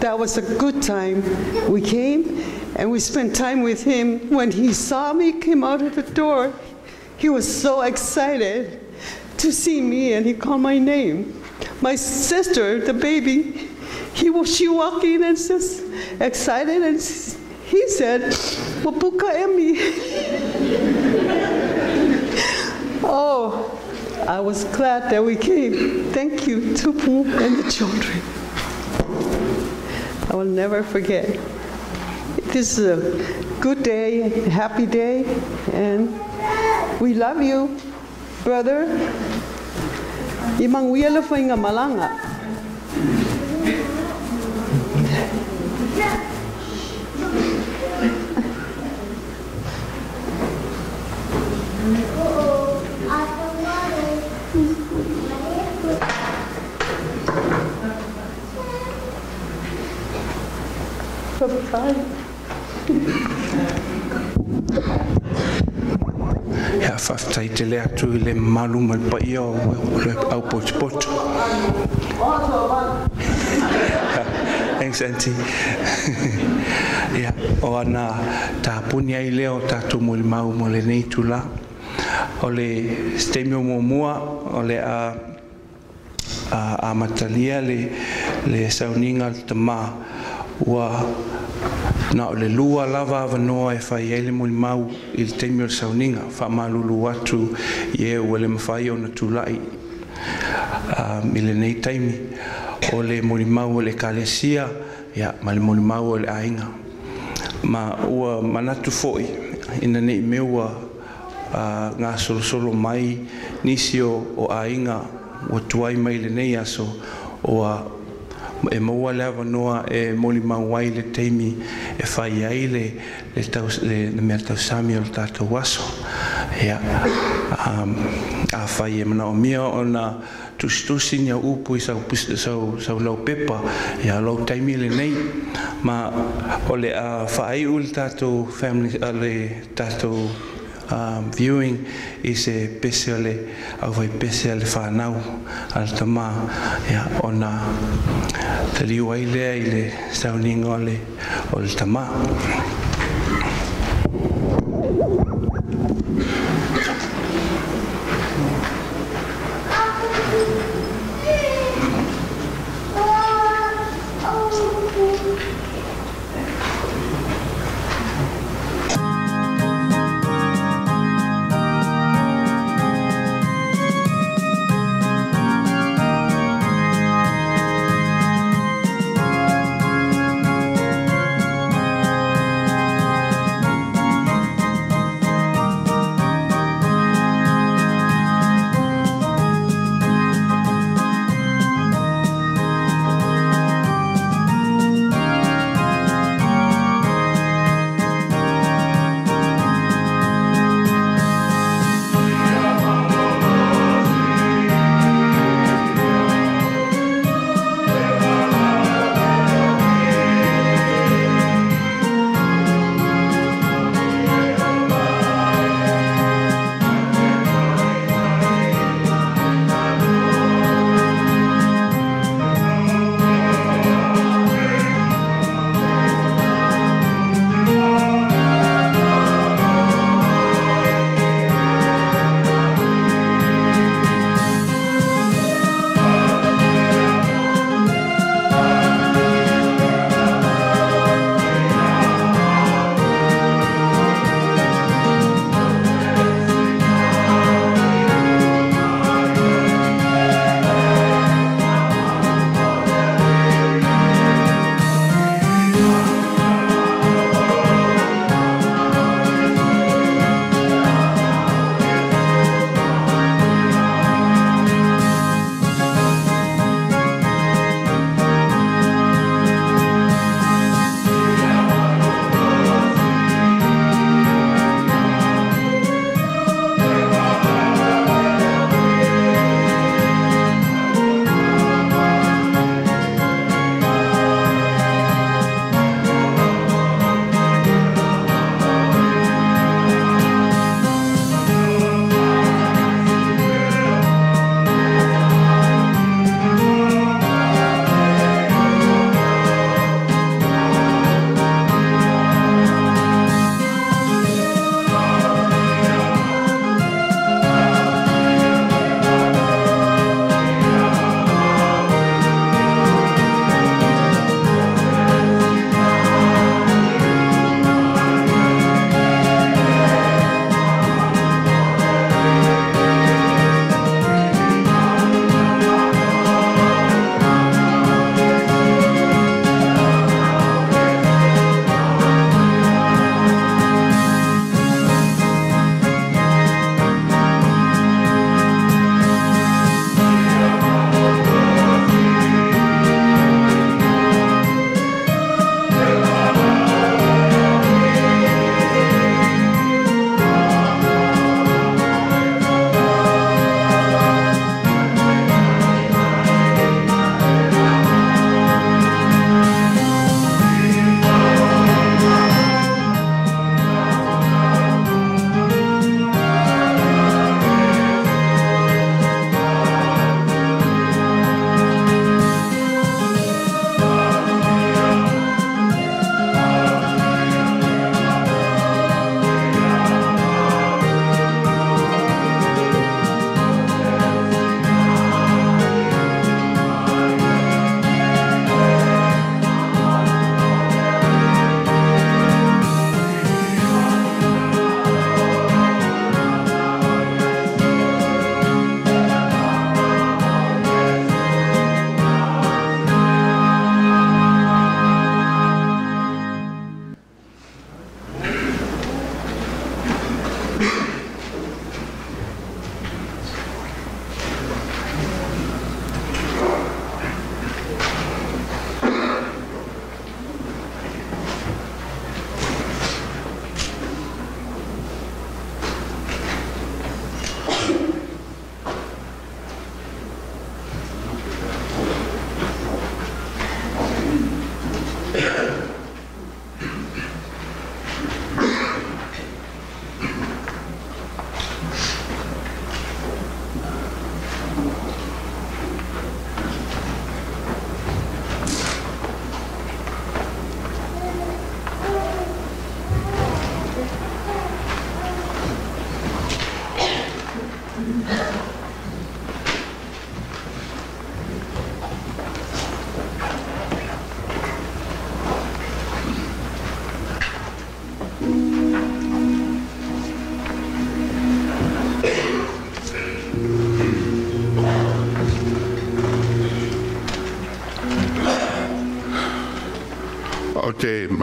Speaker 25: That was a good time. We came and we spent time with him. When he saw me came out of the door, he was so excited to see me and he called my name. My sister, the baby, he was she walked in and says excited and he said, Wapuka Emi. oh, I was glad that we came. Thank you, Tupu and the children. I will never forget. This is a good day, happy day, and we love you, brother. Imang uyelo foi nga malanga.
Speaker 1: Papai. Whaftai te lea tu i le malu mai pa ia o le au pot pot. Thanks, Auntie. Ia, o ana tā puni ai leo tātou mo le mau mo le nei la. O le stemio o mua o le a a, a matalia le le sauninga le tama ua na o le lua lava avanoa e fai ai le molimau i le taimi o le sauninga faamalulu atu i e ua le mafai ona tulaʻi um, i lenei taimi o le molimau o le ekalesia ia ma le molimau o le aiga ma ua manatu foʻi ina neʻi mea ua uh, ngā solosolo mai nisi o, o aiga ua tuai mai lenei aso ua e maua le avanoa e molimau mauai le taimi e fai ai le, le, tau, le, le mea tausami o le tatou aso. Ia um, a fai e mana o mia ona tusitusi ni au upu i sau, sau, sau lau pepa. Ia lau taimi lenei ma o le a faaiʻu le tatou family a le tatou um, viewing i se pese o le au vai pese o le whanau al tama ia ona te liu ai lea i le sauninga o le, o le tama.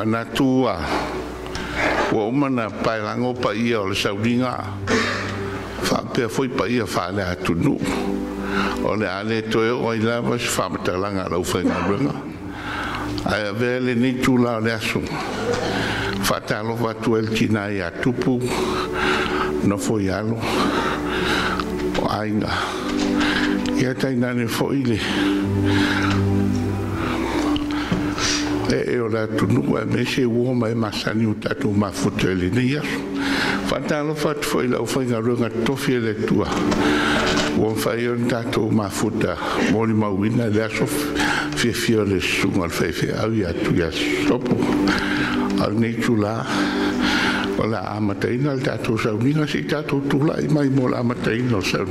Speaker 26: Manatua. Ua uma na paelago pa ia o le sauliga faapea foi pa ia faale atunuu o le a le toe oo ai lava se faamatalaga lau faigaluega ae avea lenei tula o le aso. Faatalofa atu ai le tinā iā tupu nofo i alo. O aiga ia tainane foʻi le e e o la tunu e me se wo mai masani o tatu ma fotele ni ya fanta lo fat fo ila o fa nga ronga to le tua. Wo fa yo tatou mafuta moli ma wina le aso fie fie le su ma fe fe a ya tu ya sopo. Al ne o la amata le tatu sa uninga si tatu mai mo la amata ina sa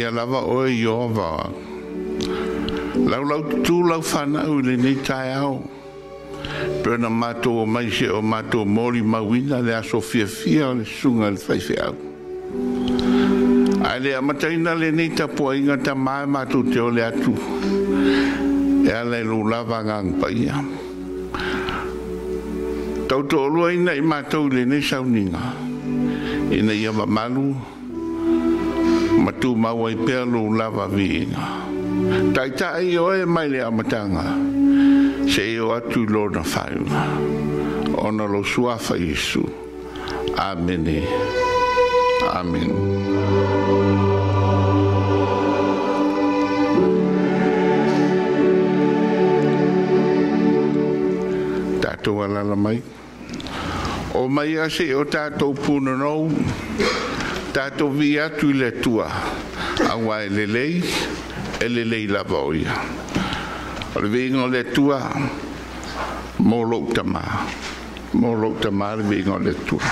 Speaker 26: ia lava o e Iova. Lau lau tu lau whana u le ni tai au pero na mato o maise o mato mori mawina le aso fia fia o le sunga le fai fia au. Ai le amataina le nei tapo inga ta mai mato te o le atu. E ale lu lava ngang paia tau to olua ina i mato le ni sauninga. Ina ia mamalu. malu tu mawa i pelu lava vina. Tai tai o e mai le amatanga, se i o atu lona whaiunga. Ona lo sua fa Isu. Amen. Amen. Tātou alala mai. O mai ase o tātou pūna nou tato vi atu le tua. Awa ele lei ele lei la voia ole vengo le tua molo tama molo tama le vengo le tua.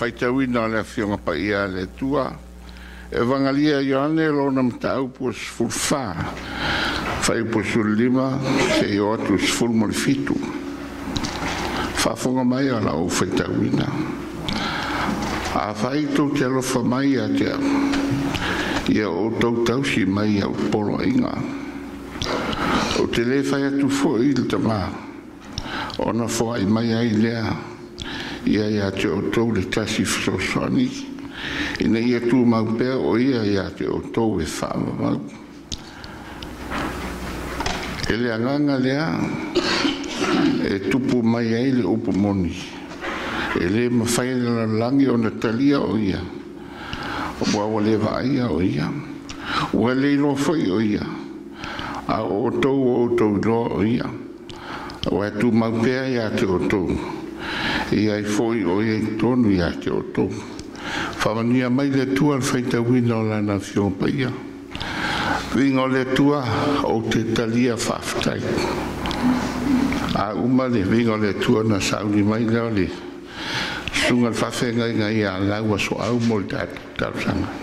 Speaker 26: faitauina o le afioga paia a le atua e vagalia ioane lona mataupu o sefulufā faipuasulilima seio atu sefulu ma le fitu faafoga mai a lau faitauina afai tou te alofa mai a te au ia outou tausi mai au poloaiga o te lē fai atu foʻi i le tamā. Ona foaʻi mai ai lea ia ia te otou le tasi fesoasoani ina ia tumau pea o ia ia te otou e faamamau e le agaga lea e tupu mai ai le upu moni. E lē mafai le lalagi ona talia o ia. Ua ua lē vaaia o ia. Ua le iloa foʻi o ia. A o outou o outou iloa o ia. Ua e tumau pea iā te outou ia i foi o ia i tonu ia te o tō whamania mai le tua al whaita wina o lana fio pa ia Vingo le tua o te talia whaftai. A uma le vingo le tua na sauni mai leo le sunga whawhenga inga ngai a laua so au mo le tatu sanga.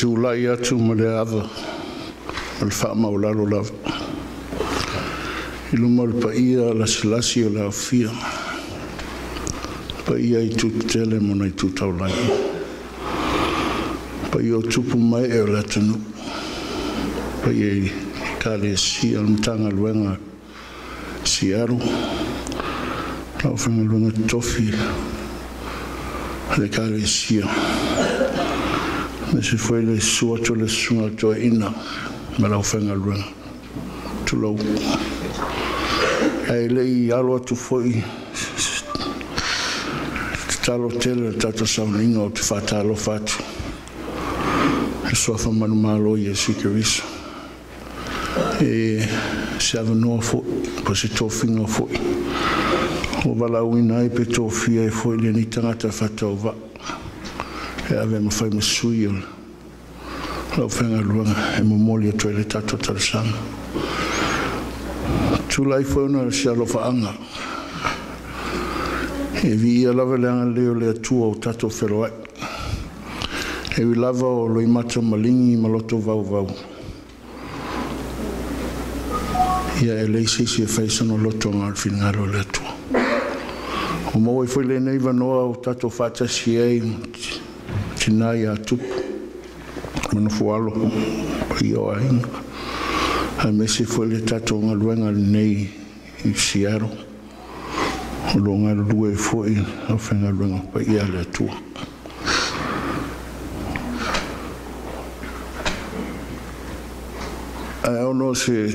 Speaker 24: tūlai atu ma le awa, ma le wha mau. I luma le paia la selasi o la awhia, paia i tūtu tele i nei tūtau lai. Paia o tupu mai e o la tanu, paia i kāle si alamutanga luenga si aru, la uwhenga luenga tofi, Ale kare Me se foi le suato le sua to ina. me lau whanga luenga. Tulau. Ai le i alo atu foi talo tele tata sauninga o te whatalo fatu E soafa manu malo i e sikirisa. E se ava noa fo, pa se tōwhinga foi O wala uina i pe tōwhia e foi le ni tangata whatau vaa E ave ma fai ma sui o lau whenga luanga e mo moli a toi tato tarasanga. Tūlai fo na se alofa anga. E vi ia lava leanga leo lea tua o tato wheroai. E vi lava o loi mata malingi maloto vau vau. Ia e lei si e whaisano loto ngā whingaro lea tua. O mo e foi le vanoa o tato whata si ei tina ia tupu manafoalo i o ainga ai me se foi le tato nga luenga nei i siaro lo nga lue foi a fenga luenga pa ia le tua ai ono se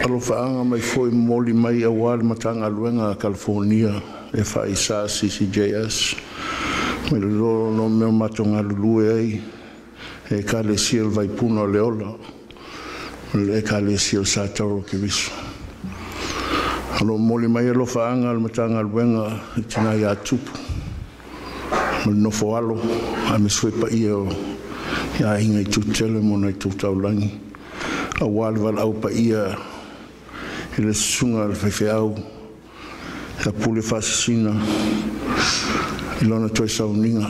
Speaker 24: alofaanga mai foi moli mai a wale matanga luenga a California e fai Me le no meo matonga lue ai e ka le siel vai puno le ola. Le ka le siel sa taro ke viso. Alo moli mai alofaanga al matanga luenga wenga tina ya tupu. Me no fo alo a me sui pa ia o ia inga i tutele mo na i tutaulangi. A wale wala au pa ia ele sunga al fefeau au pule ilona toe sauniga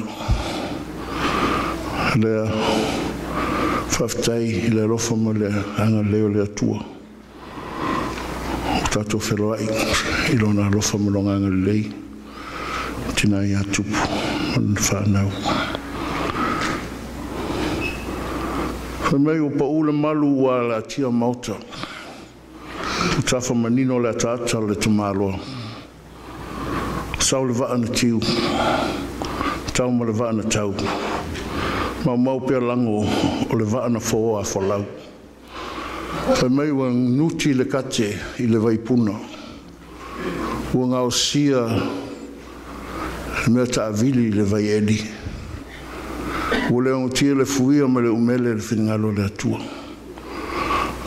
Speaker 24: lea faafetai i le alofa ma le aga lea o le atua. O tatou feloaʻi i lona alofa ma loga agalelei tinā iā tupu ona faanau faimai ua paʻū le malu ua le atia maota tafa manino o le atata le tamāloa sau le vaana tiu. Tau ma le vaana tau. Maumau pea lago o le vaana foo a folau mai ua nuti le kate i le vaipuna ua gaosia le mea taavili i le vaieli ua le agotia le fuia ma le umele le finagalo le atua.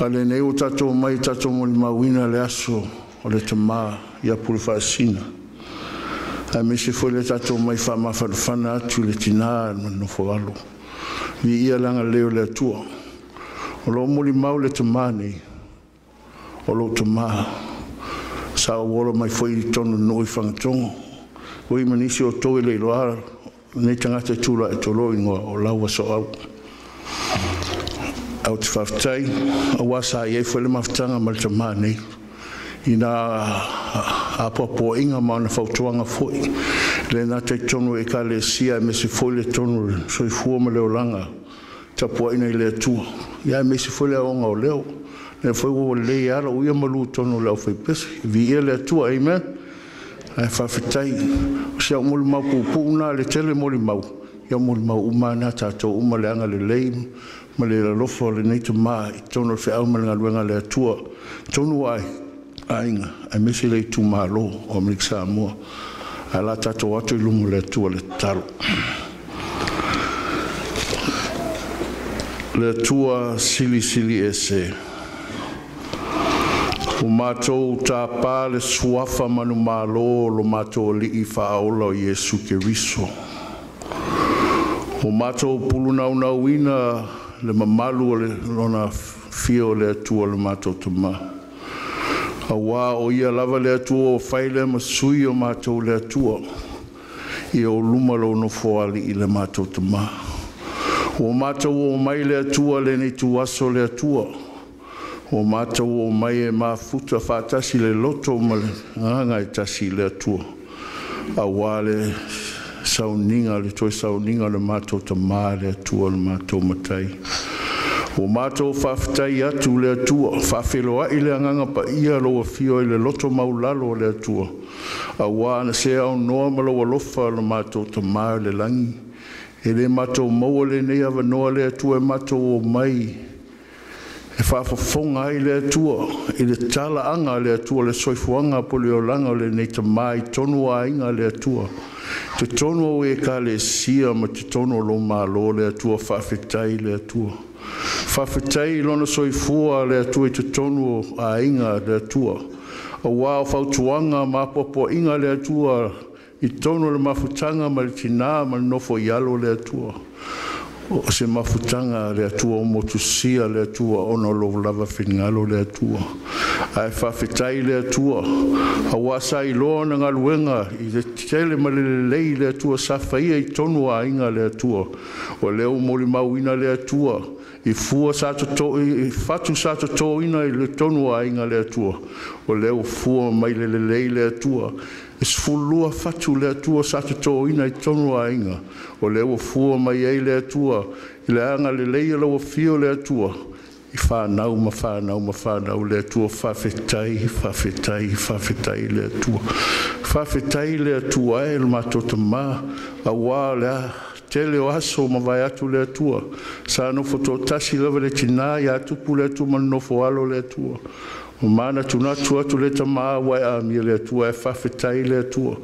Speaker 24: A lenei ua tatou mai tatou molimauina le aso o le tamā iapu le faasina a me se foi le tato mai fa ma fa fa na tu le tina ma no fo alu vi ia langa leo le tua o lo muli mau le te mani o lo te ma sa o wolo mai foi i tonu no i fang tongo o i manisi o toi le ilo ara ne tanga te tula e tolo ingoa o lau so au. Au te faftai a wasa i e foi le maftanga mal te mani o ina a inga ma na fautuanga foi le na te tonu e ka le sia foi le tonu so i fuo le langa ta po ina le tu ya e se foi le onga o leo. Le foi o le ya o ia ma tonu le foi pes vi ia le tu amen. Ai fa o se mo le ma pu na le tele mo le ma ya mo le ma na ta to u le anga le ma le lo fo le nei tu ma tonu fe au ma longa le atua. Tonu ai. aiga ai mai felei tumālō o amaliki samoa ae la tatou atu i lumu le atua le tatalo le atua silisili ese. O matou tapā le suafa manumālō lo matou alii faaola o iesu keriso. O matou pulunaunauina le mamalu o le lona fia o le atua o le matou tamā aua o ia lava le atua o fai le masui o matou le atua. Ia o luma lou nofo le matou tamā. Ua matou o mai le atua lenei tuaso le atua. Ua matou o mai e mafuta faatasi le loto ma le gaga e tasi i le atua. Auā le sauniga le toe sauniga le matou tamā le atua le matou matai. O mātou whawhitai atu le atua, whawhiloa i le anganga pa ia loa fio i le loto maulalo le atua. A wāna se au noa malawa lofa le mātou ta māu le langi. E le mātou maua le nei awa noa le atua e mātou o mai. E whawhawhonga i le atua, i le tala anga le atua le soifuanga po le olanga le nei ta mai tonu a inga le atua. Te tonu o e ka le sia ma te tonu o lo mā lo le atua whawhitai le atua. Fafetai lona soifua le atua i tatonu a inga le atua. A wāo fautuanga ma apopo inga le atua i tonu le mafutanga ma le tina ma le nofo i alo le atua. O se mafutanga le atua o motusia le atua o no lo lava finalo le atua. A e fafetai le atua. A wāsa i lona ngaluenga i te tele ma le lei le atua sa faia i tonu a inga le atua. O leo mori mauina le tua. Le atua. I fua sa to to i fatu sa to to ina i le tonu ai nga le tua O leo fua mai le le le tua Is fulua fatu le tua sa to to ina i tonu ai nga O leo fua mai ai le tua I le anga le le lo fio le tua I whanau ma whanau ma whanau le tua whawhetai, whawhetai, whawhetai le atua. Whawhetai le atua. E le matota mā. A wā le a te leo aso ma vai atu le atua. Sa nofo tō tasi le tina i atu pu le atu manu nofo alo le atua. O mana tunatu atu le ta maa wai a mi le atua e whawhetai le atua.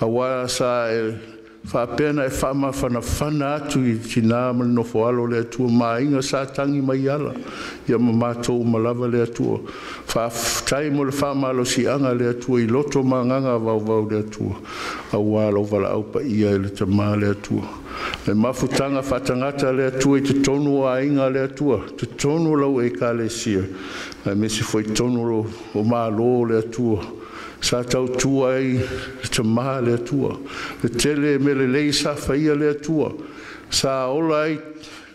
Speaker 24: A sa e whapena e whama atu i tina manu nofo alo le atua ma inga sa tangi mai ala. I ama ma malawa le atua. Whawhetai mo le whama le atua i loto ma nganga vau vau le atua. A wala o vala au ia le ta le atua. Le mafutanga fatangata le atua i te tonu a inga le atua. Te tonu lau e ka le sia. Mesi foi tonu o maa lo le atua. Sa tau tua ai le te maa le atua. Le tele me le lei sa whaia le atua. Sa ola ai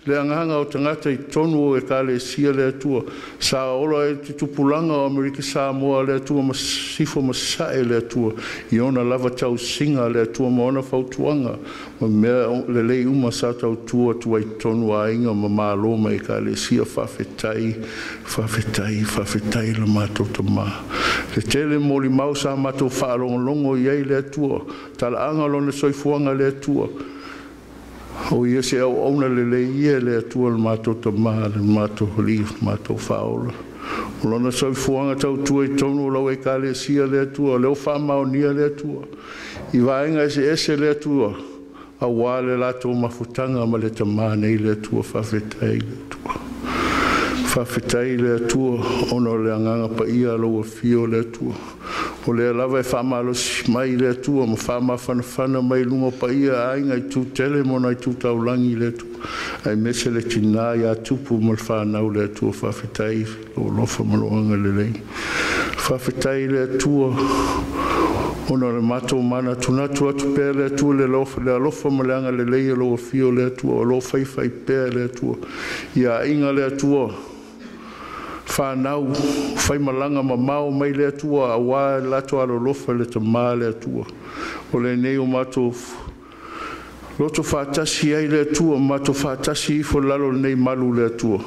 Speaker 24: le anganga o tangata i tonu o e ka le sia le atua. Sa ola e te tupulanga o Amerika Samoa le atua ma sifo ma sae le atua. I ona lava tau singa le atua ma ona fautuanga. Ma mea le lei uma sa tau tua tua i tonu a inga ma maa loma e ka le sia fafetai fafetai fafetai la mātou ta mā Le tele moli mau sa mātou whaalongolongo i ei le atua. Tala anga lona soifuanga le atua o ia se au auna lele ia le atua le mātou tamaha le mātou holi mātou whaola. O lona sawi fuanga tau tua i tonu lau e kāle sia le atua leo wha maonia le atua. I vaenga se ese le atua a wā le lātou mafutanga ma le tamaha nei le atua whawhetai le atua whawhitai le atua ono le anganga pa ia lau fio le atua o le lava e whamalo si mai le atua ma whama whana whana mai lunga pa ia ainga i tū tele mo i tū taulangi le atua ai mese le tina i atupu ma le whanau le atua whawhitai, o lofa maloanga le lei Whawhitai le atua ona le mato mana tunatu atu pe le tu le lofa le alofa ma le le lo fio le tu o lo fai fai le tu ia inga le tu whanau whai malanga ma mau mai le atua a wā lato tu alo lofa le ta mā le atua. O le nei o mātou loto whātasi ai le atua mātou whātasi tasi fo lalo nei malu le atua.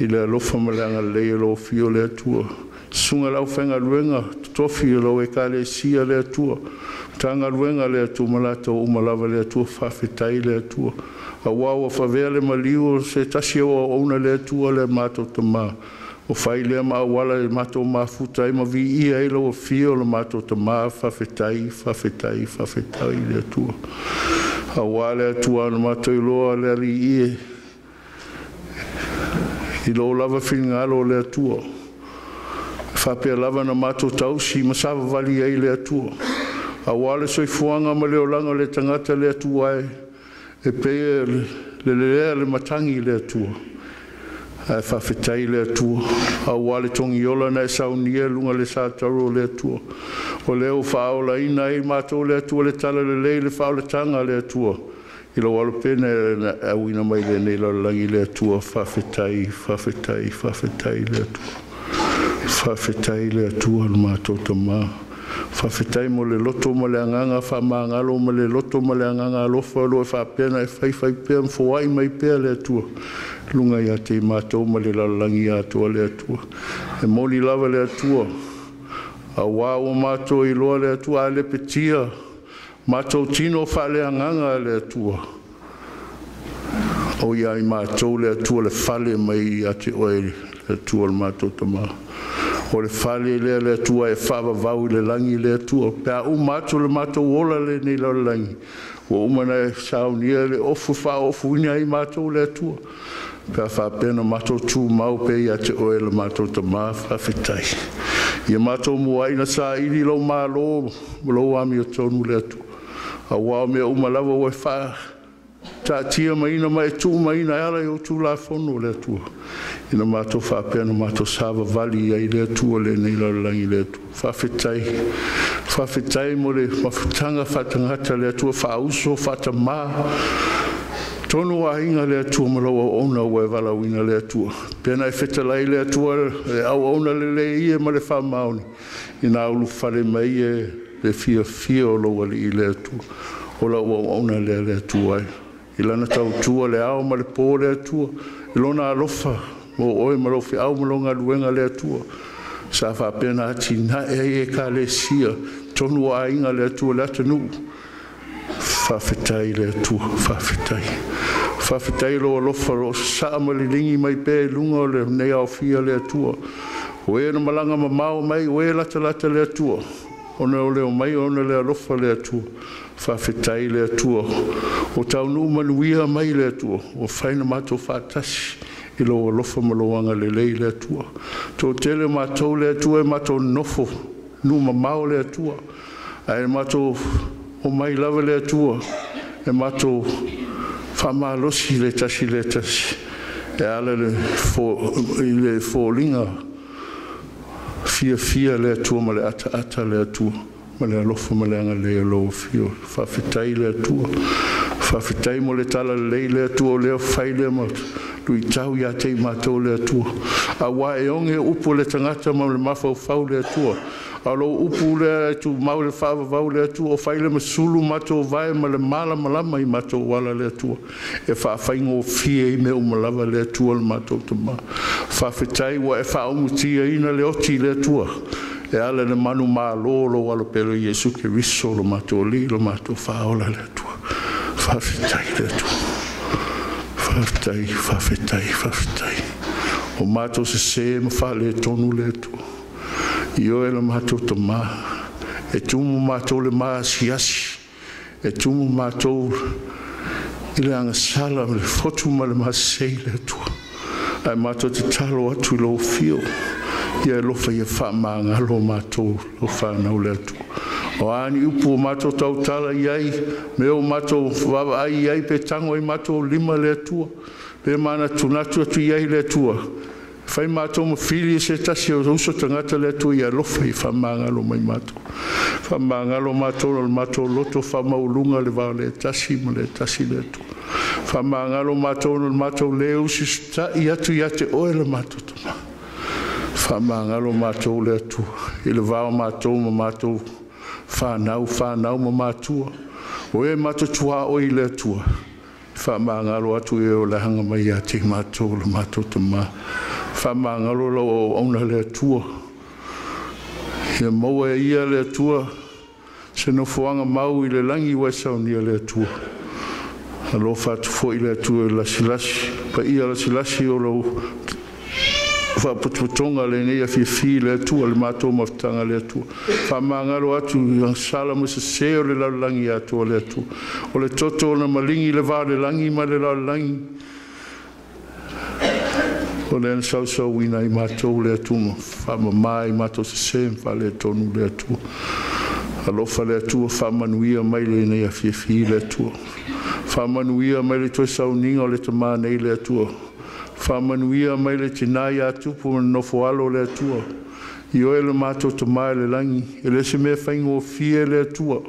Speaker 24: I le lofa malanga le lo fio le atua. Sunga lau whenga luenga tofi lo e ka le sia le atua. Tanga luenga le atua malata o umalawa le atua whawhetai le atua. A wawa whawea le maliu se tasi o ona le atua le mātou tama o fai lea maʻauala i matou mafuta ai ma viia ai lauafia o le matou tamā faafetai faafetai faafetai le atua auā le atua ona matou iloa le aliie i lou lava finigalo o le atua faapea lava na matou tausi ma sa vavali ai le atua auā le soifoaga ma leolaga o le tagata le atua ai e peia le lelea le matagi i le atua fa whawhetai le atua, a wale tong ola na e saunia lunga le sātaro le atua. O leo whaola ina e mātou le atua le tala le lei le whaola tanga le atua. I lo walo pene e wina mai le nei la langi le atua, whawhetai, fa whawhetai le atua. Whawhetai le atua le mātou ma fafetai mo le loto ma le agaga faamagalo ma le loto ma le agaga alofa lo e faapea na e faifai pea ma mai pea le atua. Luga iā te imatou ma le lalolagi iā le atua. E moli lava le atua. Auā ua matou iloa le atua ae le petia. Matou tino faaleagaga a le atua. O iā i matou le atua le fale mai iā te oe le atua le matou tamā o le fale i lea le atua e faavavau i le lagi i le atua pea uma atu le matou ola le nei lao le lagi ua uma na saunia le ofu faaofuina ai matou le atua pea faapena matou tumau pe ia te oe le matou tamā faafetai ia matou muai na saʻili lou mālō lou amiotonu le atua auao mea uma lava ua e faa ta tia mai na mai tu mai na ala yo tu la fo le tu ina ma to fa pe na ma to sa va vali ai le tu le nei la la ni le tu fa fetai fa fe mo le fa tanga fa tanga ta le tu fa uso fa ta ma tonu wa inga le tu mo lo o na we va la winga le tu pe na fe le tu le au au na le le i e ma le fa mauni. ina u fa le mai e le fio fio lo wa le tu o la o na le le tu ai i lana tautua le ao ma le pō le atua. I lona alofa mo oe ma lofi au ma longa luenga le atua. Sa faapena ati na e e ka le sia tonu a inga le atua le atanu. Fafetai le atua fafetai fafetai lo alofa lo sa amalilingi mai pē lunga le nei au fia le atua. O e na malanga mamao mai o e lata lata le atua. Ona o leo mai ona le alofa le atua le atua whawhetai le atua. O tau nu manuia mai le atua. O whaina mato whātasi i lo alofa maloanga le lei le atua. Tō tele le atua e mātou nofo nu le atua. A e mātou o mai lawa le atua. E mātou whamalosi le tasi le tasi. E ala le, fo, le fōlinga fia le atua ma le ata le atua ma le alofa ma le agalea lou afio faafetai le atua faafetai mo le talalelei le atua o lea fai lea ma tuitau iā te i matou le atua auā e oge upu o le tagata ma le mafaufau le atua a lou upu lea e tumau le faavavau le atua o fai le masulu matou vae ma le malamalama i matou ala le atua e faafaigofie ai mea uma lava le atua le matou tamā faafetai ua e faaumutiaina le oti i le atua e ala le manu mālō lou alopele o iesu keriso lo matou alii lo matou faola le atua. Faafetai le atua. Faafetai faafetai faafetai o matou sesē ma faaletonu le atua. I lo le matou tamā. E tumu matou le māasiasi e tumu matou i le agasala ma le fotu ma le masesei le atua. Ae matou tatalo atu i lou fio ia e lofa ia faamagalo matou lofanau le atu. O ani upu o matou tautala i ai me o matou vavaai i ai pe tago ai matou lima le atua pe manatunatu atu i ai le atua. Fai matou ma fili se tasi o uso tagata le atua ia lofa i faamagalo mai matou faamagalo matou lo matou loto faamauluga le vao le tasi ma le tasi le atua. Faamagalo matou lo matou lē usi sutaʻi atu iā te oe le matou tamā whamangaro mātou le atu. I le wāo mātou ma mātou whānau, whānau ma mātua. O e mātou o i le atu. Whamangaro atu e o le hanga mai a mātou le mātou te mā. Whamangaro la o auna le atu. Ia maua e ia le atua Se no fuanga mau i le langi wa sao ni a le atua Alofa atu fo i le atua i lasi lasi. Pa ia lasi lasi o lau fa putu tonga le nei afi fi le tu al mato maftanga le tu fa mangalo atu an sala mo se se le la langi atu le tu o le toto na malingi le va le langi ma le la langi o le an sau sau wina i mato le tu fa ma mai mato se se fa le tonu le tu alofa le tu fa manuia mai le nei afi fi le tu fa manuia mai le tu sauninga le tu ma nei le tu whamanuia mai le tinai a tupu na nofo alo le atua. I oe le mātou to mai le langi, e le se mea whaingo fie le atua.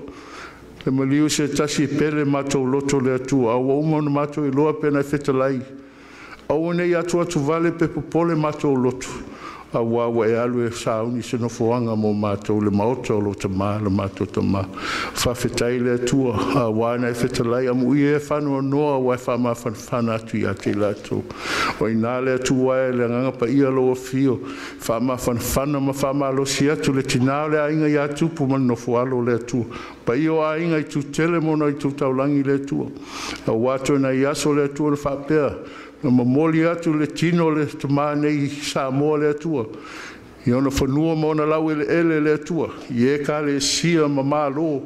Speaker 24: Le maliu se tasi pele mātou loto le atua. Au wa uma na i loa pena i fetalai. Au ne i atua tu vale pe popole mātou loto. loto a wā e alu e sauni se no whuanga mō mātou le maoto lo ta mā, le mātou ta mā. Whawhetai le atua, a wā na e whetalai, a mui e whanua noa wā e whāma whanwhana atu i ake lato. O i nā le atua e le nganga pa ia lo a whio, whāma whanwhana ma whāma alo si atu le tina le inga i atu pu man no whualo le atua. Pa o a i tu tele mona i tu taulangi le atua. A wātou na i aso le atua le whapea, na mamoli atu le tino le tamanei Samoa le atua. I ona whanua ma ona lau ele ele le atua. I e ka le sia ma mā lō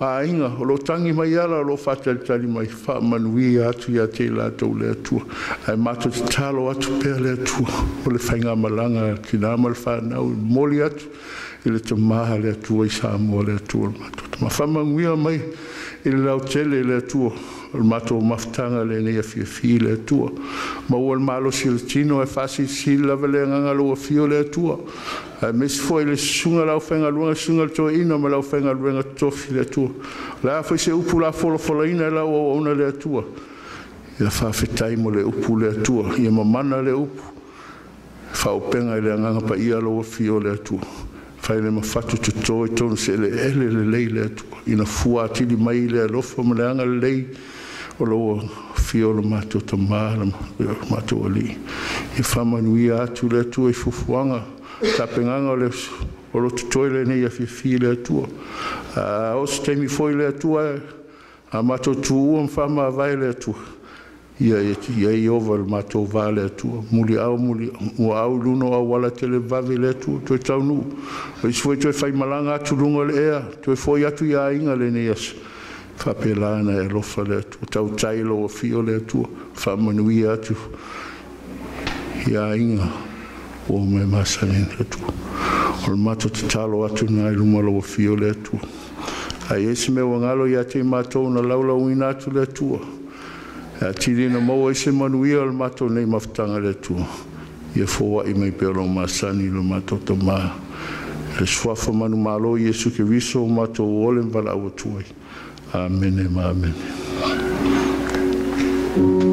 Speaker 24: a inga. O lo tangi mai ala lo whatari tari mai wha manui atu i a te la tau le atua. Ai mātou te talo atu pēr le atua. O le whainga malanga ki nāma le whanau. Moli atu ele te maha le atua i Samoa le atua le matua. Ma whama nguia mai ele lau tele le atua le matua mafutanga le nea fia le atua. Ma ua le malo si le tino e fasi si le lawe le nganga lua fio le atua. Ai mesi fo ele sunga lau fenga luenga sunga le toa ina ma lau fenga luenga le atua. La afo se upu la folo folo ina e lau auna le atua. Ia whawhetai mo le upu le atua. Ia mamana le upu. Whaupenga ele nganga pa ia lua fio le atua fai le mafatu toto i tonu se ele ele le lei le atu. Ina fua atili mai le alofa ma le anga le lei o lo o fio lo mato o tamara mato o li. I fama nui atu le atu e fufuanga ka penganga o le o lo toto i le nei a fia fi le atu. O se teimi foi le atu a mato tu ua mfama a vai le atu ia ia ia i over mato vale tu muli au muli ua au luno au wala tele vave le tu to tau nu o isfoi fai malanga atu lunga le ea toi foi atu ia inga le nei as whapelana e lofa le atua, tau tailo o fio le atu, whamanui atu, ia inga o me masani le atua. O le mato te talo atu na i lumalo o fio le atua. Ai esi me wangalo ia te mātou na laula uina atu le atu a tiri na mau e se manu ia al mato nei maftanga le tu. Ia fowa i mei pelo ma sani lo mato to ma le swafa manu malo Yesu ke viso mato ole mbala awa tuai amene ma amene
Speaker 27: Thank you.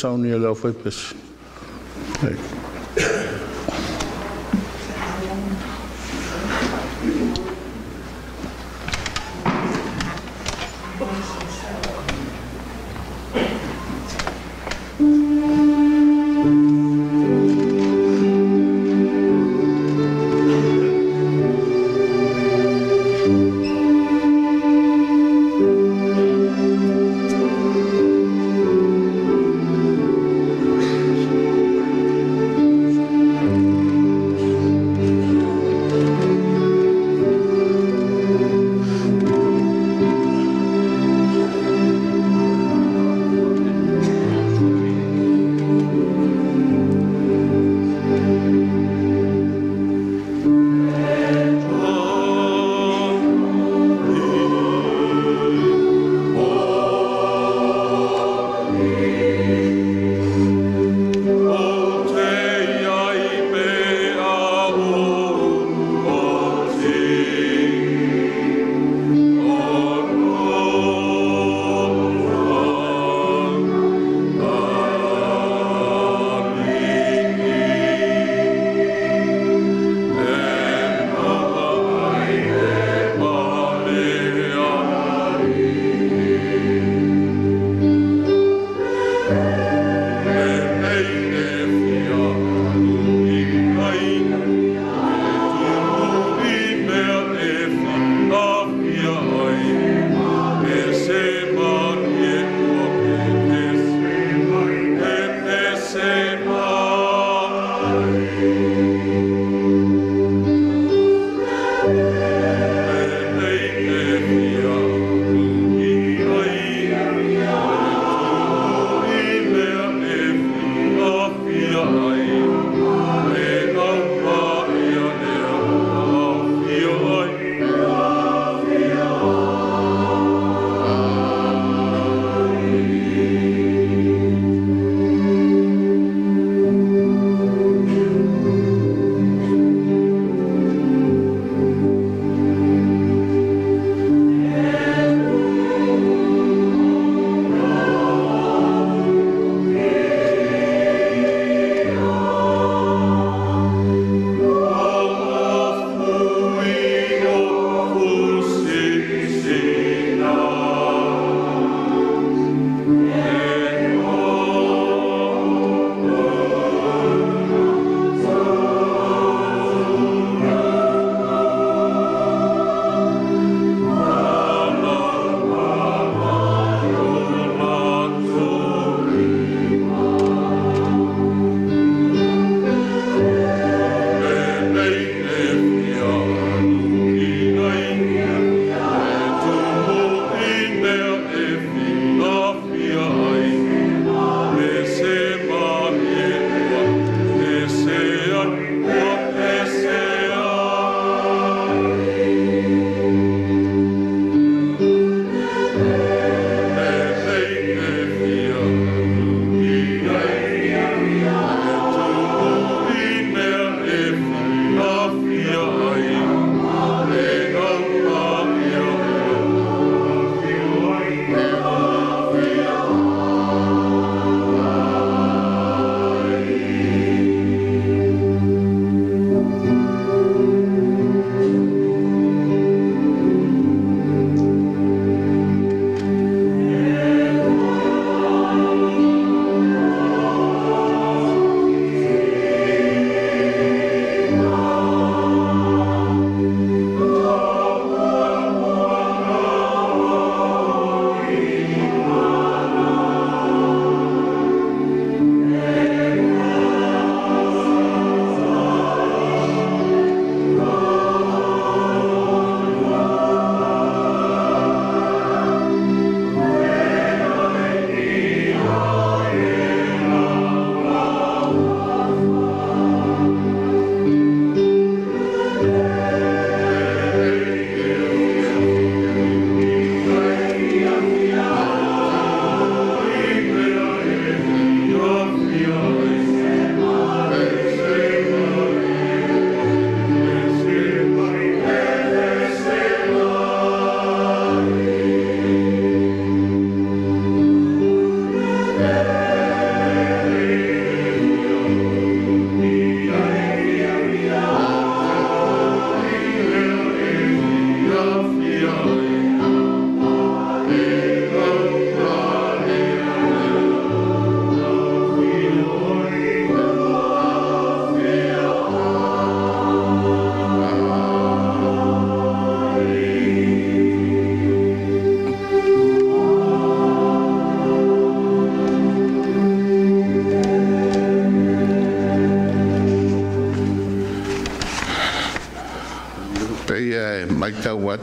Speaker 24: São União foi preso.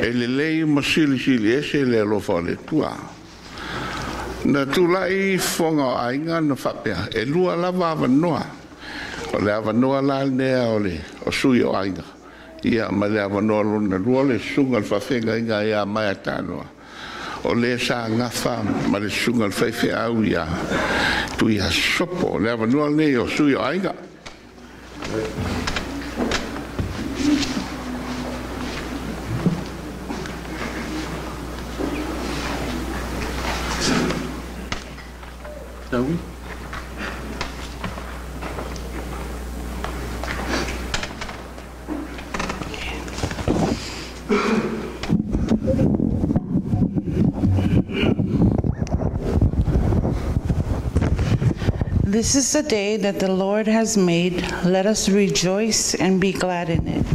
Speaker 24: E
Speaker 26: le lei ma sili ese le alofa le tua. Na tulai fonga ainga na fapea E lua lava ava noa. O le ava noa la nea o le o sui o ainga. Ia ma le ava noa luna lua le sunga le whawhenga inga ia mai atanoa. O le sa ngafa ma le sunga le whaife au ia. Tu ia sopo. Le ava noa le o sui o ainga.
Speaker 5: Ah oui
Speaker 28: This is the day that the Lord has made. Let us rejoice and be glad in it.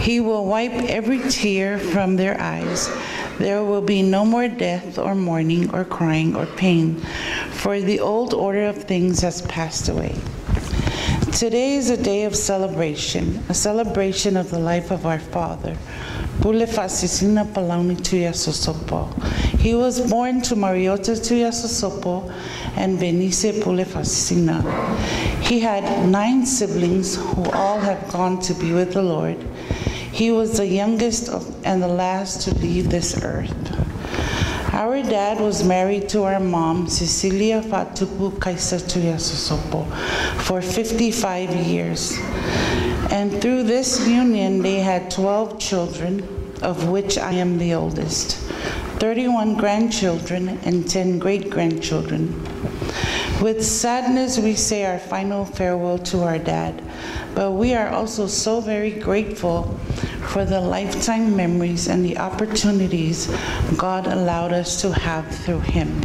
Speaker 28: He will wipe every tear from their eyes. There will be no more death or mourning or crying or pain, for the old order of things has passed away. Today is a day of celebration, a celebration of the life of our Father. He was born to Mariota Tuiasosopo and Benice Pulefasina. He had nine siblings who all have gone to be with the Lord. He was the youngest and the last to leave this earth. Our dad was married to our mom, Cecilia Fatupu Kaisa Tuiasosopo, for 55 years. And through this union, they had 12 children, of which I am the oldest, 31 grandchildren, and 10 great grandchildren. With sadness, we say our final farewell to our dad, but we are also so very grateful for the lifetime memories and the opportunities God allowed us to have through him.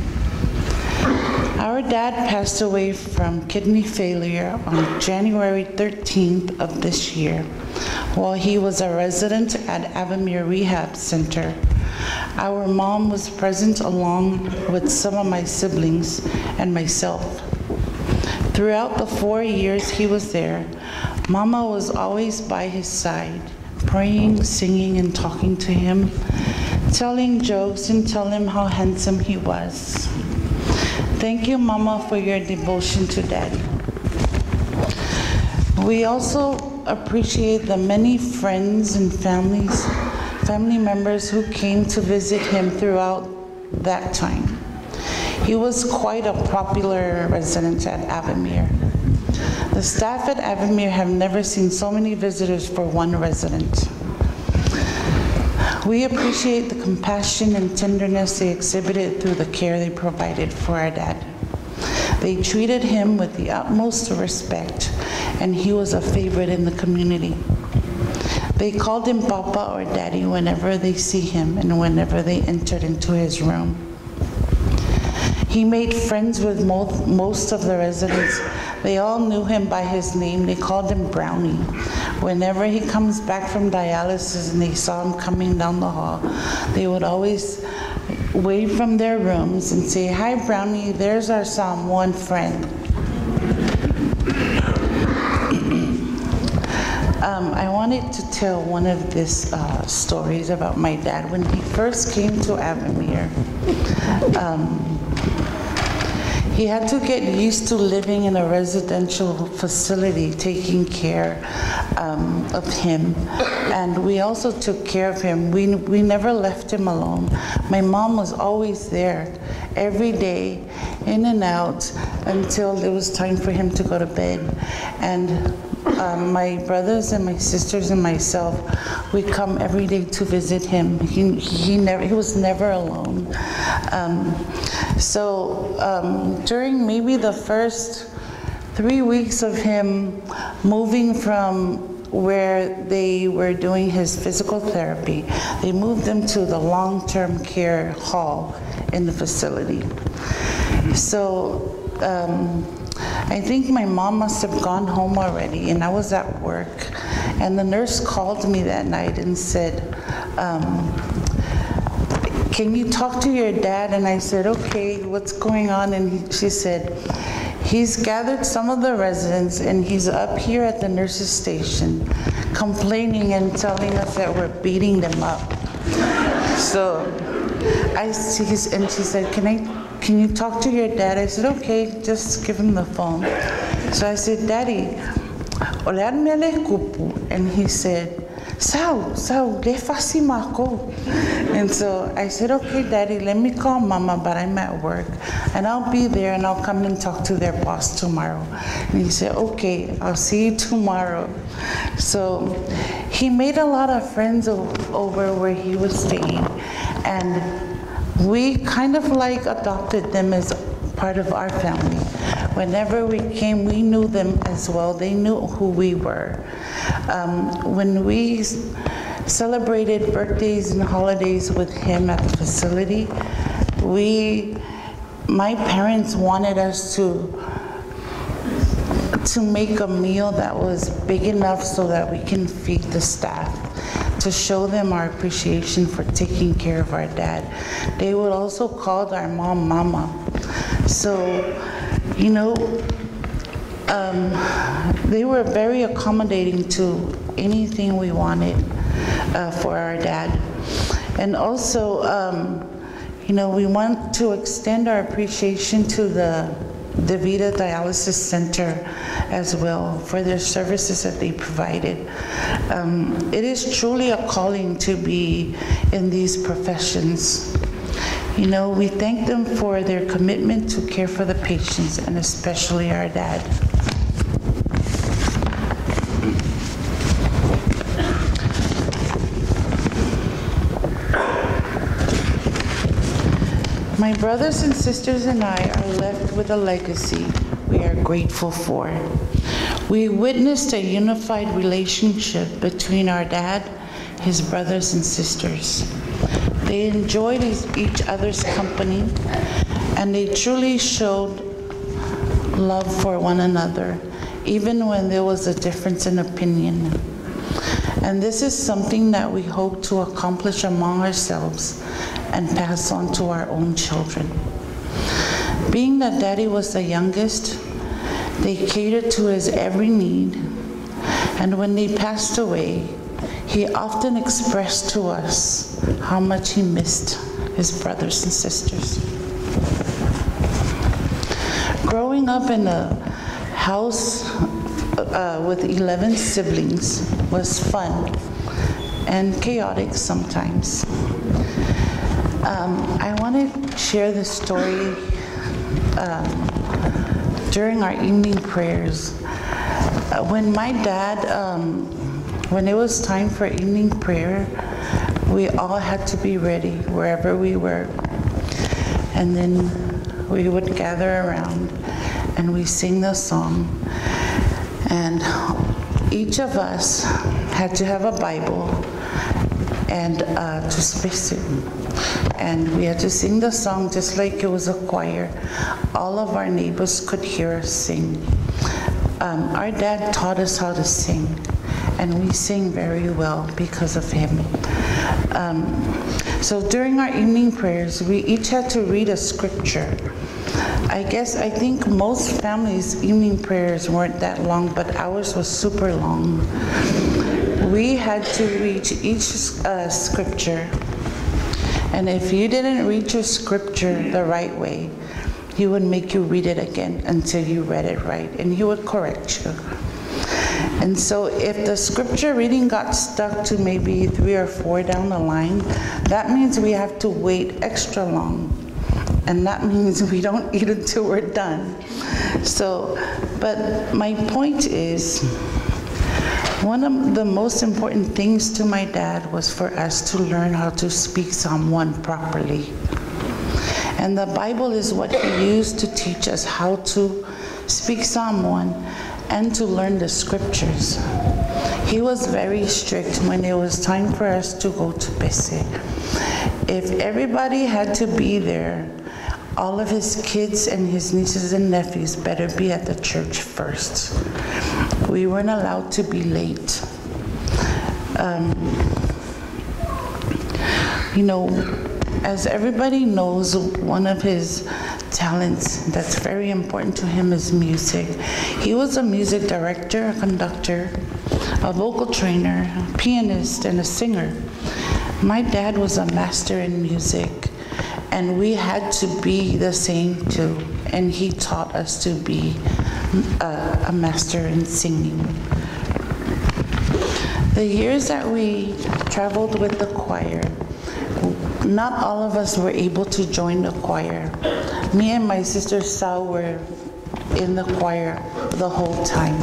Speaker 28: Our dad passed away from kidney failure on January 13th of this year while he was a resident at Avamere Rehab Center. Our mom was present along with some of my siblings and myself. Throughout the four years he was there, Mama was always by his side, praying, singing, and talking to him, telling jokes and telling him how handsome he was. Thank you, Mama, for your devotion to Daddy. We also appreciate the many friends and families, family members who came to visit him throughout that time. He was quite a popular resident at Avamere. The staff at Avamere have never seen so many visitors for one resident. We appreciate the compassion and tenderness they exhibited through the care they provided for our dad. They treated him with the utmost respect, and he was a favorite in the community. They called him Papa or Daddy whenever they see him and whenever they entered into his room. He made friends with mo- most of the residents. They all knew him by his name. They called him Brownie. Whenever he comes back from dialysis and they saw him coming down the hall, they would always wave from their rooms and say, Hi, Brownie, there's our Samoan friend. Um, I wanted to tell one of these uh, stories about my dad. When he first came to Avamere, um, he had to get used to living in a residential facility, taking care um, of him. And we also took care of him. We, we never left him alone. My mom was always there every day, in and out, until it was time for him to go to bed. And um, my brothers and my sisters and myself, we come every day to visit him. He, he never, he was never alone. Um, so um, during maybe the first three weeks of him moving from where they were doing his physical therapy, they moved him to the long-term care hall in the facility. So um, I think my mom must have gone home already, and I was at work. And the nurse called me that night and said, um, Can you talk to your dad? And I said, Okay, what's going on? And he, she said, He's gathered some of the residents and he's up here at the nurse's station complaining and telling us that we're beating them up. So I and she said, Can I can you talk to your dad? I said, okay, just give him the phone. So I said, Daddy. And he said, Sao, sao, le fasi mako. And so I said, okay, Daddy, let me call Mama, but I'm at work. And I'll be there and I'll come and talk to their boss tomorrow. And he said, okay, I'll see you tomorrow. So he made a lot of friends over where he was staying. And we kind of like adopted them as part of our family. Whenever we came, we knew them as well. They knew who we were. Um, when we celebrated birthdays and holidays with him at the facility, we, my parents wanted us to to make a meal that was big enough so that we can feed the staff, to show them our appreciation for taking care of our dad. They would also call our mom mama. So, you know, um, they were very accommodating to anything we wanted uh, for our dad. And also, um, you know, we want to extend our appreciation to the DaVita Dialysis Center as well for their services that they provided. Um, it is truly a calling to be in these professions. You know, we thank them for their commitment to care for the patients and especially our dad. My brothers and sisters and I are left with a legacy we are grateful for. We witnessed a unified relationship between our dad, his brothers and sisters. They enjoyed each other's company and they truly showed love for one another, even when there was a difference in opinion. And this is something that we hope to accomplish among ourselves and pass on to our own children. Being that daddy was the youngest, they catered to his every need. And when they passed away, he often expressed to us how much he missed his brothers and sisters. Growing up in a house uh, with 11 siblings was fun and chaotic sometimes. Um, I want to share the story um, during our evening prayers. Uh, when my dad, um, when it was time for evening prayer, we all had to be ready wherever we were. And then we would gather around and we sing the song. And each of us had to have a Bible and uh, to space it. And we had to sing the song just like it was a choir. All of our neighbors could hear us sing. Um, our dad taught us how to sing, and we sing very well because of him. Um, so during our evening prayers, we each had to read a scripture. I guess I think most families' evening prayers weren't that long, but ours was super long. We had to read each uh, scripture, and if you didn't read your scripture the right way, he would make you read it again until you read it right, and he would correct you. And so if the scripture reading got stuck to maybe three or four down the line, that means we have to wait extra long. And that means we don't eat until we're done. So, but my point is, one of the most important things to my dad was for us to learn how to speak Samoan properly. And the Bible is what he used to teach us how to speak Samoan and to learn the scriptures. He was very strict when it was time for us to go to Bese. If everybody had to be there, all of his kids and his nieces and nephews better be at the church first. We weren't allowed to be late. Um, you know, as everybody knows, one of his talents that's very important to him is music. He was a music director, a conductor, a vocal trainer, a pianist, and a singer. My dad was a master in music, and we had to be the same too. And he taught us to be a, a master in singing. The years that we traveled with the choir, not all of us were able to join the choir. Me and my sister Sal were in the choir the whole time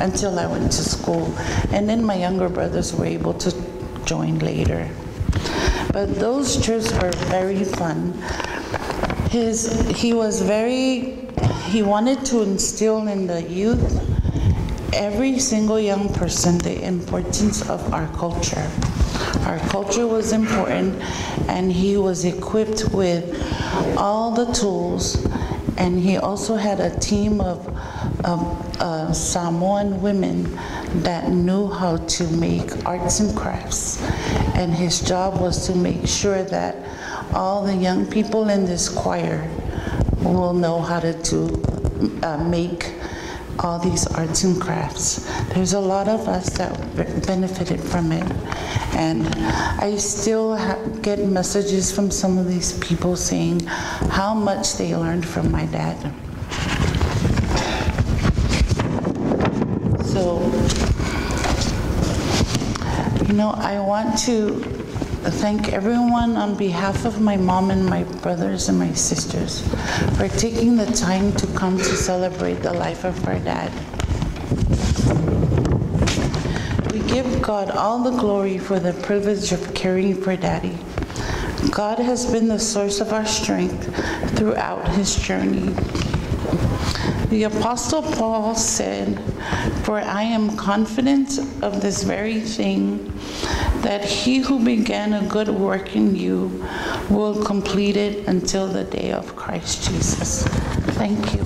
Speaker 28: until I went to school. And then my younger brothers were able to join later. But those trips were very fun. His, he was very, he wanted to instill in the youth, every single young person, the importance of our culture. Our culture was important, and he was equipped with all the tools. And he also had a team of, of uh, Samoan women that knew how to make arts and crafts. And his job was to make sure that all the young people in this choir will know how to do, uh, make all these arts and crafts. There's a lot of us that benefited from it. And I still get messages from some of these people saying how much they learned from my dad. So, you know, I want to thank everyone on behalf of my mom and my brothers and my sisters for taking the time to come to celebrate the life of our dad. We give God all the glory for the privilege of caring for daddy. God has been the source of our strength throughout his journey. The Apostle Paul said, For I am confident of this very thing, that he who began a good work in you will complete it until the day of Christ Jesus. Thank you.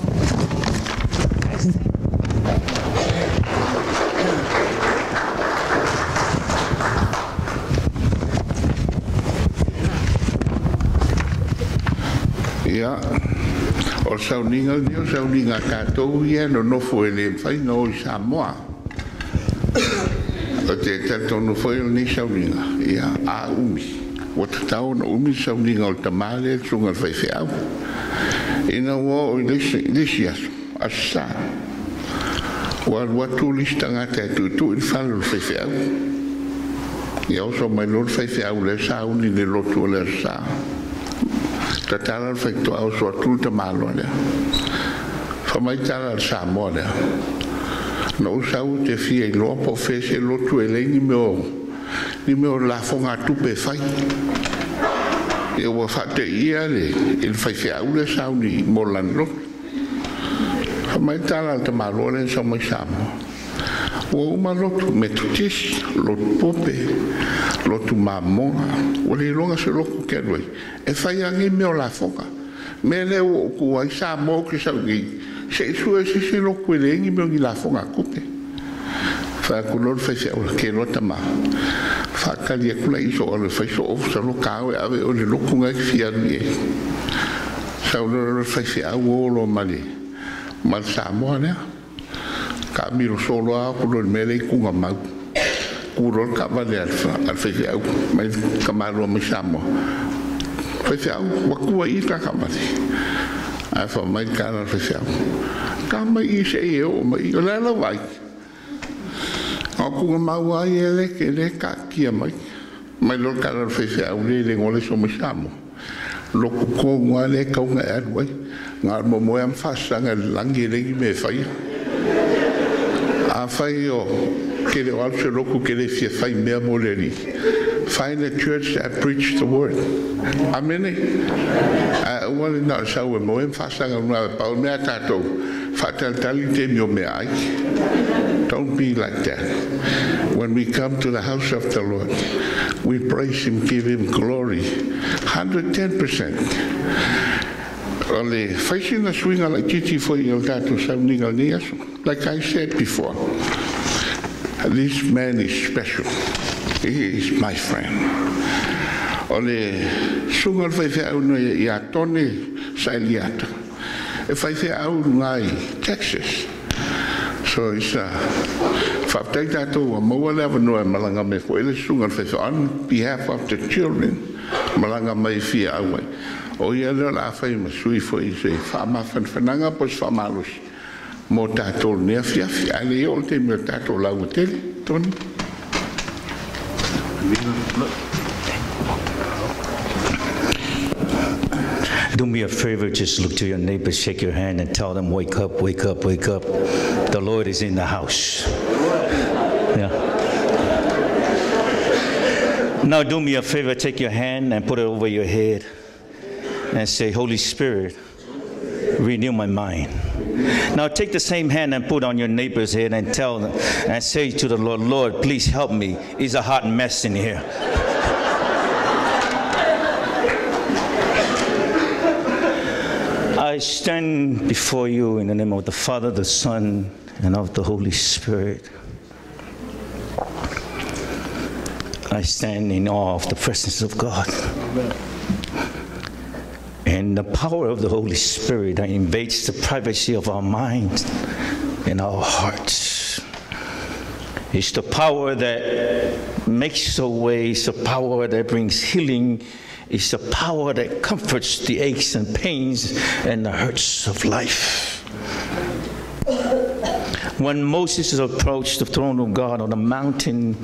Speaker 26: O sauninga dio sauninga ka to no no fo ele fai no sa mo a te te to no ni sauninga ya a umi. O te tau no umi sauninga o te male sunga fai fe au. Ina wo o lisi as a sa o a wa tu lisi tanga te tu il fai lo au. Ya o mai lor fai au le sa uni le lotu le sa ta tala fa to au so tu ta malo le fa mai tala sa mo le no sa te fi e po fe se e le ni meo ni meo la fo nga tu pe fa e o fa te ia le il fa fe au le sa u ni mo la no fa mai tala ta malo le ua uma lotu metotisi lotu pope lotu mamoga ua liloga se loku kelu ai e fai agimi o lafoga me le ua uku ai sa mo ke saugei seʻi sua sisi loku eleegi meogi lafoga akupe faakulolu faifeʻola kelo tama faakali akulaʻi so ole faisoofu salokao e ave o le lokugai fialui e. Saulolole faifeʻau olo male. Ma le sa moa lea ka miro soloa ku lor mele i kunga mau ku lor ka vale alfa alfa i au mai ka marua mai samoa fefeau wakua i takavale ae faamai kana fefeau ka mai i seʻi e oo mai o le alau ai o kuga mau ai e leke le kaakia mai mai lor kana fefeau le legole so mai samoa loko kogoa le kauga e alu ai galomomoe amafaasaga le lagi legi me faia a fai o ke le wal se ke le fie fai mea. Find a church that preach the word. Amen. A wale na sa ue mo em fasanga una pa o mea tatou. Fatal tali te mi o mea ai. Don't be like that. when we come to the house of the Lord, we praise Him, give Him glory, 110%. O le whaisina swinga la titi foi il tato sauninga ni aso. Like I said before, this man is special. He is my friend. O le sunga le whaiwhea au no i a tone sa eliata. E whaiwhea au ngai Texas. So it's uh, a whaptai tātou a maua lewa noa malanga ele sunga le whaiwhea on behalf of the children malanga mai fia au ai. O ia la whai ma sui se whaamalusi. Mō tātou nea fia fia. Ale i o te.
Speaker 29: Do me a favor, just look to your neighbor, shake your hand, and tell them, Wake up, wake up, wake up. The Lord is in the house. Yeah. Now, do me a favor, take your hand and put it over your head and say, Holy Spirit, renew my mind. Now, take the same hand and put on your neighbor's head and tell them and say to the Lord, Lord, please help me. It's a hot mess in here. I stand before you in the name of the Father, the Son, and of the Holy Spirit. I stand in awe of the presence of God. And the power of the Holy Spirit that invades the privacy of our minds and our hearts. It's the power that makes a way, it's the power that brings healing, it's the power that comforts the aches and pains and the hurts of life. When Moses approached the throne of God on the mountain,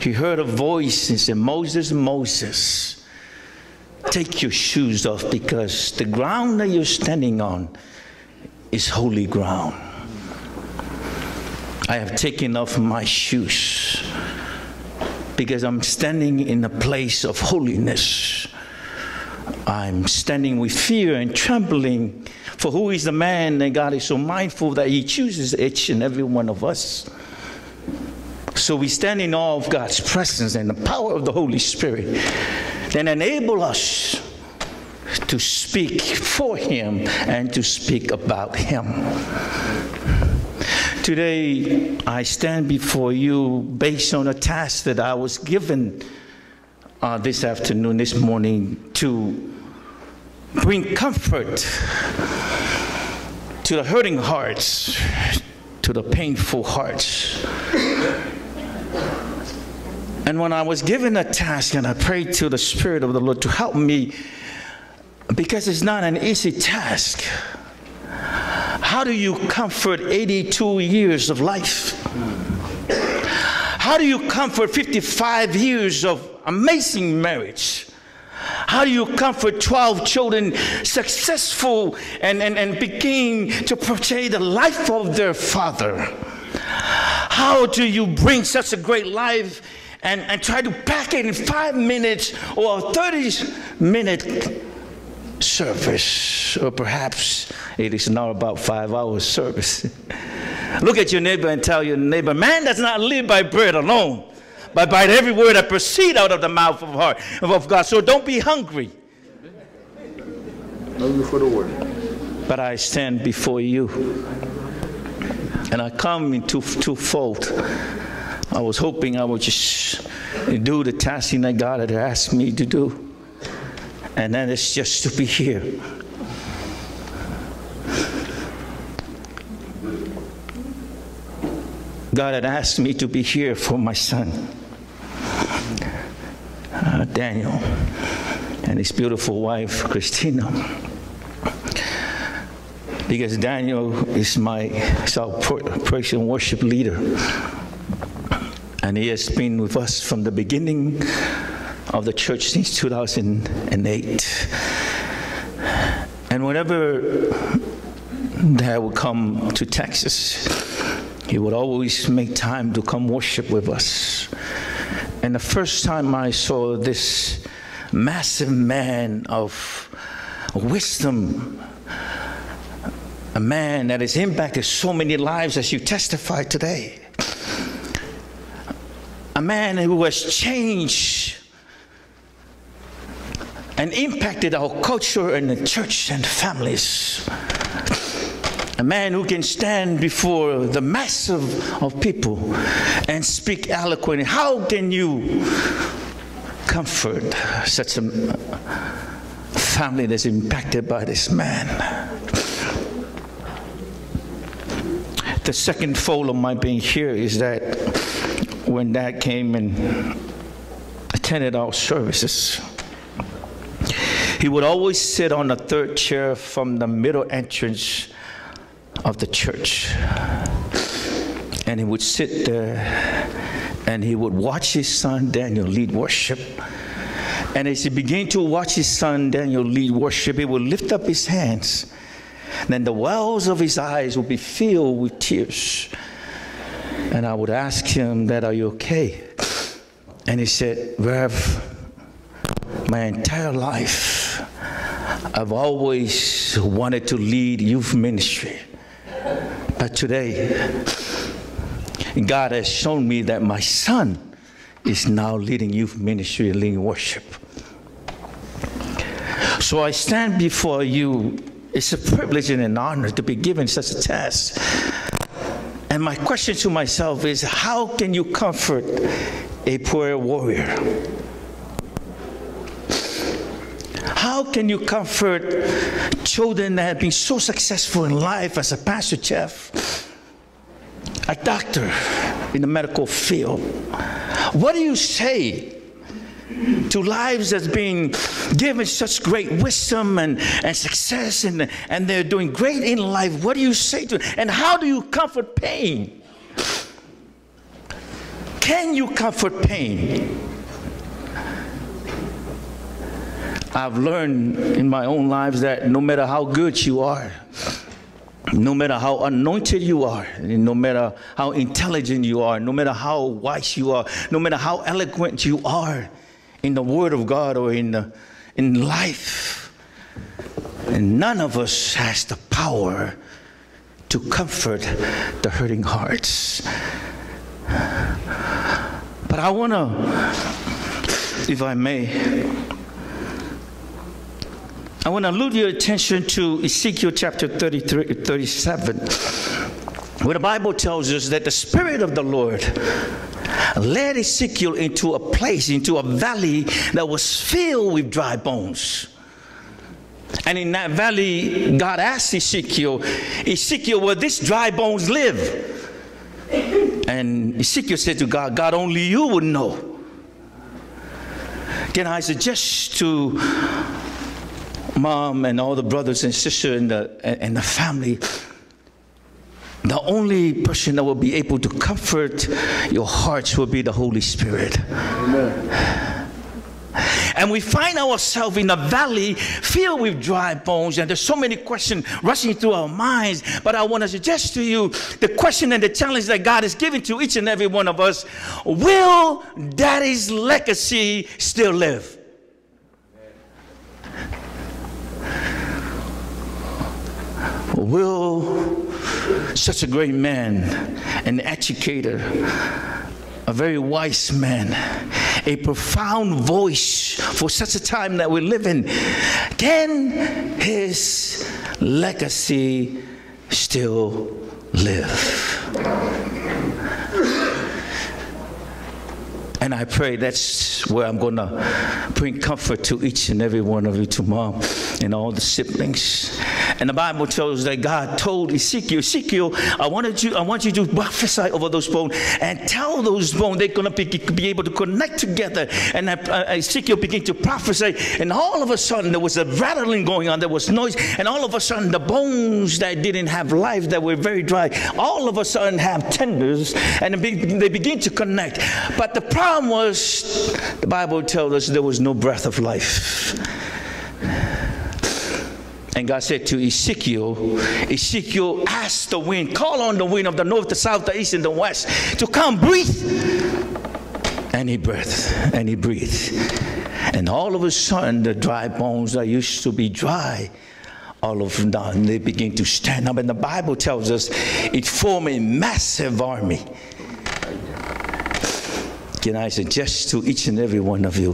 Speaker 29: he heard a voice and said, Moses, Moses, take your shoes off because the ground that you're standing on is holy ground. I have taken off my shoes because I'm standing in a place of holiness. I'm standing with fear and trembling. For who is the man that God is so mindful that He chooses each and every one of us? So we stand in awe of God's presence and the power of the Holy Spirit that enable us to speak for Him and to speak about Him. Today, I stand before you based on a task that I was given uh, this afternoon, this morning, to bring comfort to the hurting hearts, to the painful hearts. And when I was given a task and I prayed to the Spirit of the Lord to help me, because it's not an easy task. How do you comfort 82 years of life? How do you comfort 55 years of amazing marriage? How do you comfort 12 children successful and, and, and begin to portray the life of their father? How do you bring such a great life and, and try to pack it in five minutes or a 30 minute service? Or perhaps it is now about five hours service. Look at your neighbor and tell your neighbor, man does not live by bread alone, but by every word that proceed out of the mouth of heart of God. So don't be hungry. for the word. But I stand before you, and I come in two twofold. I was hoping I would just do the tasking that God had asked me to do, and then it's just to be here. God had asked me to be here for my son, uh, Daniel, and his beautiful wife, Christina. Because Daniel is my praise and worship leader. And he has been with us from the beginning of the church since 2008. And whenever Dad would come to Texas, he would always make time to come worship with us. And the first time I saw this massive man of wisdom, a man that has impacted so many lives as you testified today, man who has changed and impacted our culture and the church and families. A man who can stand before the mass of, of people and speak eloquently. How can you comfort such a family that's impacted by this man? The second fold of my being here is that when Dad came and attended our services, he would always sit on the third chair from the middle entrance of the church. And he would sit there and he would watch his son Daniel lead worship. And as he began to watch his son Daniel lead worship, he would lift up his hands. Then the wells of his eyes would be filled with tears. And I would ask him that, are you okay? And he said, Rev, my entire life, I've always wanted to lead youth ministry. But today, God has shown me that my son is now leading youth ministry and leading worship. So I stand before you. It's a privilege and an honor to be given such a task. And my question to myself is how can you comfort a poor warrior? How can you comfort children that have been so successful in life as a pastor chef, a doctor in the medical field? What do you say to lives that's being given such great wisdom and, and success and, and they're doing great in life? What do you say to them? And how do you comfort pain? Can you comfort pain? I've learned in my own lives that no matter how good you are, no matter how anointed you are, no matter how intelligent you are, no matter how wise you are, no matter how eloquent you are in the Word of God or in, the, in life, and none of us has the power to comfort the hurting hearts. But I want to, if I may, I want to allude your attention to Ezekiel chapter 33, 37, where the Bible tells us that the Spirit of the Lord led Ezekiel into a place, into a valley that was filled with dry bones. And in that valley, God asked Ezekiel, Ezekiel, will these dry bones live? And Ezekiel said to God, God, only you would know. Can I suggest to mom and all the brothers and sisters in the, and the family, the only person that will be able to comfort your hearts will be the Holy Spirit. Amen. And we find ourselves in a valley filled with dry bones, and there's so many questions rushing through our minds. But I want to suggest to you the question and the challenge that God is giving to each and every one of us Will daddy's legacy still live? Will such a great man, an educator, a very wise man, a profound voice for such a time that we live in, can his legacy still live? And I pray that's where I'm going to bring comfort to each and every one of you, to mom and all the siblings. And the Bible tells that God told Ezekiel, Ezekiel, I wanted you, I want you to prophesy over those bones and tell those bones they're going to be, be able to connect together. And uh, Ezekiel began to prophesy, and all of a sudden there was a rattling going on, there was noise, and all of a sudden the bones that didn't have life, that were very dry, all of a sudden have tenders, and they begin to connect. But the problem problem was, the Bible tells us there was no breath of life. And God said to Ezekiel, Ezekiel asked the wind, call on the wind of the north, the south, the east, and the west to come breathe. And he breathed, and he breathed. And all of a sudden, the dry bones that used to be dry, all of them, they begin to stand up. And the Bible tells us it formed a massive army Can I suggest to each and every one of you,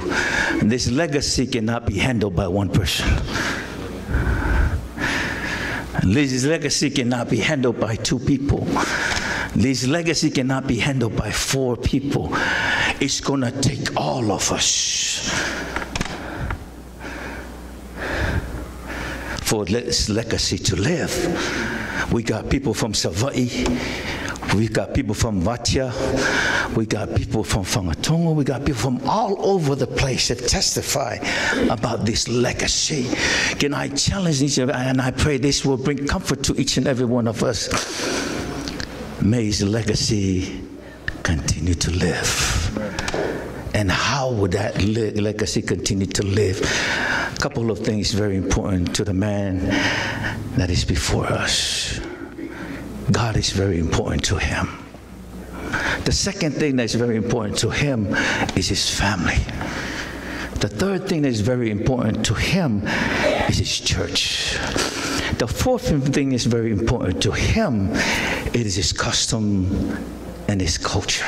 Speaker 29: this legacy cannot be handled by one person. This legacy cannot be handled by two people. This legacy cannot be handled by four people. It's going to take all of us for this legacy to live. We got people from Savai. We got people from Vatia. We got people from Fagatogo. We got people from all over the place that testify about this legacy. Can I challenge each of and I pray this will bring comfort to each and every one of us. May his legacy continue to live. And how would that le- legacy continue to live? A couple of things very important to the man that is before us. God is very important to him. The second thing that's very important to him is his family. The third thing that is very important to him is his church. The fourth thing is very important to him. It is his custom and his culture.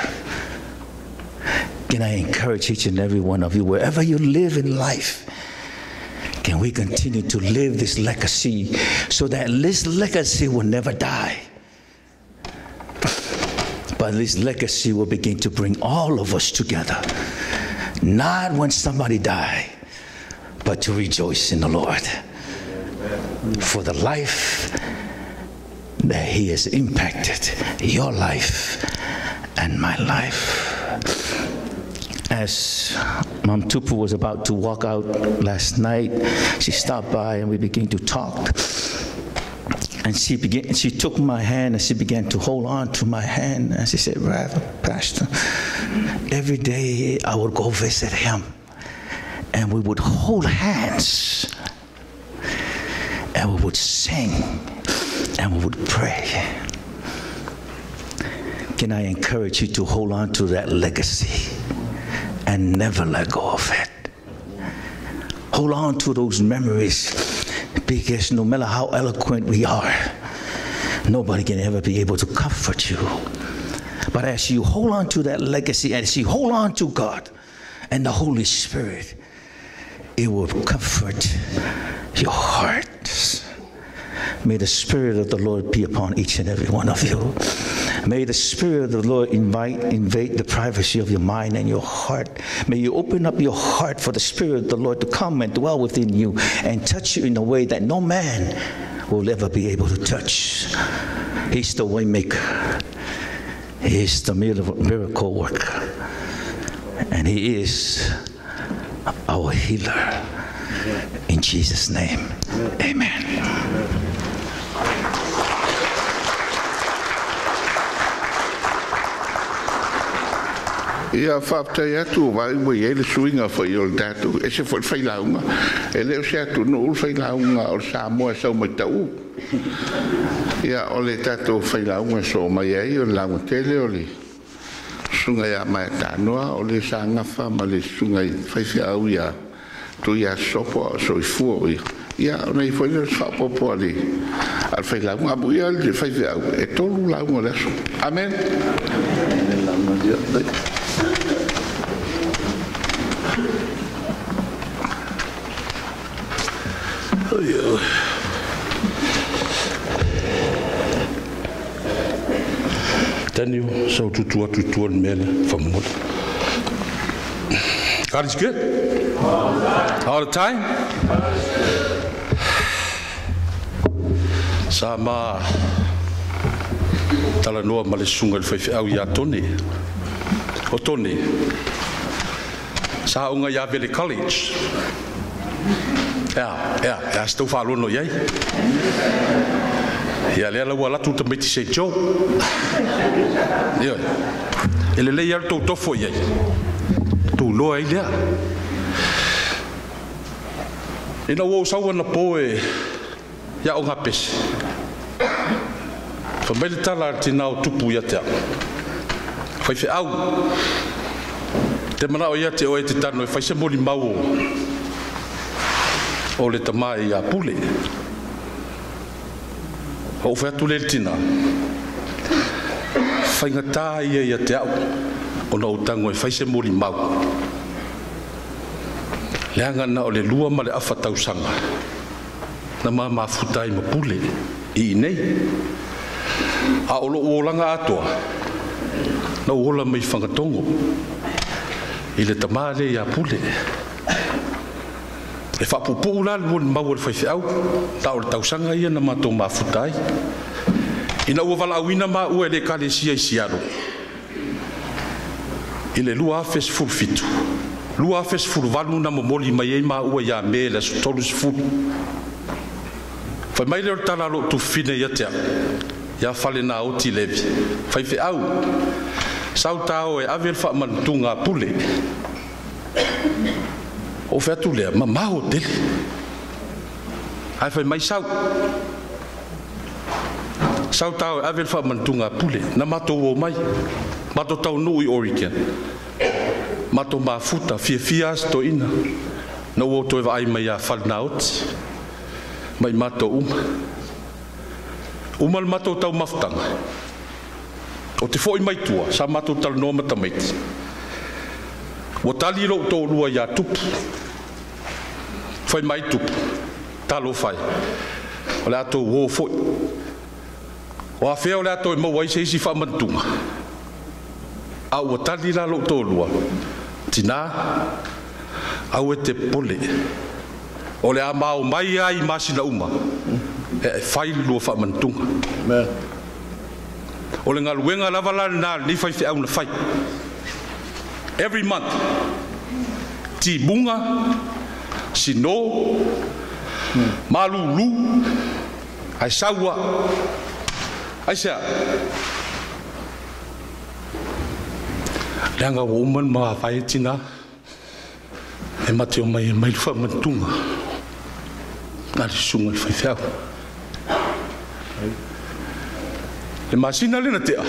Speaker 29: Can I encourage each and every one of you, wherever you live in life, can we continue to live this legacy so that this legacy will never die? But this legacy will begin to bring all of us together. Not when somebody die, but to rejoice in the Lord for the life that He has impacted your life and my life. As Mom Tupu was about to walk out last night, she stopped by and we began to talk. And she began, she took my hand and she began to hold on to my hand. And she said, Reverend Pastor, every day I would go visit him and we would hold hands and we would sing and we would pray. Can I encourage you to hold on to that legacy and never let go of it? Hold on to those memories because no matter how eloquent we are, nobody can ever be able to comfort you. But as you hold on to that legacy, as you hold on to God and the Holy Spirit, it will comfort your hearts. May the Spirit of the Lord be upon each and every one of you. May the Spirit of the Lord invite, invade the privacy of your mind and your heart. May you open up your heart for the Spirit of the Lord to come and dwell within you and touch you in a way that no man will ever be able to touch. He's the waymaker. He's the miracle worker. And He is our healer. In Jesus' name, amen.
Speaker 26: ia faaptai atu vaimai ai le suiga foi o le tatou ese foi failauga e lē o se atunuu le failauga o le samoa saumaitaʻu ia o le tatou failauga so mai ai o le laugotele o le suga iā maetanoa o le sagafa ma le suga i faifeau ia tu ia sopo soifua o ia ia onai foi le faapoapoa le ale failauga amuia le faifeau e tolu lauga le aso amen. tani
Speaker 5: sa o tutu atu tu on mele fa mot God is good? All the time? Sa ma tala noa male sunga le fai au ya tone o tone sa unga ya vele college. Ya ya ya stufa lono ye ya ia lea laua latu tamaiti seijo ioe e lelei a le toutofo i ai. Tuloa ai lea. Ina ua osaua na po e iaʻoga pese famai le tala a le tinā tupu ia te ao faifeʻau te manaʻo ia te oe te tano e faisemolimau o le tamā e iā pule o fa atu le tina. Fa ia ia te au.
Speaker 30: O no tango e faise moli mau. Le anga na o le lua ma le afa tau sanga na ma ma futai ma pule i nei. A o lo o langa atoa. Na uola mai fanga i ile tamale ia pule pule. e faapupu'u la lua le mau le faife'au ta o le tausaga ia na matou mafuta ai ina ua valaauina maua e lē kalesia i sialo i le lua afe sefulu fitu lua afe sefulu valu na momoli mai ai maua iā me le aso tolu sefulu fai mai o le tala loo tufufine ia te au ia falena oti levi faife'au sau tā e ave le fa'amanutuga pule o fe atu lea ma maho tele. Ai fai mai sau. Sau tau e awele fai manitunga pule na mato uo mai. Mato tau nui orike mato mafuta fie fie as na uo to eva ai mai a fal na oti mai mato uma. Umal mato tau maftanga. O te fo'i mai sa mato tau noa matamaiti. Wa tali rau tō lua tupu, fai mai tu. Talo fai. Olha tu wo foi. O afia olha tu mo wai sei si fa mantu a o tali la lo to lua tina a te pole. Olha ma o mai ai masina uma. E fai lu fa
Speaker 26: mantu
Speaker 30: me olha ngal wenga la vala na ni fai fai un fai. Every month ti bunga sinô malulu. Aisaua aisa leaga oman maavae tina. E mateo mai mai le faamanatuga na le susuga i faifeau le masina lena tea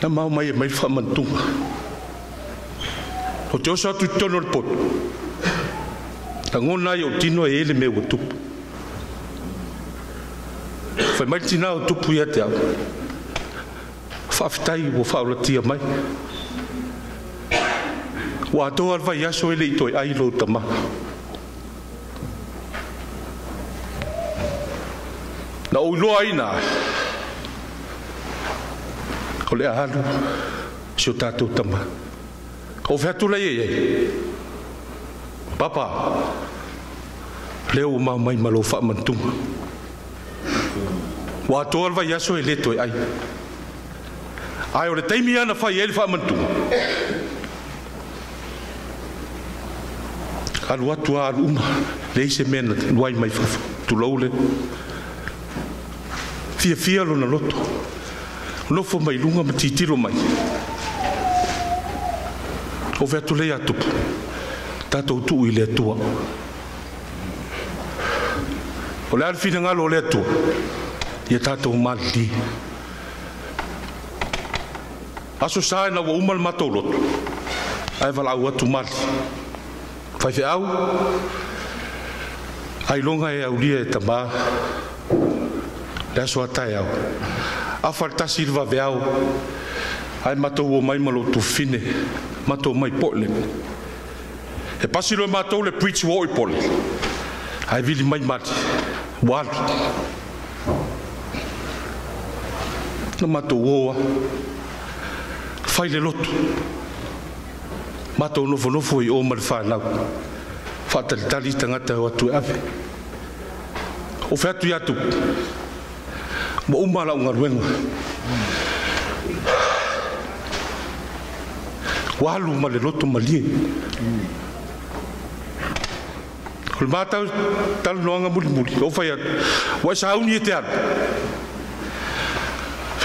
Speaker 30: na mao mai e mai le faamanatuga o te osa atu tono le potu. Ta ngona i tino e ele me o tupu. Fai mai tina o tupu i ate au. Fafitai o faulatia mai. Wa ato alfa i aso ele i toi ailo ta maha. Na ulo aina. Ko le ahalu. Sio tatou ta. fetula iai papa. Lea ua maumai ma lou faamanatuga ua atoa le vaiaso e leto ai. ai ae o le taimi ana fai ai le faamanatuga alu atu a aluuma leai se mea na luai mai tulou le fiafia lona loto nofo mai luga ma titilo mai o fe atulei atu. Tatou tuu i le atua. O le alifinagalo o le atua ia tatou malili aso sa ena ua uma le matou lotu ae valaau atu mali. Faifeau ailoga e aulia e tamā le aso ataeau afa le tasi i le vaveao ae matou ua mai ma lou tufine matou mai pole. E pasi lo matou le preach wo i pole. Ai vili mai mati. Wal. No matou oa. Fai le lotu. Matou nofonofo i o ma le fanau faatalitali tagata o atu e ave o fe atu. I atu ma uma laugaluega ua alu ma le loto malie. O le matau talanoaga mulimuli o fai atu ua e sauni e te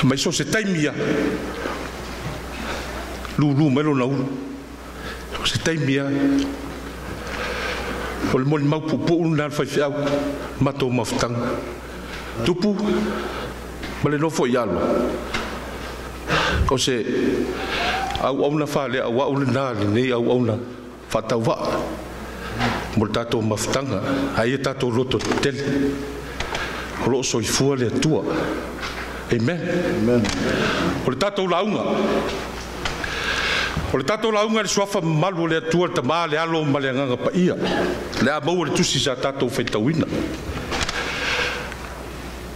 Speaker 30: mai so se taimia lulu mai lona ulu se taimia o le moli mau pupu na le faifeau matou tupu ma le o se auauna fale auau lenā lenei auauna faatauvaa mo le tatou mafutaga aia tatou loto tele. O loo soifua le atua. Amen. O le tatou lauga o le tatou lauga le suafa mamalu o le atua le tamā le alo ma le agaga paia le a maua e le tusi sa tatou faitauina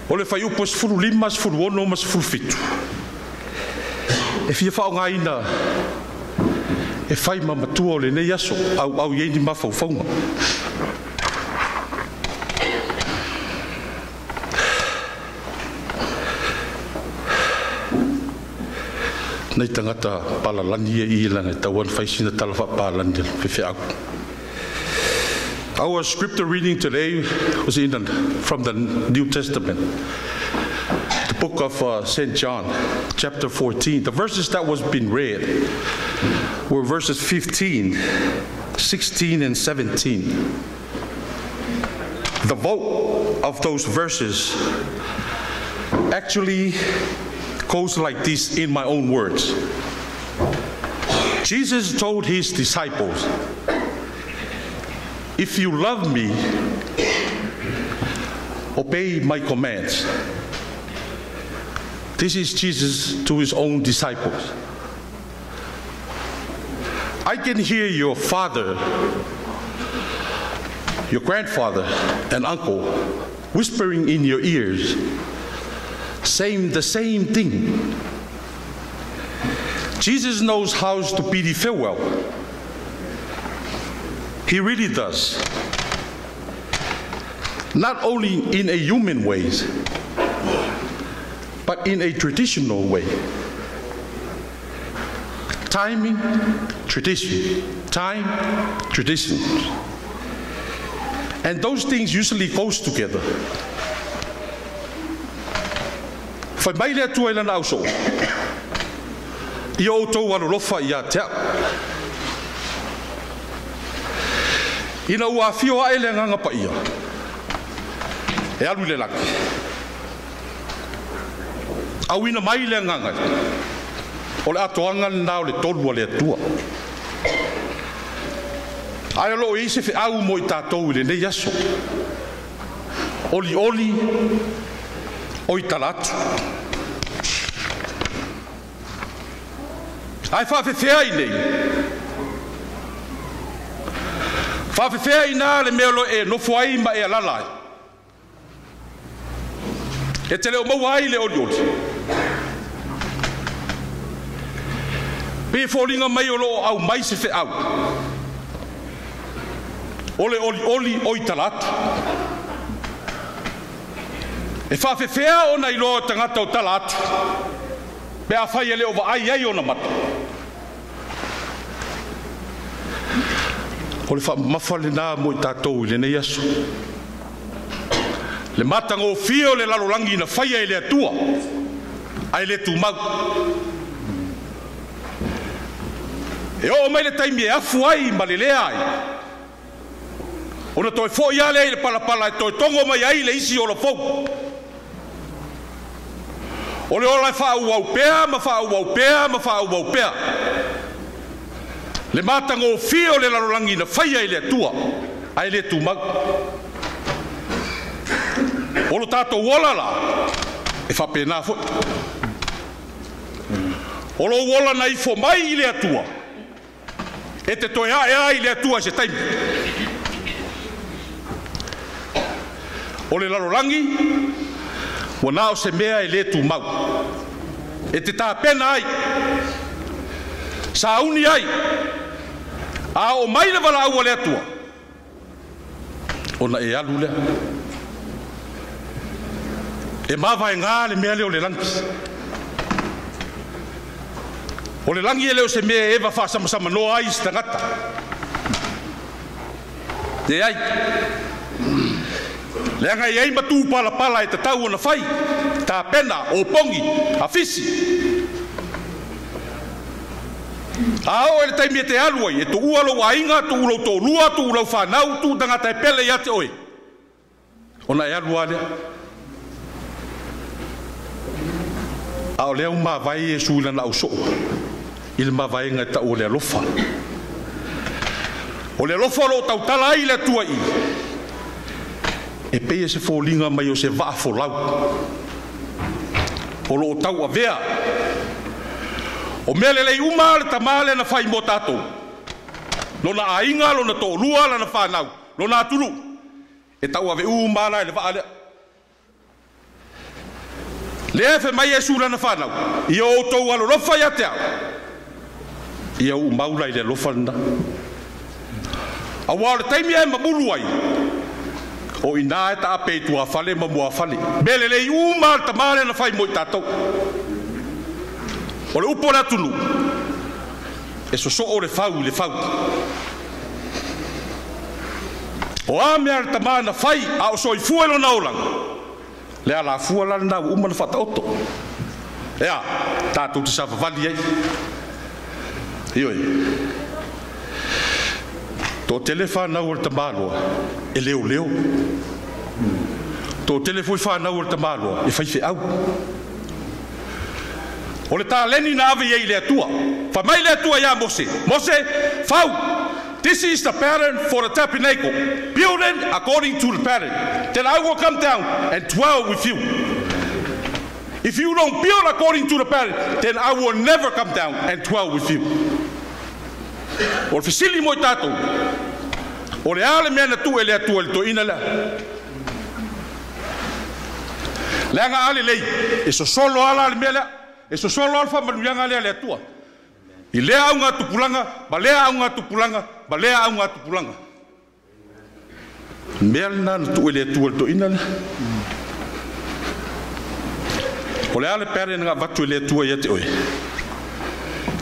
Speaker 30: o le faiupu e sefulu lima sefulu ono ma sefulu fitu. e fia faaogāina e fai mamatua o lenei aso. Auau iai ni mafaufauga nei tagata palalani e iilaga e tauana faisina tala faapalani fefeagu our scripture reading today was in the, from the new testament. Book of uh, St. John, chapter 14. The verses that was being read were verses 15, 16, and 17. The vote of those verses actually goes like this in my own words. Jesus told his disciples, If you love me, obey my commands. This is Jesus to his own disciples. I can hear your father, your grandfather, and uncle whispering in your ears saying the same thing. Jesus knows how to bid you farewell. He really does. Not only in a human ways, but in a traditional way. Timing, tradition. Time, tradition. And those things usually goes together. Fai mai le atua i lana au so. I o tau alo lofa i a tea. Ina ua fio a ele nganga pa ia. E alu le laki. auina mai le agaga o le atoaga lenā o le tolu a le atua. Ae o loo i se feʻau mo i tatou i lenei aso. Olioli o i talatu. Ae faafefea i nei. Faafefea inā le mea lo e nofo ai ma e alala ai. E te leo maua ai le olioli oli. pe folinga mai o lo au mai se fe au ole oli oi talat e fa fe fea o nai lo tanga tau talat pe afa ele o va ai ai ona mata Ole fa mafale na mo ta to le ne yesu. Le matango fio le lalolangi na faia ele atua. Ai le tu mau e o mai le taimi e afu ai ma le lea ai. Ona toe foʻi ia leai le palapala e toe mai ai le isi o olofou o le ola e faauau pea ma faauau pea ma faauau pea. Le matagofie o le lalolagi na faia i le atua. Ae le tumau. O lo tatou ola la e faapenā foʻi o lou ola na ifo mai i le atua. E te toe ae ai le atua se taimi. O le lalolagi ua na o se mea e lē tumau. E te tapena ai sauni ai a o mai le valaua le atua. Ona e alu lea. E mavaegā le mea lea o le lagi O le langi eleo se mea eva wha sama sama no ai sta ngata. Te ai. Le anga i aima tū pala pala e te tau ona fai tā pena o pongi, a le A o ele taimi e te aluai, e tu ualo a inga, tu ulo tō lua, tu ulo whanau, tu tangata e pele i te oe. Ona e alua lea. A o leo mā vai e suila au usoa. I le mavai nga ta o le alofa o le alofa lo tau tala ai le tua i e peia se fōlinga mai o se vaa fōlau. o loo tau a vea o mea lelei uma le tamā le na fai mo tatou lona aiga lona toʻalua lana fanau lona atulu e tau ave uma la e le vaa lea lea fe mai e sulana fanau ia outou alolofa ia te ao ia uu maula i le alofa lana auā o le taimi ae mamulu ai. O inā e taape i tuafale ma muafale me lelei uma le tamā lena fai mo i tatou. O le upu o le atunu e soso'o le fau i le fau. O a mea le tamā na fai a o soifua i lona olaga le a lafua la lenau uma na faataoto ea tatou te savavali ai. Ioe to tele fanau o le tamā loa e leoleo to tele foi fanau o le tamā loa e faifeʻau o le taleni na ave iai le atua faamai le atua iā mose mose fau This is the pattern for the tabernacle. Build it according to the pattern. Then I will come down and dwell with you. If you don't build according to the pattern, then I will never come down and dwell with you. O le fesili mo i tatou O le ale mea na tu e le atua le toina lea. Le anga lelei. E sosolo ala ala le mea lea. E sosolo ala faamanuiaga lea le atua. I lea auga tupulaga ma lea auga tupulaga ma lea auga tupulaga. Mea lenā na tuu e le atua le toina lea. O le a le pea vatu e le atua ia te oe.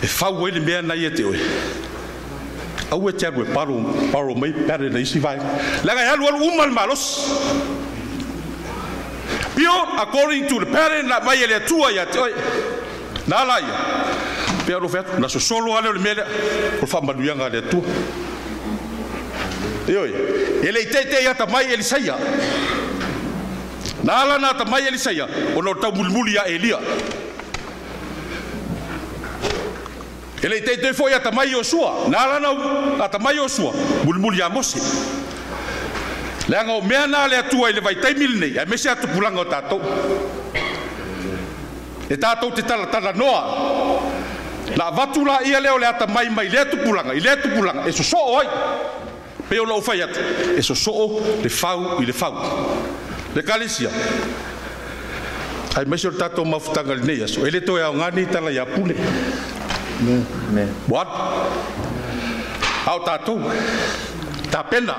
Speaker 30: E fau ai le mea nai ia te oe. aua te alu e palo palo mai pere le isi vai la ga alu alu umal malos. Pio according to the parent na mai le tua ya te na la ya. Pe alu fet na so solo ale le mele o fa malu yanga le tua. Yo ele te te ya ta mai ele saia. Na ala na ta mai ele saia o no ta mulmuli ya elia. E lei tei tei foi ata mai o sua. Na la na ata mai o sua. Mulmuli a mosi. Le anga o mea na le atua ele vai tei mil nei. A mesi atu pulanga o tato. E tato te tala tala noa. Na vatu la ia leo le ata mai mai le atu pulanga. Ile atu pulanga. E so ai oi. Pe o lau fai atu. E so o le fau i le fau. Le kalesia. Ai mesi o tato mafutanga le nei aso. Ele toi au ngani tala ia pune. Ele tala ia pune. Me me what au tato ta pena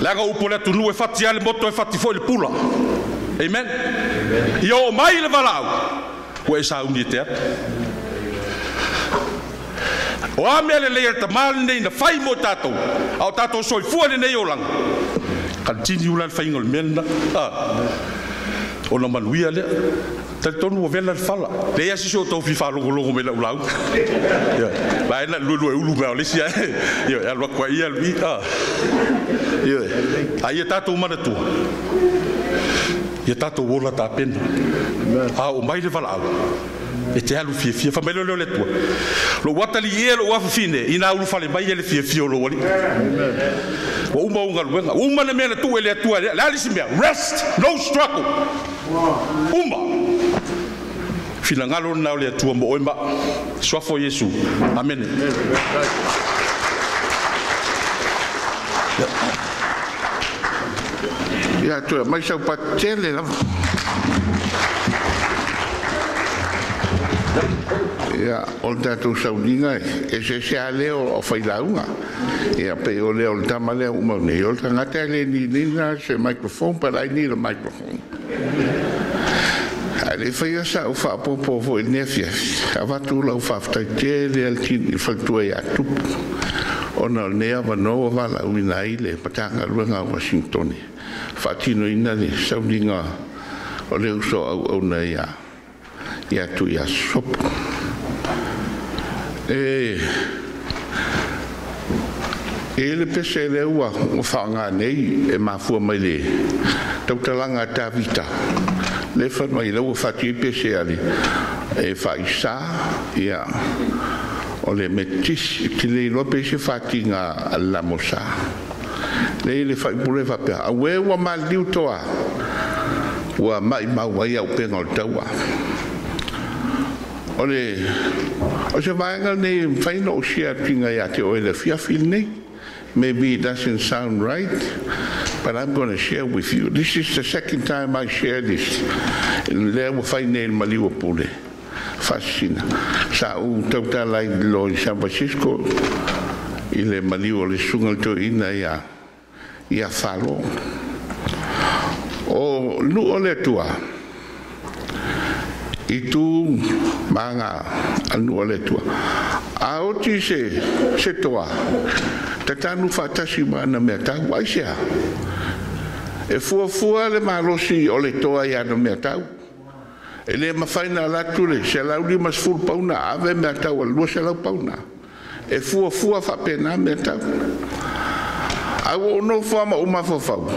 Speaker 30: Langa upole tu nu e fati ale moto e fati fo le pula. Amen. Yo mai le valau. Ko e sa uni te. O a mea le leia ta mali nei na fai mo tātou. Au tātou soi fua le nei o langa. Kan tini ulan fai ngol mena. O na manuia lea. talitonu o vela le fala le ia sisi o tou fifaalogologo mai laulau ia vae na luelue ulu mea o lesi ae ia e aluaku ai ia lui a ia aia tatou manatua ia tatou ola tapena a o mai le valaau e te alu fiafia fa mailo leo le tua lou ataliie lou afafine ina aulu fale mai e le fiafia o lou ali ua uma ougaluega uma le mea le tuu e le atua le alisimea rest no struggle uma filagalo lna o le atua mo oe maʻu suafo iesu
Speaker 26: amene ia toe mai sau lava. Ia o le tatou sauliga e sese o failauga ia pei o lea o le tama lea umaunei o le tagata e se ninina se microphone palaini le microphone. Le fai sa o fa po po vo ne fia Ava tu la o fa fta te le al ti fa tu ya tu. Ona ne ava no va la umina ile patanga luenga Washington. Fatino ina ni sau dinga o le so au au na ya. Ya tu ya sop. E e le pese le ua o whanga nei e mafua mai le tau talanga ta vita le fa mai lo fa ti pe se ali. E fa isa ya o le metis ki le lo pe se fa ki nga la mosa le le fa pure fa pe a we wa mal di toa. Wa mai ma wa ya pe nga ta o le o se va nga ne fa no shi ki nga ya ki o le fia fil nei. Maybe it doesn't sound right, but I'm going to share with you. This is the second time I share this. Le wa whaina il maliwa pule. Fascina. Sa u tauta lai lo in San Francisco, i le maliwa le sungal to ina ia, ia whalo. O nu o le tua, itu manga anu ole tua. A oti se, se toa, te tanu fatasi mana mea tau, ai E fua fua le marosi ole toa i anu mea tau. E le mawhaina latu le, se lau li mas pauna, ave mea tau, alua se lau pauna. E fua fua pena me tau. A o ono fua ma uma fua fau.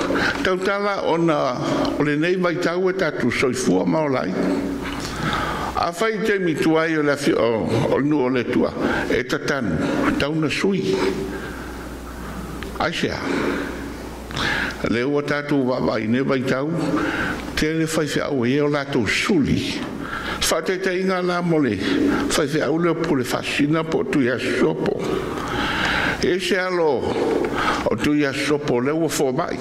Speaker 26: Tau tala ona, ole nei vai tau e tatu, soifua ma maolai afai fai te mi tua i o le fi o nu o le tua. E ta tan tau sui. Ai le ua tatu wa vai ne vai te le fai fi o la tau suli. Fa te te inga la mole. Fai fi au le pule fascina po tu ia sopo. E sea lo o tu ia sopo le ua fo mai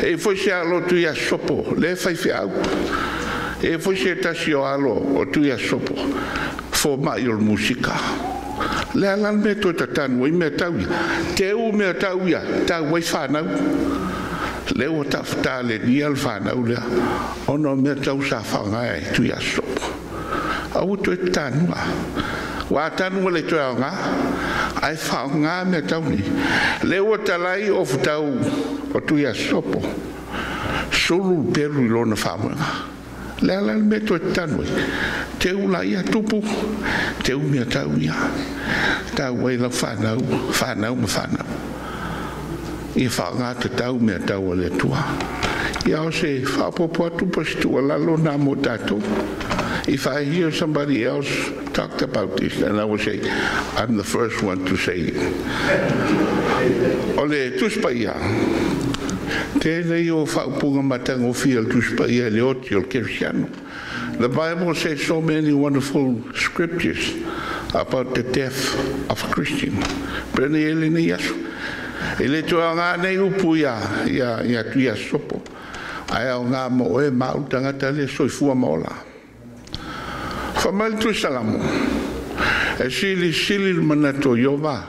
Speaker 26: e fo sea lo tu ia sopo le fai fi E foi se tasi o alo o tu ya sopo. Fo mai o musika. Le alan me to tatanu i me tau. Te u me tau ia, ta wai whanau. Le o ta fta le ni al whanau lea. Ono me tau sa e tu ya sopo. Au tu e tanua. Wa tanu le to nga. Ai whanga me tau ni. Le o talai o ftau o tu ya sopo. Sulu peru lona whamuanga le ala le meto e tanu te u la ia tupu te u mea tau ia. Tau ai la whanau whanau ma whanau. I whanga te tau mea tau le tua. Ia o se whapopo atu pasitu a lalo nā mo tatu If I hear somebody else talked about this, and I will say, I'm the first one to say it. Ole, tuspa iang. O tuspaia le oti o. The Bible says so many wonderful scriptures about the death of a Christian. Prene ele ni yasu. Ele toa ngā nei upu ia, ia, ia tu ia sopo. Ai au ngā mo e mau tangata le soifua maola. Whamal tu salamu. E sili sili mana to yova.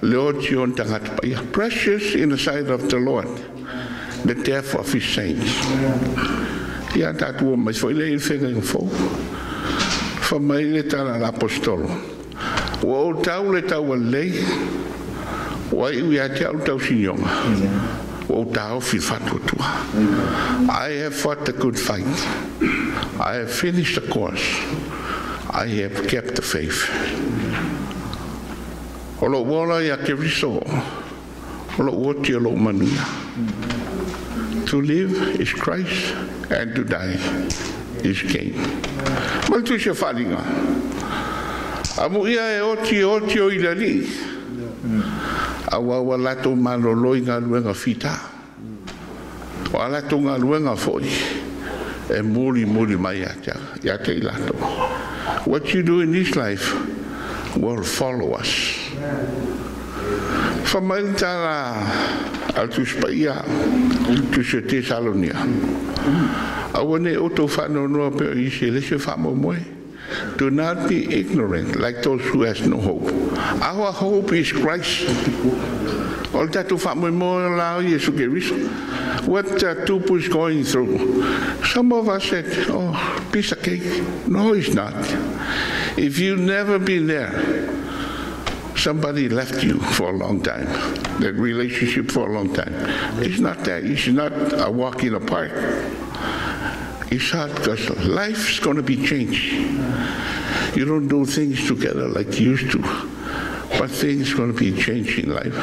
Speaker 26: Le oti on tangata pa ia. Precious in the sight of the Lord. The death of his saints. Ia tātua mai foi le il whenga i fō. O tau le tau a lei. Ua iwi a te au tau sinionga. Ua o tau fi fatu. I have fought a good fight. I have finished the course. I have kept the faith. O lo wala ia ke riso. O lo o lo manuia. To live is Christ and to die is gain. Mal tu se falinga. Amu ia e oti oti o ilani. Awa wa lato malolo ngā luenga fita. Wa lato ngā luenga foi. E muri muri mai ata. Ya te ilato. What you do in this life will follow us. Whamaitara spaia tu se te salonia. Oto noa pe le se. Do not be ignorant like those who has no hope. Our hope is Christ. All that to moe lao Yesu ke riso. What uh, Tupu is going through. Some of us said, oh, piece of cake. No, it's not. If you've never been there, somebody left you for a long time, that relationship for a long time. It's not that. It's not a walk in the park. It's hard because life's going to be changed. You don't do things together like you used to, but things going to be changed in life.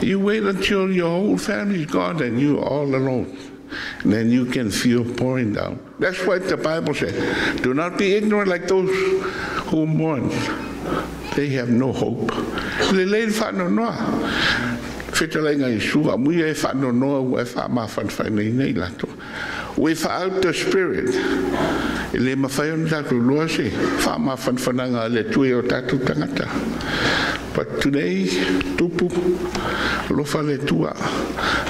Speaker 26: You wait until your whole family's gone and you're all alone. And then you can feel pouring down. That's what the Bible said. Do not be ignorant like those who mourn they have no hope. Le le whano noa. Whetala inga i sua, mui e whano noa ua e wha ma whan whai nei nei lato. without the Spirit, le mawhai o tātou loa se, wha ma whanwhananga le tue o tātou tangata. But today, tupu, lofa le tua,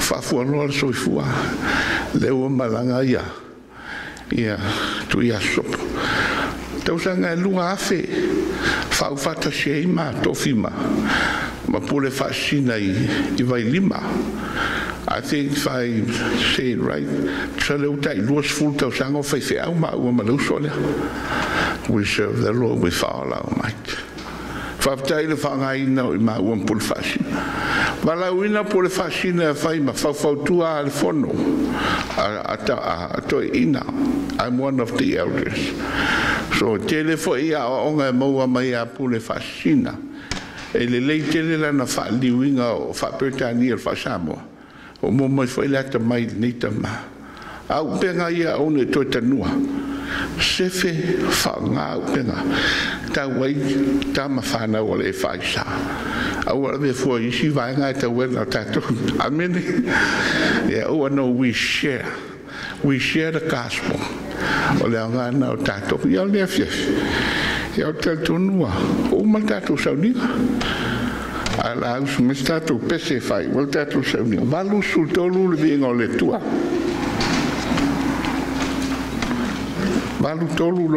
Speaker 26: whafua noa le soifua, le malanga ia, ia tu ia sopo. Tau sanga e lunga afe, whau whata se i ma pule whaasina i, i vai lima. I think if I say it right, sa leu tai luas full tau sanga o whai whai au ma ua ma lau solea. We serve the Lord with all our might. Whaftai le whangaina o i ma ua mpule whaasina. Wala uina pule whaasina e whai ma whau whau tua al a, a toi ina. I'm one of the elders. So tele fo ia o onga e maua mai a pule fascina E le lei tele lana whaaliwinga o whapetani al whaasamoa. O mo mai fo ilata mai ni tama. Au penga ia o ne toi tanua. Sefe whanga au penga. Ta wai ta mawhana o le whaisa. Au ala me fo isi vaenga e ta wena tato. Amen. Yeah, oh, I we share. We share the gospel. Ole na o tātou i au lea fiafi. O o ma tātou sauniga. A pese fai, o tātou sauniga. Valu su tolu le vienga o le tua. Valu tolu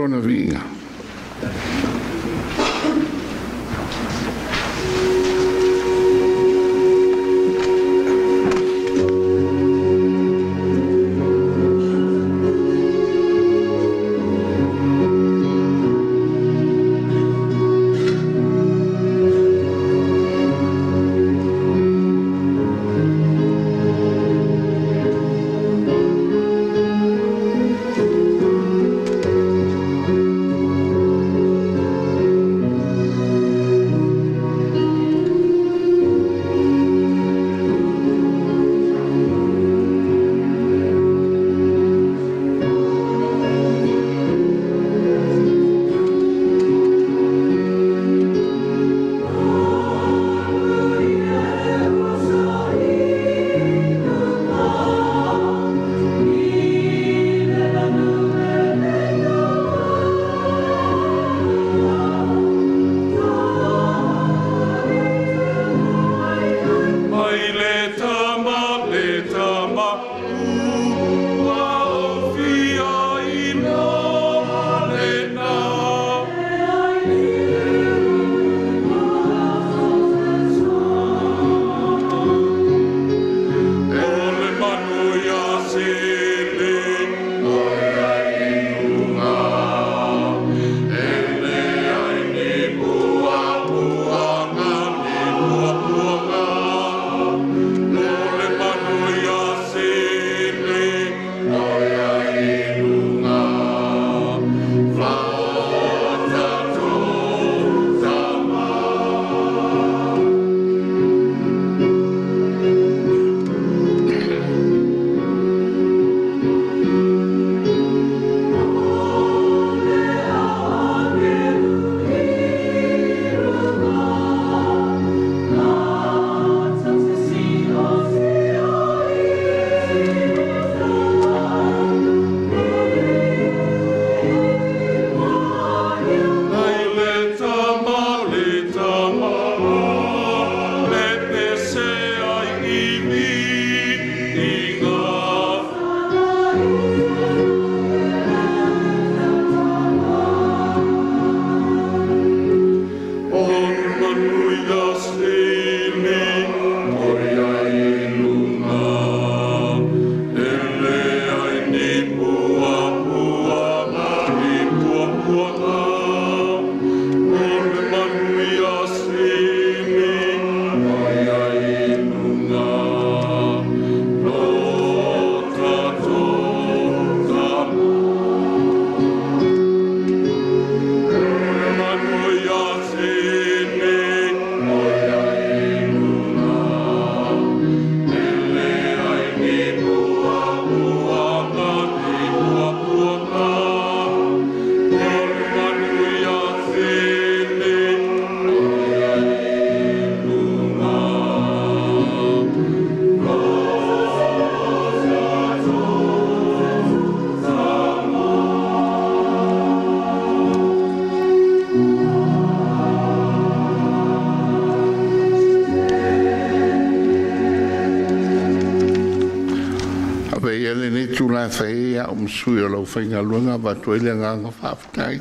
Speaker 26: sui o whainga luanga wa tu ele nganga whaafutai.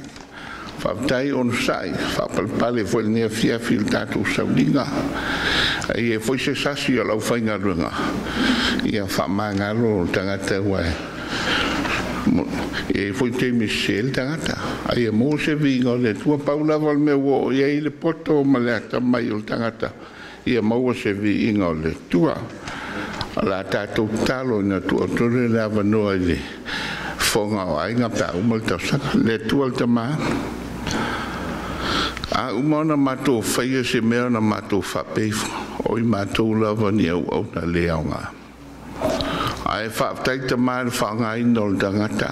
Speaker 26: Whaafutai on sai, whaapalpale foi nea fia fil tātou saulinga. Ai e foi se sasi alau lau whainga luanga. Ia whaamanga lo tangata wai. E foi te Michel tangata. Ai e mo se vinga le tua paula val me wo ia i le poto ma le ata mai o tangata. Ia mo se vinga o le tua. ala tātou talo ina tua tore le avanoa i le fonga o ai pa umal ta saka le tual ta ma a umona mato faia se mea na mato fa o i mato lava ni au au na lea o a e fa aftai ta ma fa nga i nol da ngata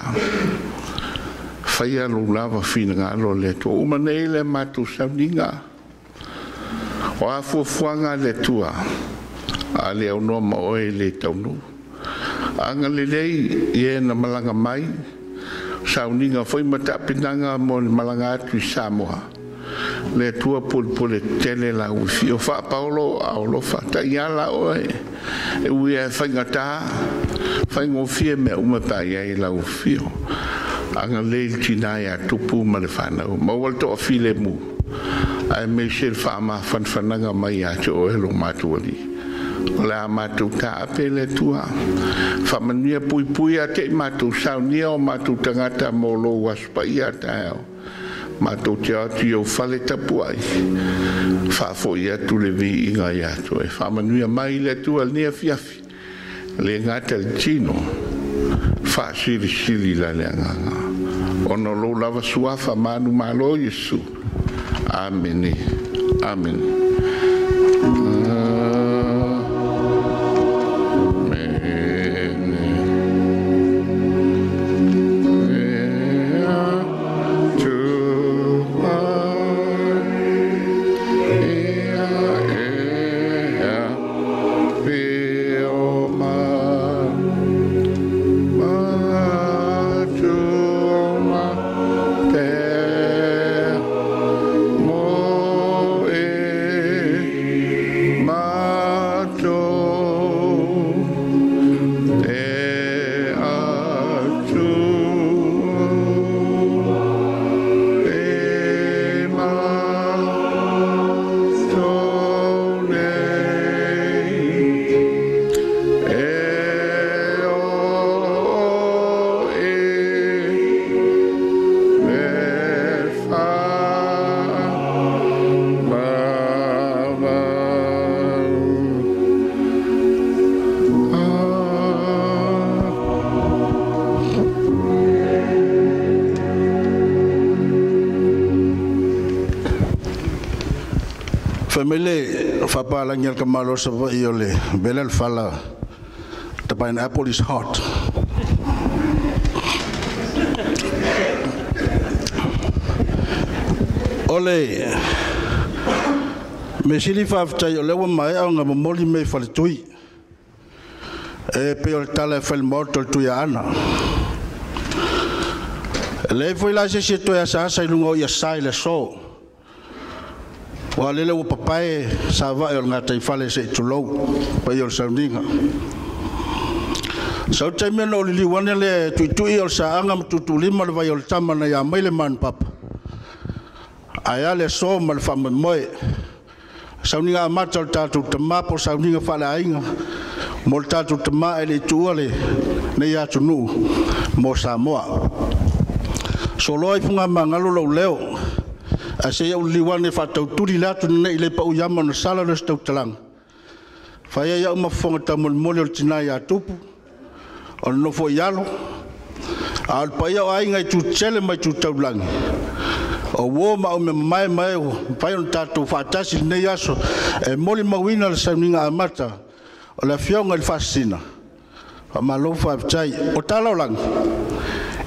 Speaker 26: faia lo lava fina nga lo le to umanei le mato sa ni nga o a fuafuanga le tua. A le au noma oe le taunu maanga lelei i ena malanga mai. Sauniga foi ma taapinaga mo le malaga atu i samoa. Le atua pulepule tele lau ifi o faapaolo aolofa taʻiala oe. E uia e faigatā faigofie mea uma paiai lau ifio agalei le tinā iā tupu ma le fanau ma ua le toʻafilemu ae meise le faamafanafanaga mai iā te oelo matuali o le a mātou tā ape le tua. Whamania pui pui a te mātou saunia o mātou tangata mō lo waspa i a tāo. Mātou te atu i au whale tapu ai. Whafo i atu le vi i atu e. Whamania mai le tua nia fiafi. Le ngata le tino. Wha siri la le anganga. Ono lo lava suafa manu malo Yesu. Amene. Amen.
Speaker 31: Family, whapalangi al kamalo sa wa i ole. Bela fala. The pineapple is hot. Ole. Me sili whaftai o lewa mai au ngā mamoli me whale tui. E pe tala e whale moto tui ana. Le foi la se se to ya sa sa lungo ya sa le so wa lele wa papae sa va yo e nga fale se tulo pa yo sounding so tai me no li wan le tu tu yo sa anga tu tu li mal va tama na ya mai man pap. Aya le so mal fa mo moi sounding a ma tal ta tu tama po sounding fa la inga. Mo ta tu tama ele tu ale ne ya tu nu mo sa mo so loi funga mangalo lo leo. a se au liwane faatautuli le atu lenei lei paʻuiama ona sala le setautalaga faia iaʻu mafofoga taumolimoli o le tinā iā tupu ona nofo i alo a o le paia o aiga i tutele mai tutaulagi o uō ma aume mamae mae fai ona tatou faatasi lenei aso e moli mauina le sauniga amata o le afioga i le faasasina faamalou faafetai o talaolagi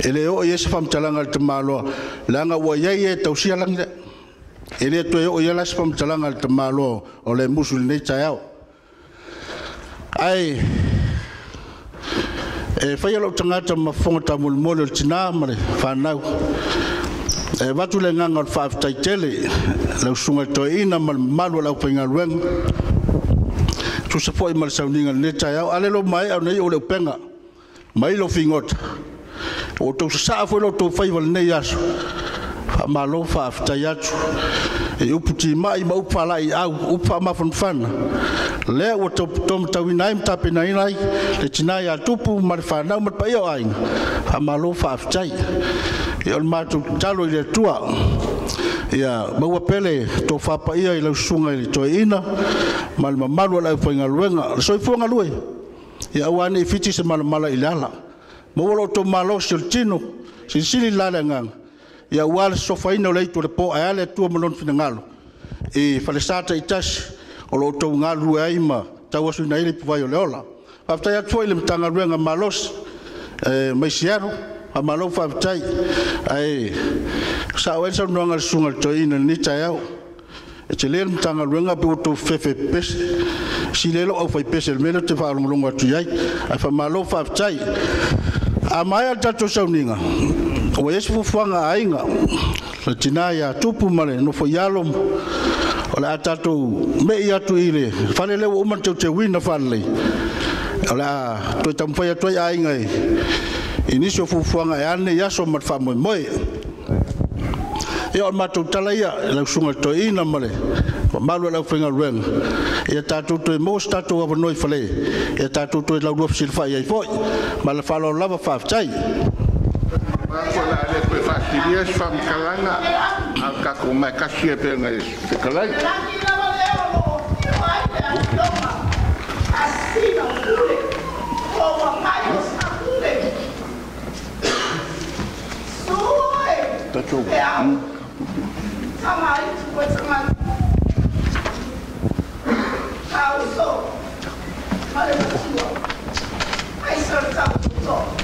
Speaker 31: e lē oo i ese faamatalaga le tamāloa le aga ua iai e tausia lagi lea e lea toe oo iala si faamatalaga le tamālo o le musu lenei taeao ae e faia loo tagata mafofoga tamolimoli o le tinā ma le fanau e vatu le gaga o le faafetaitele lausuga i toeina ma le mamalu a le aupaigaluega tusa foʻi ma le sauniga lenei taeao a le lo mae au nei le upega ma ilo figota ua tou sasaʻa foi lo tou faiva lenei aso. faamalofa afetai atu e upu timai ma upa alaʻi au upu fa'amafanafana lea ua tomatauina ai matapenaina ai le tinā iā tupu ma le fanau ma le paia o aiga faamalofa afetai e o le matou tatalo i le atua ia maua pele to i laususuga i le toeina ma le mamalu a le aufaigaluega le soifuagalue ia aua anei fiti se malamala i le ala maua loo tou malosi o le tino silisili la agaga ia ua le sosofaina o le ai tuelepo ae le atua ma lona finagalo i falesa taʻitasi o loo tou ai ma tauasuina ai le puvai o le ola. Faafetai atu foi le matagaluega malosi maisiaro amalou faafetai ae saʻoai le saunoaga le suga letoeina lenei taeao e te lē le matagaluega pe ua tou fefe pepese sile lo au fai pese mele te fa longo longo tu yai fa malo fa tai a mai al tatu ua iesu fuafuaga aiga le tinā iā tupu ma le nofo ialo o le a tatou meʻi atu i le faleleu ua uma le teuteuina faalelei o le a toe tamafai atu ai aiga e. I nisi o fuafuaga e ane i aso ma le faamoemoe ia e o le matou tala ia e lausuga le toeina ma le faamalu e laufaigaluega ia tatou toe mo se tatou avanoi fale. Ia tatou toe laulua fasilifa'i ai fo'i. Ma le faalao lava faafetai
Speaker 26: Wala ale pe fastidias fam kalanga al ka ko mai kasia pe ngai se kalai. Tacho.
Speaker 32: Sama itu buat sama. Tahu so. Mari bersuara. Hai serta so.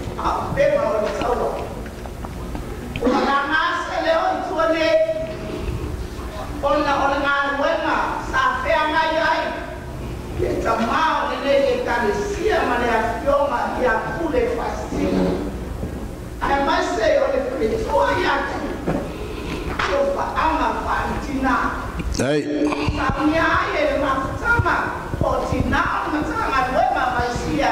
Speaker 32: hakupema walitaua. Wanang'asa leo ntuone ona onang'ari wema yetamao neneye kanisia mane yafioma ya kule Palestina aemase ole ama fantina
Speaker 31: Hey.
Speaker 32: Samia otinao matanga wema masia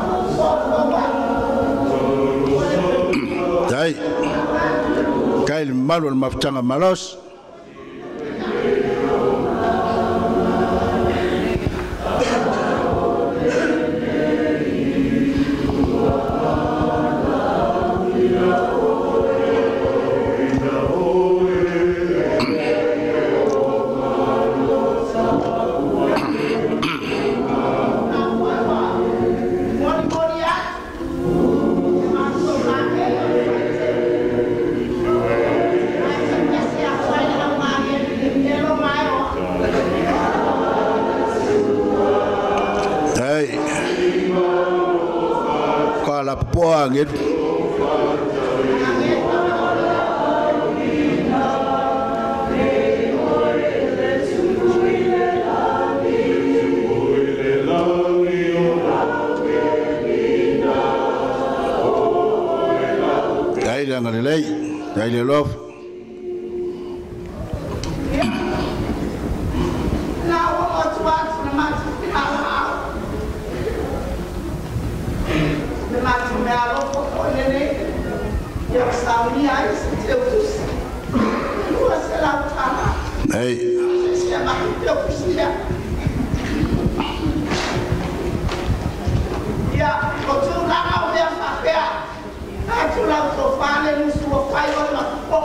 Speaker 32: ai
Speaker 31: kai le malu le mafutaga malos gevangen. Dai la Galilei, dai le lof.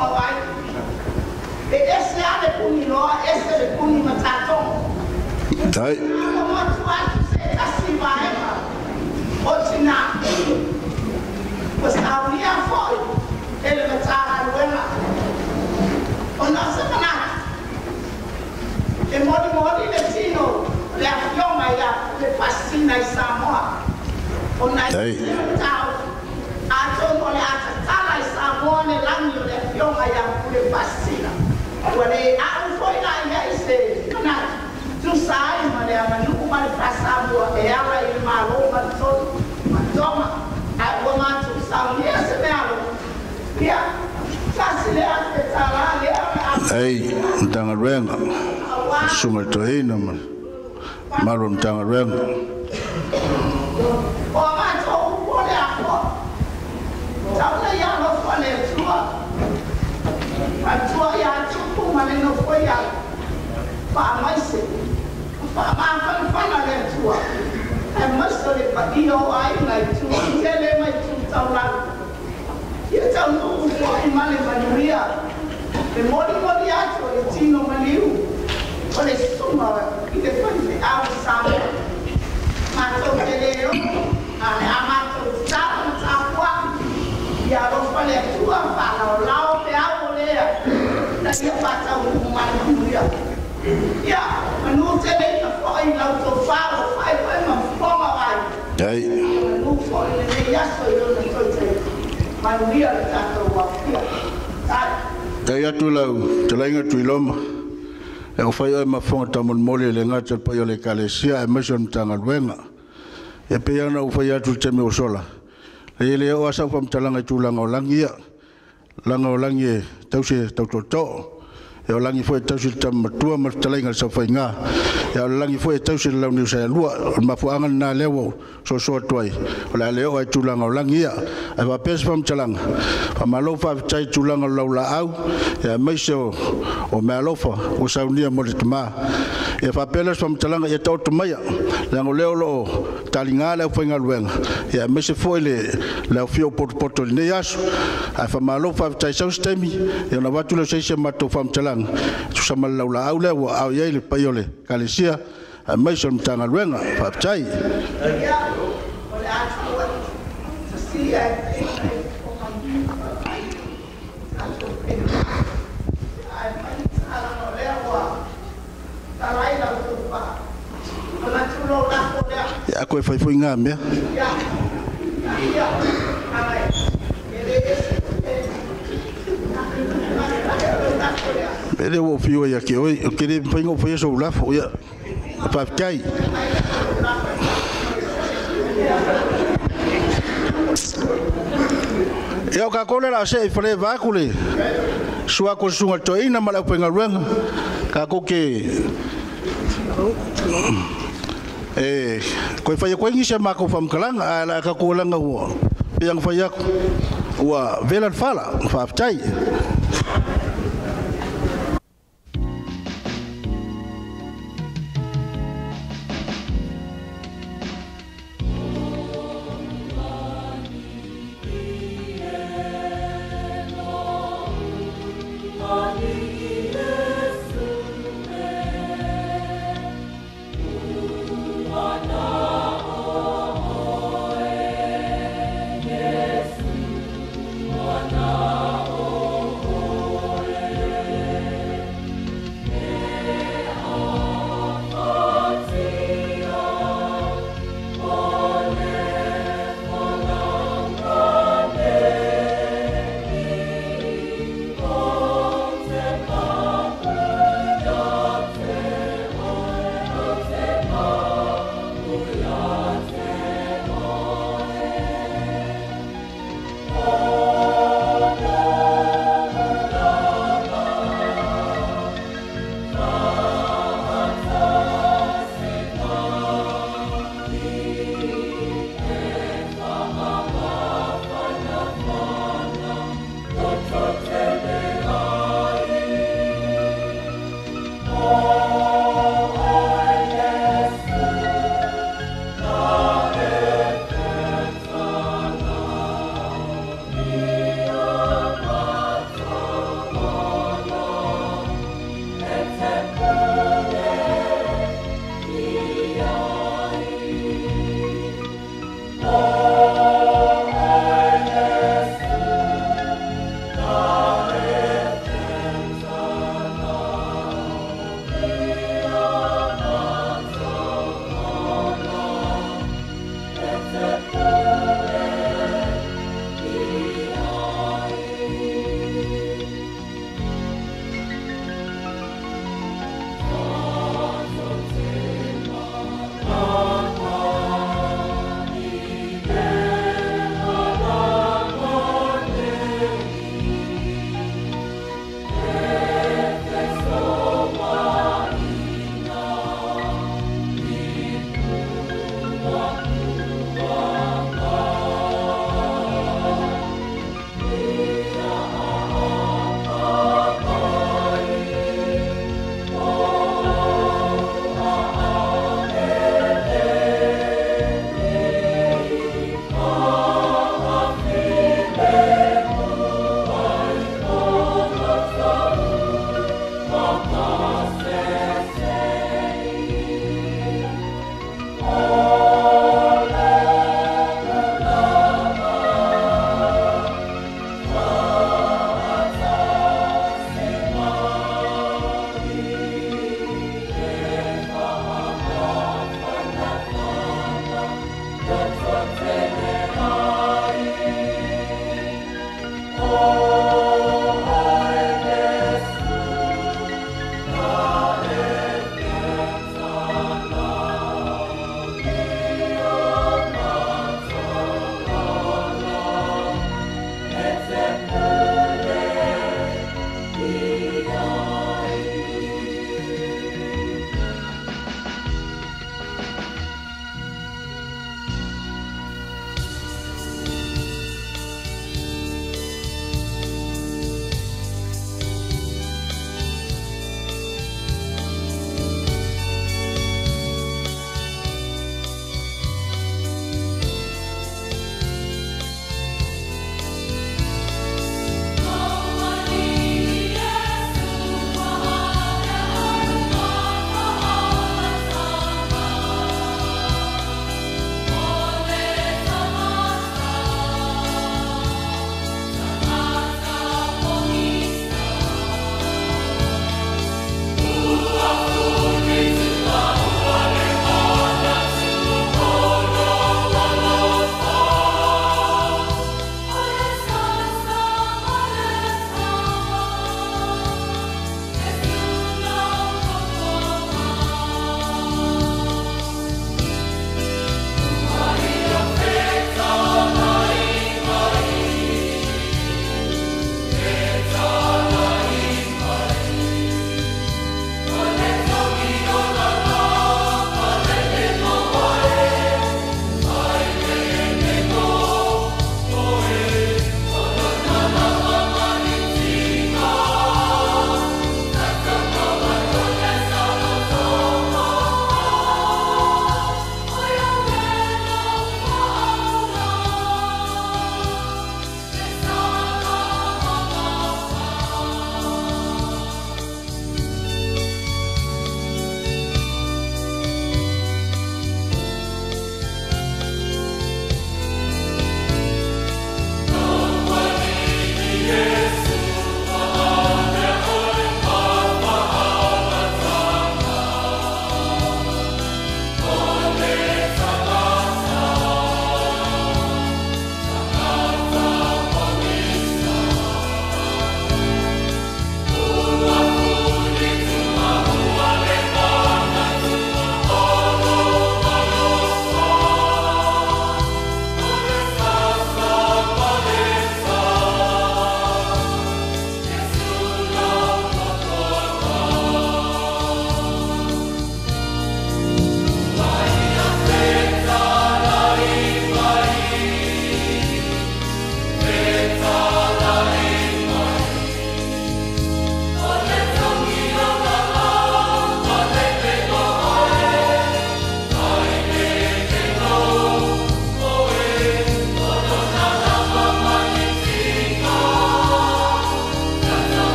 Speaker 32: mawaidha. E ese ale kuni loa, ese le kuni matato.
Speaker 31: Tai.
Speaker 32: Ko motu atu se kasi vaema. O tina. Ko saulia foi. Ele matara luema. Ona se mana. E modi modi le tino. Le i Samoa. Ona i i Samoa ne la Agora, a aku foi lá e aí se, Tu sai, mana, mas nunca mais passava ela e uma roupa de todo. Mas toma, agora mais tu sai, e esse mesmo? E
Speaker 31: a facilidade de estar lá, e a... Ei, tanga
Speaker 32: tu hei nama, maru tanga ruenga. Chupu ma le no ko ya. Pa mai se. Pa ma fa fa na le tua. E ma so le pa io ai na tua. Te le mai tu tau la. Ia tau no ko i ma le manuia. Le mori atu le tino maliu. O le suma i le fa le au sama. matou te leo, a le a matou tau na tapua, na ia pata o o mai na muria. Ia, manu te rei na whai lau tō whāro, ma whonga wai.
Speaker 31: Ei.
Speaker 32: Manu whai le aso i ona tō te mai muria le tātou wakia.
Speaker 31: Tāi. Atu lau, te lainga e o fai o ma fonga ta mon mole le ngata pa yo le kalesia e mesion tanga wenga e pe yana o fai atu te o sola le le o asa fam talanga tu langa o langia langa o langi e tause tau tō. E o langi foi tause ta matua ma talainga sa fai ngā. E o langi foi tause lau niu saia lua o mafu angan nā lewo so soa tuai. O la leo ai tū langa o langi ia. E wa pēs pam talanga. Wa ma lofa tai tū langa au. E a meise o mea lofa o saunia mori tamaa. Ya, ia faapena ya ya, se faamatalaga ia taoto maia le agoleao loo taliga le aufaigaluega ia mese foi le aofia o potopoto lenei aso ae faamalo faafetaisau se taimi ia ona vatu leo saisi matou faamatalaga susa ma le laulaau lea ua
Speaker 32: ao iai le pai o le kalesia. Ae mai se matagaluega faafetai akoe fai foi ngāmea.
Speaker 31: Pere o fio ia ke oi, o kere fai ngō fai esau lafo, ia whafkai. Ia o kakone la se i whare vākule, sua ko sunga toina mala penga ruenga, kako ke eh ko fai ko ngi sema ko fam kalang ala ka ko langa wo yang fai ko wa velan fala
Speaker 33: fa
Speaker 24: tai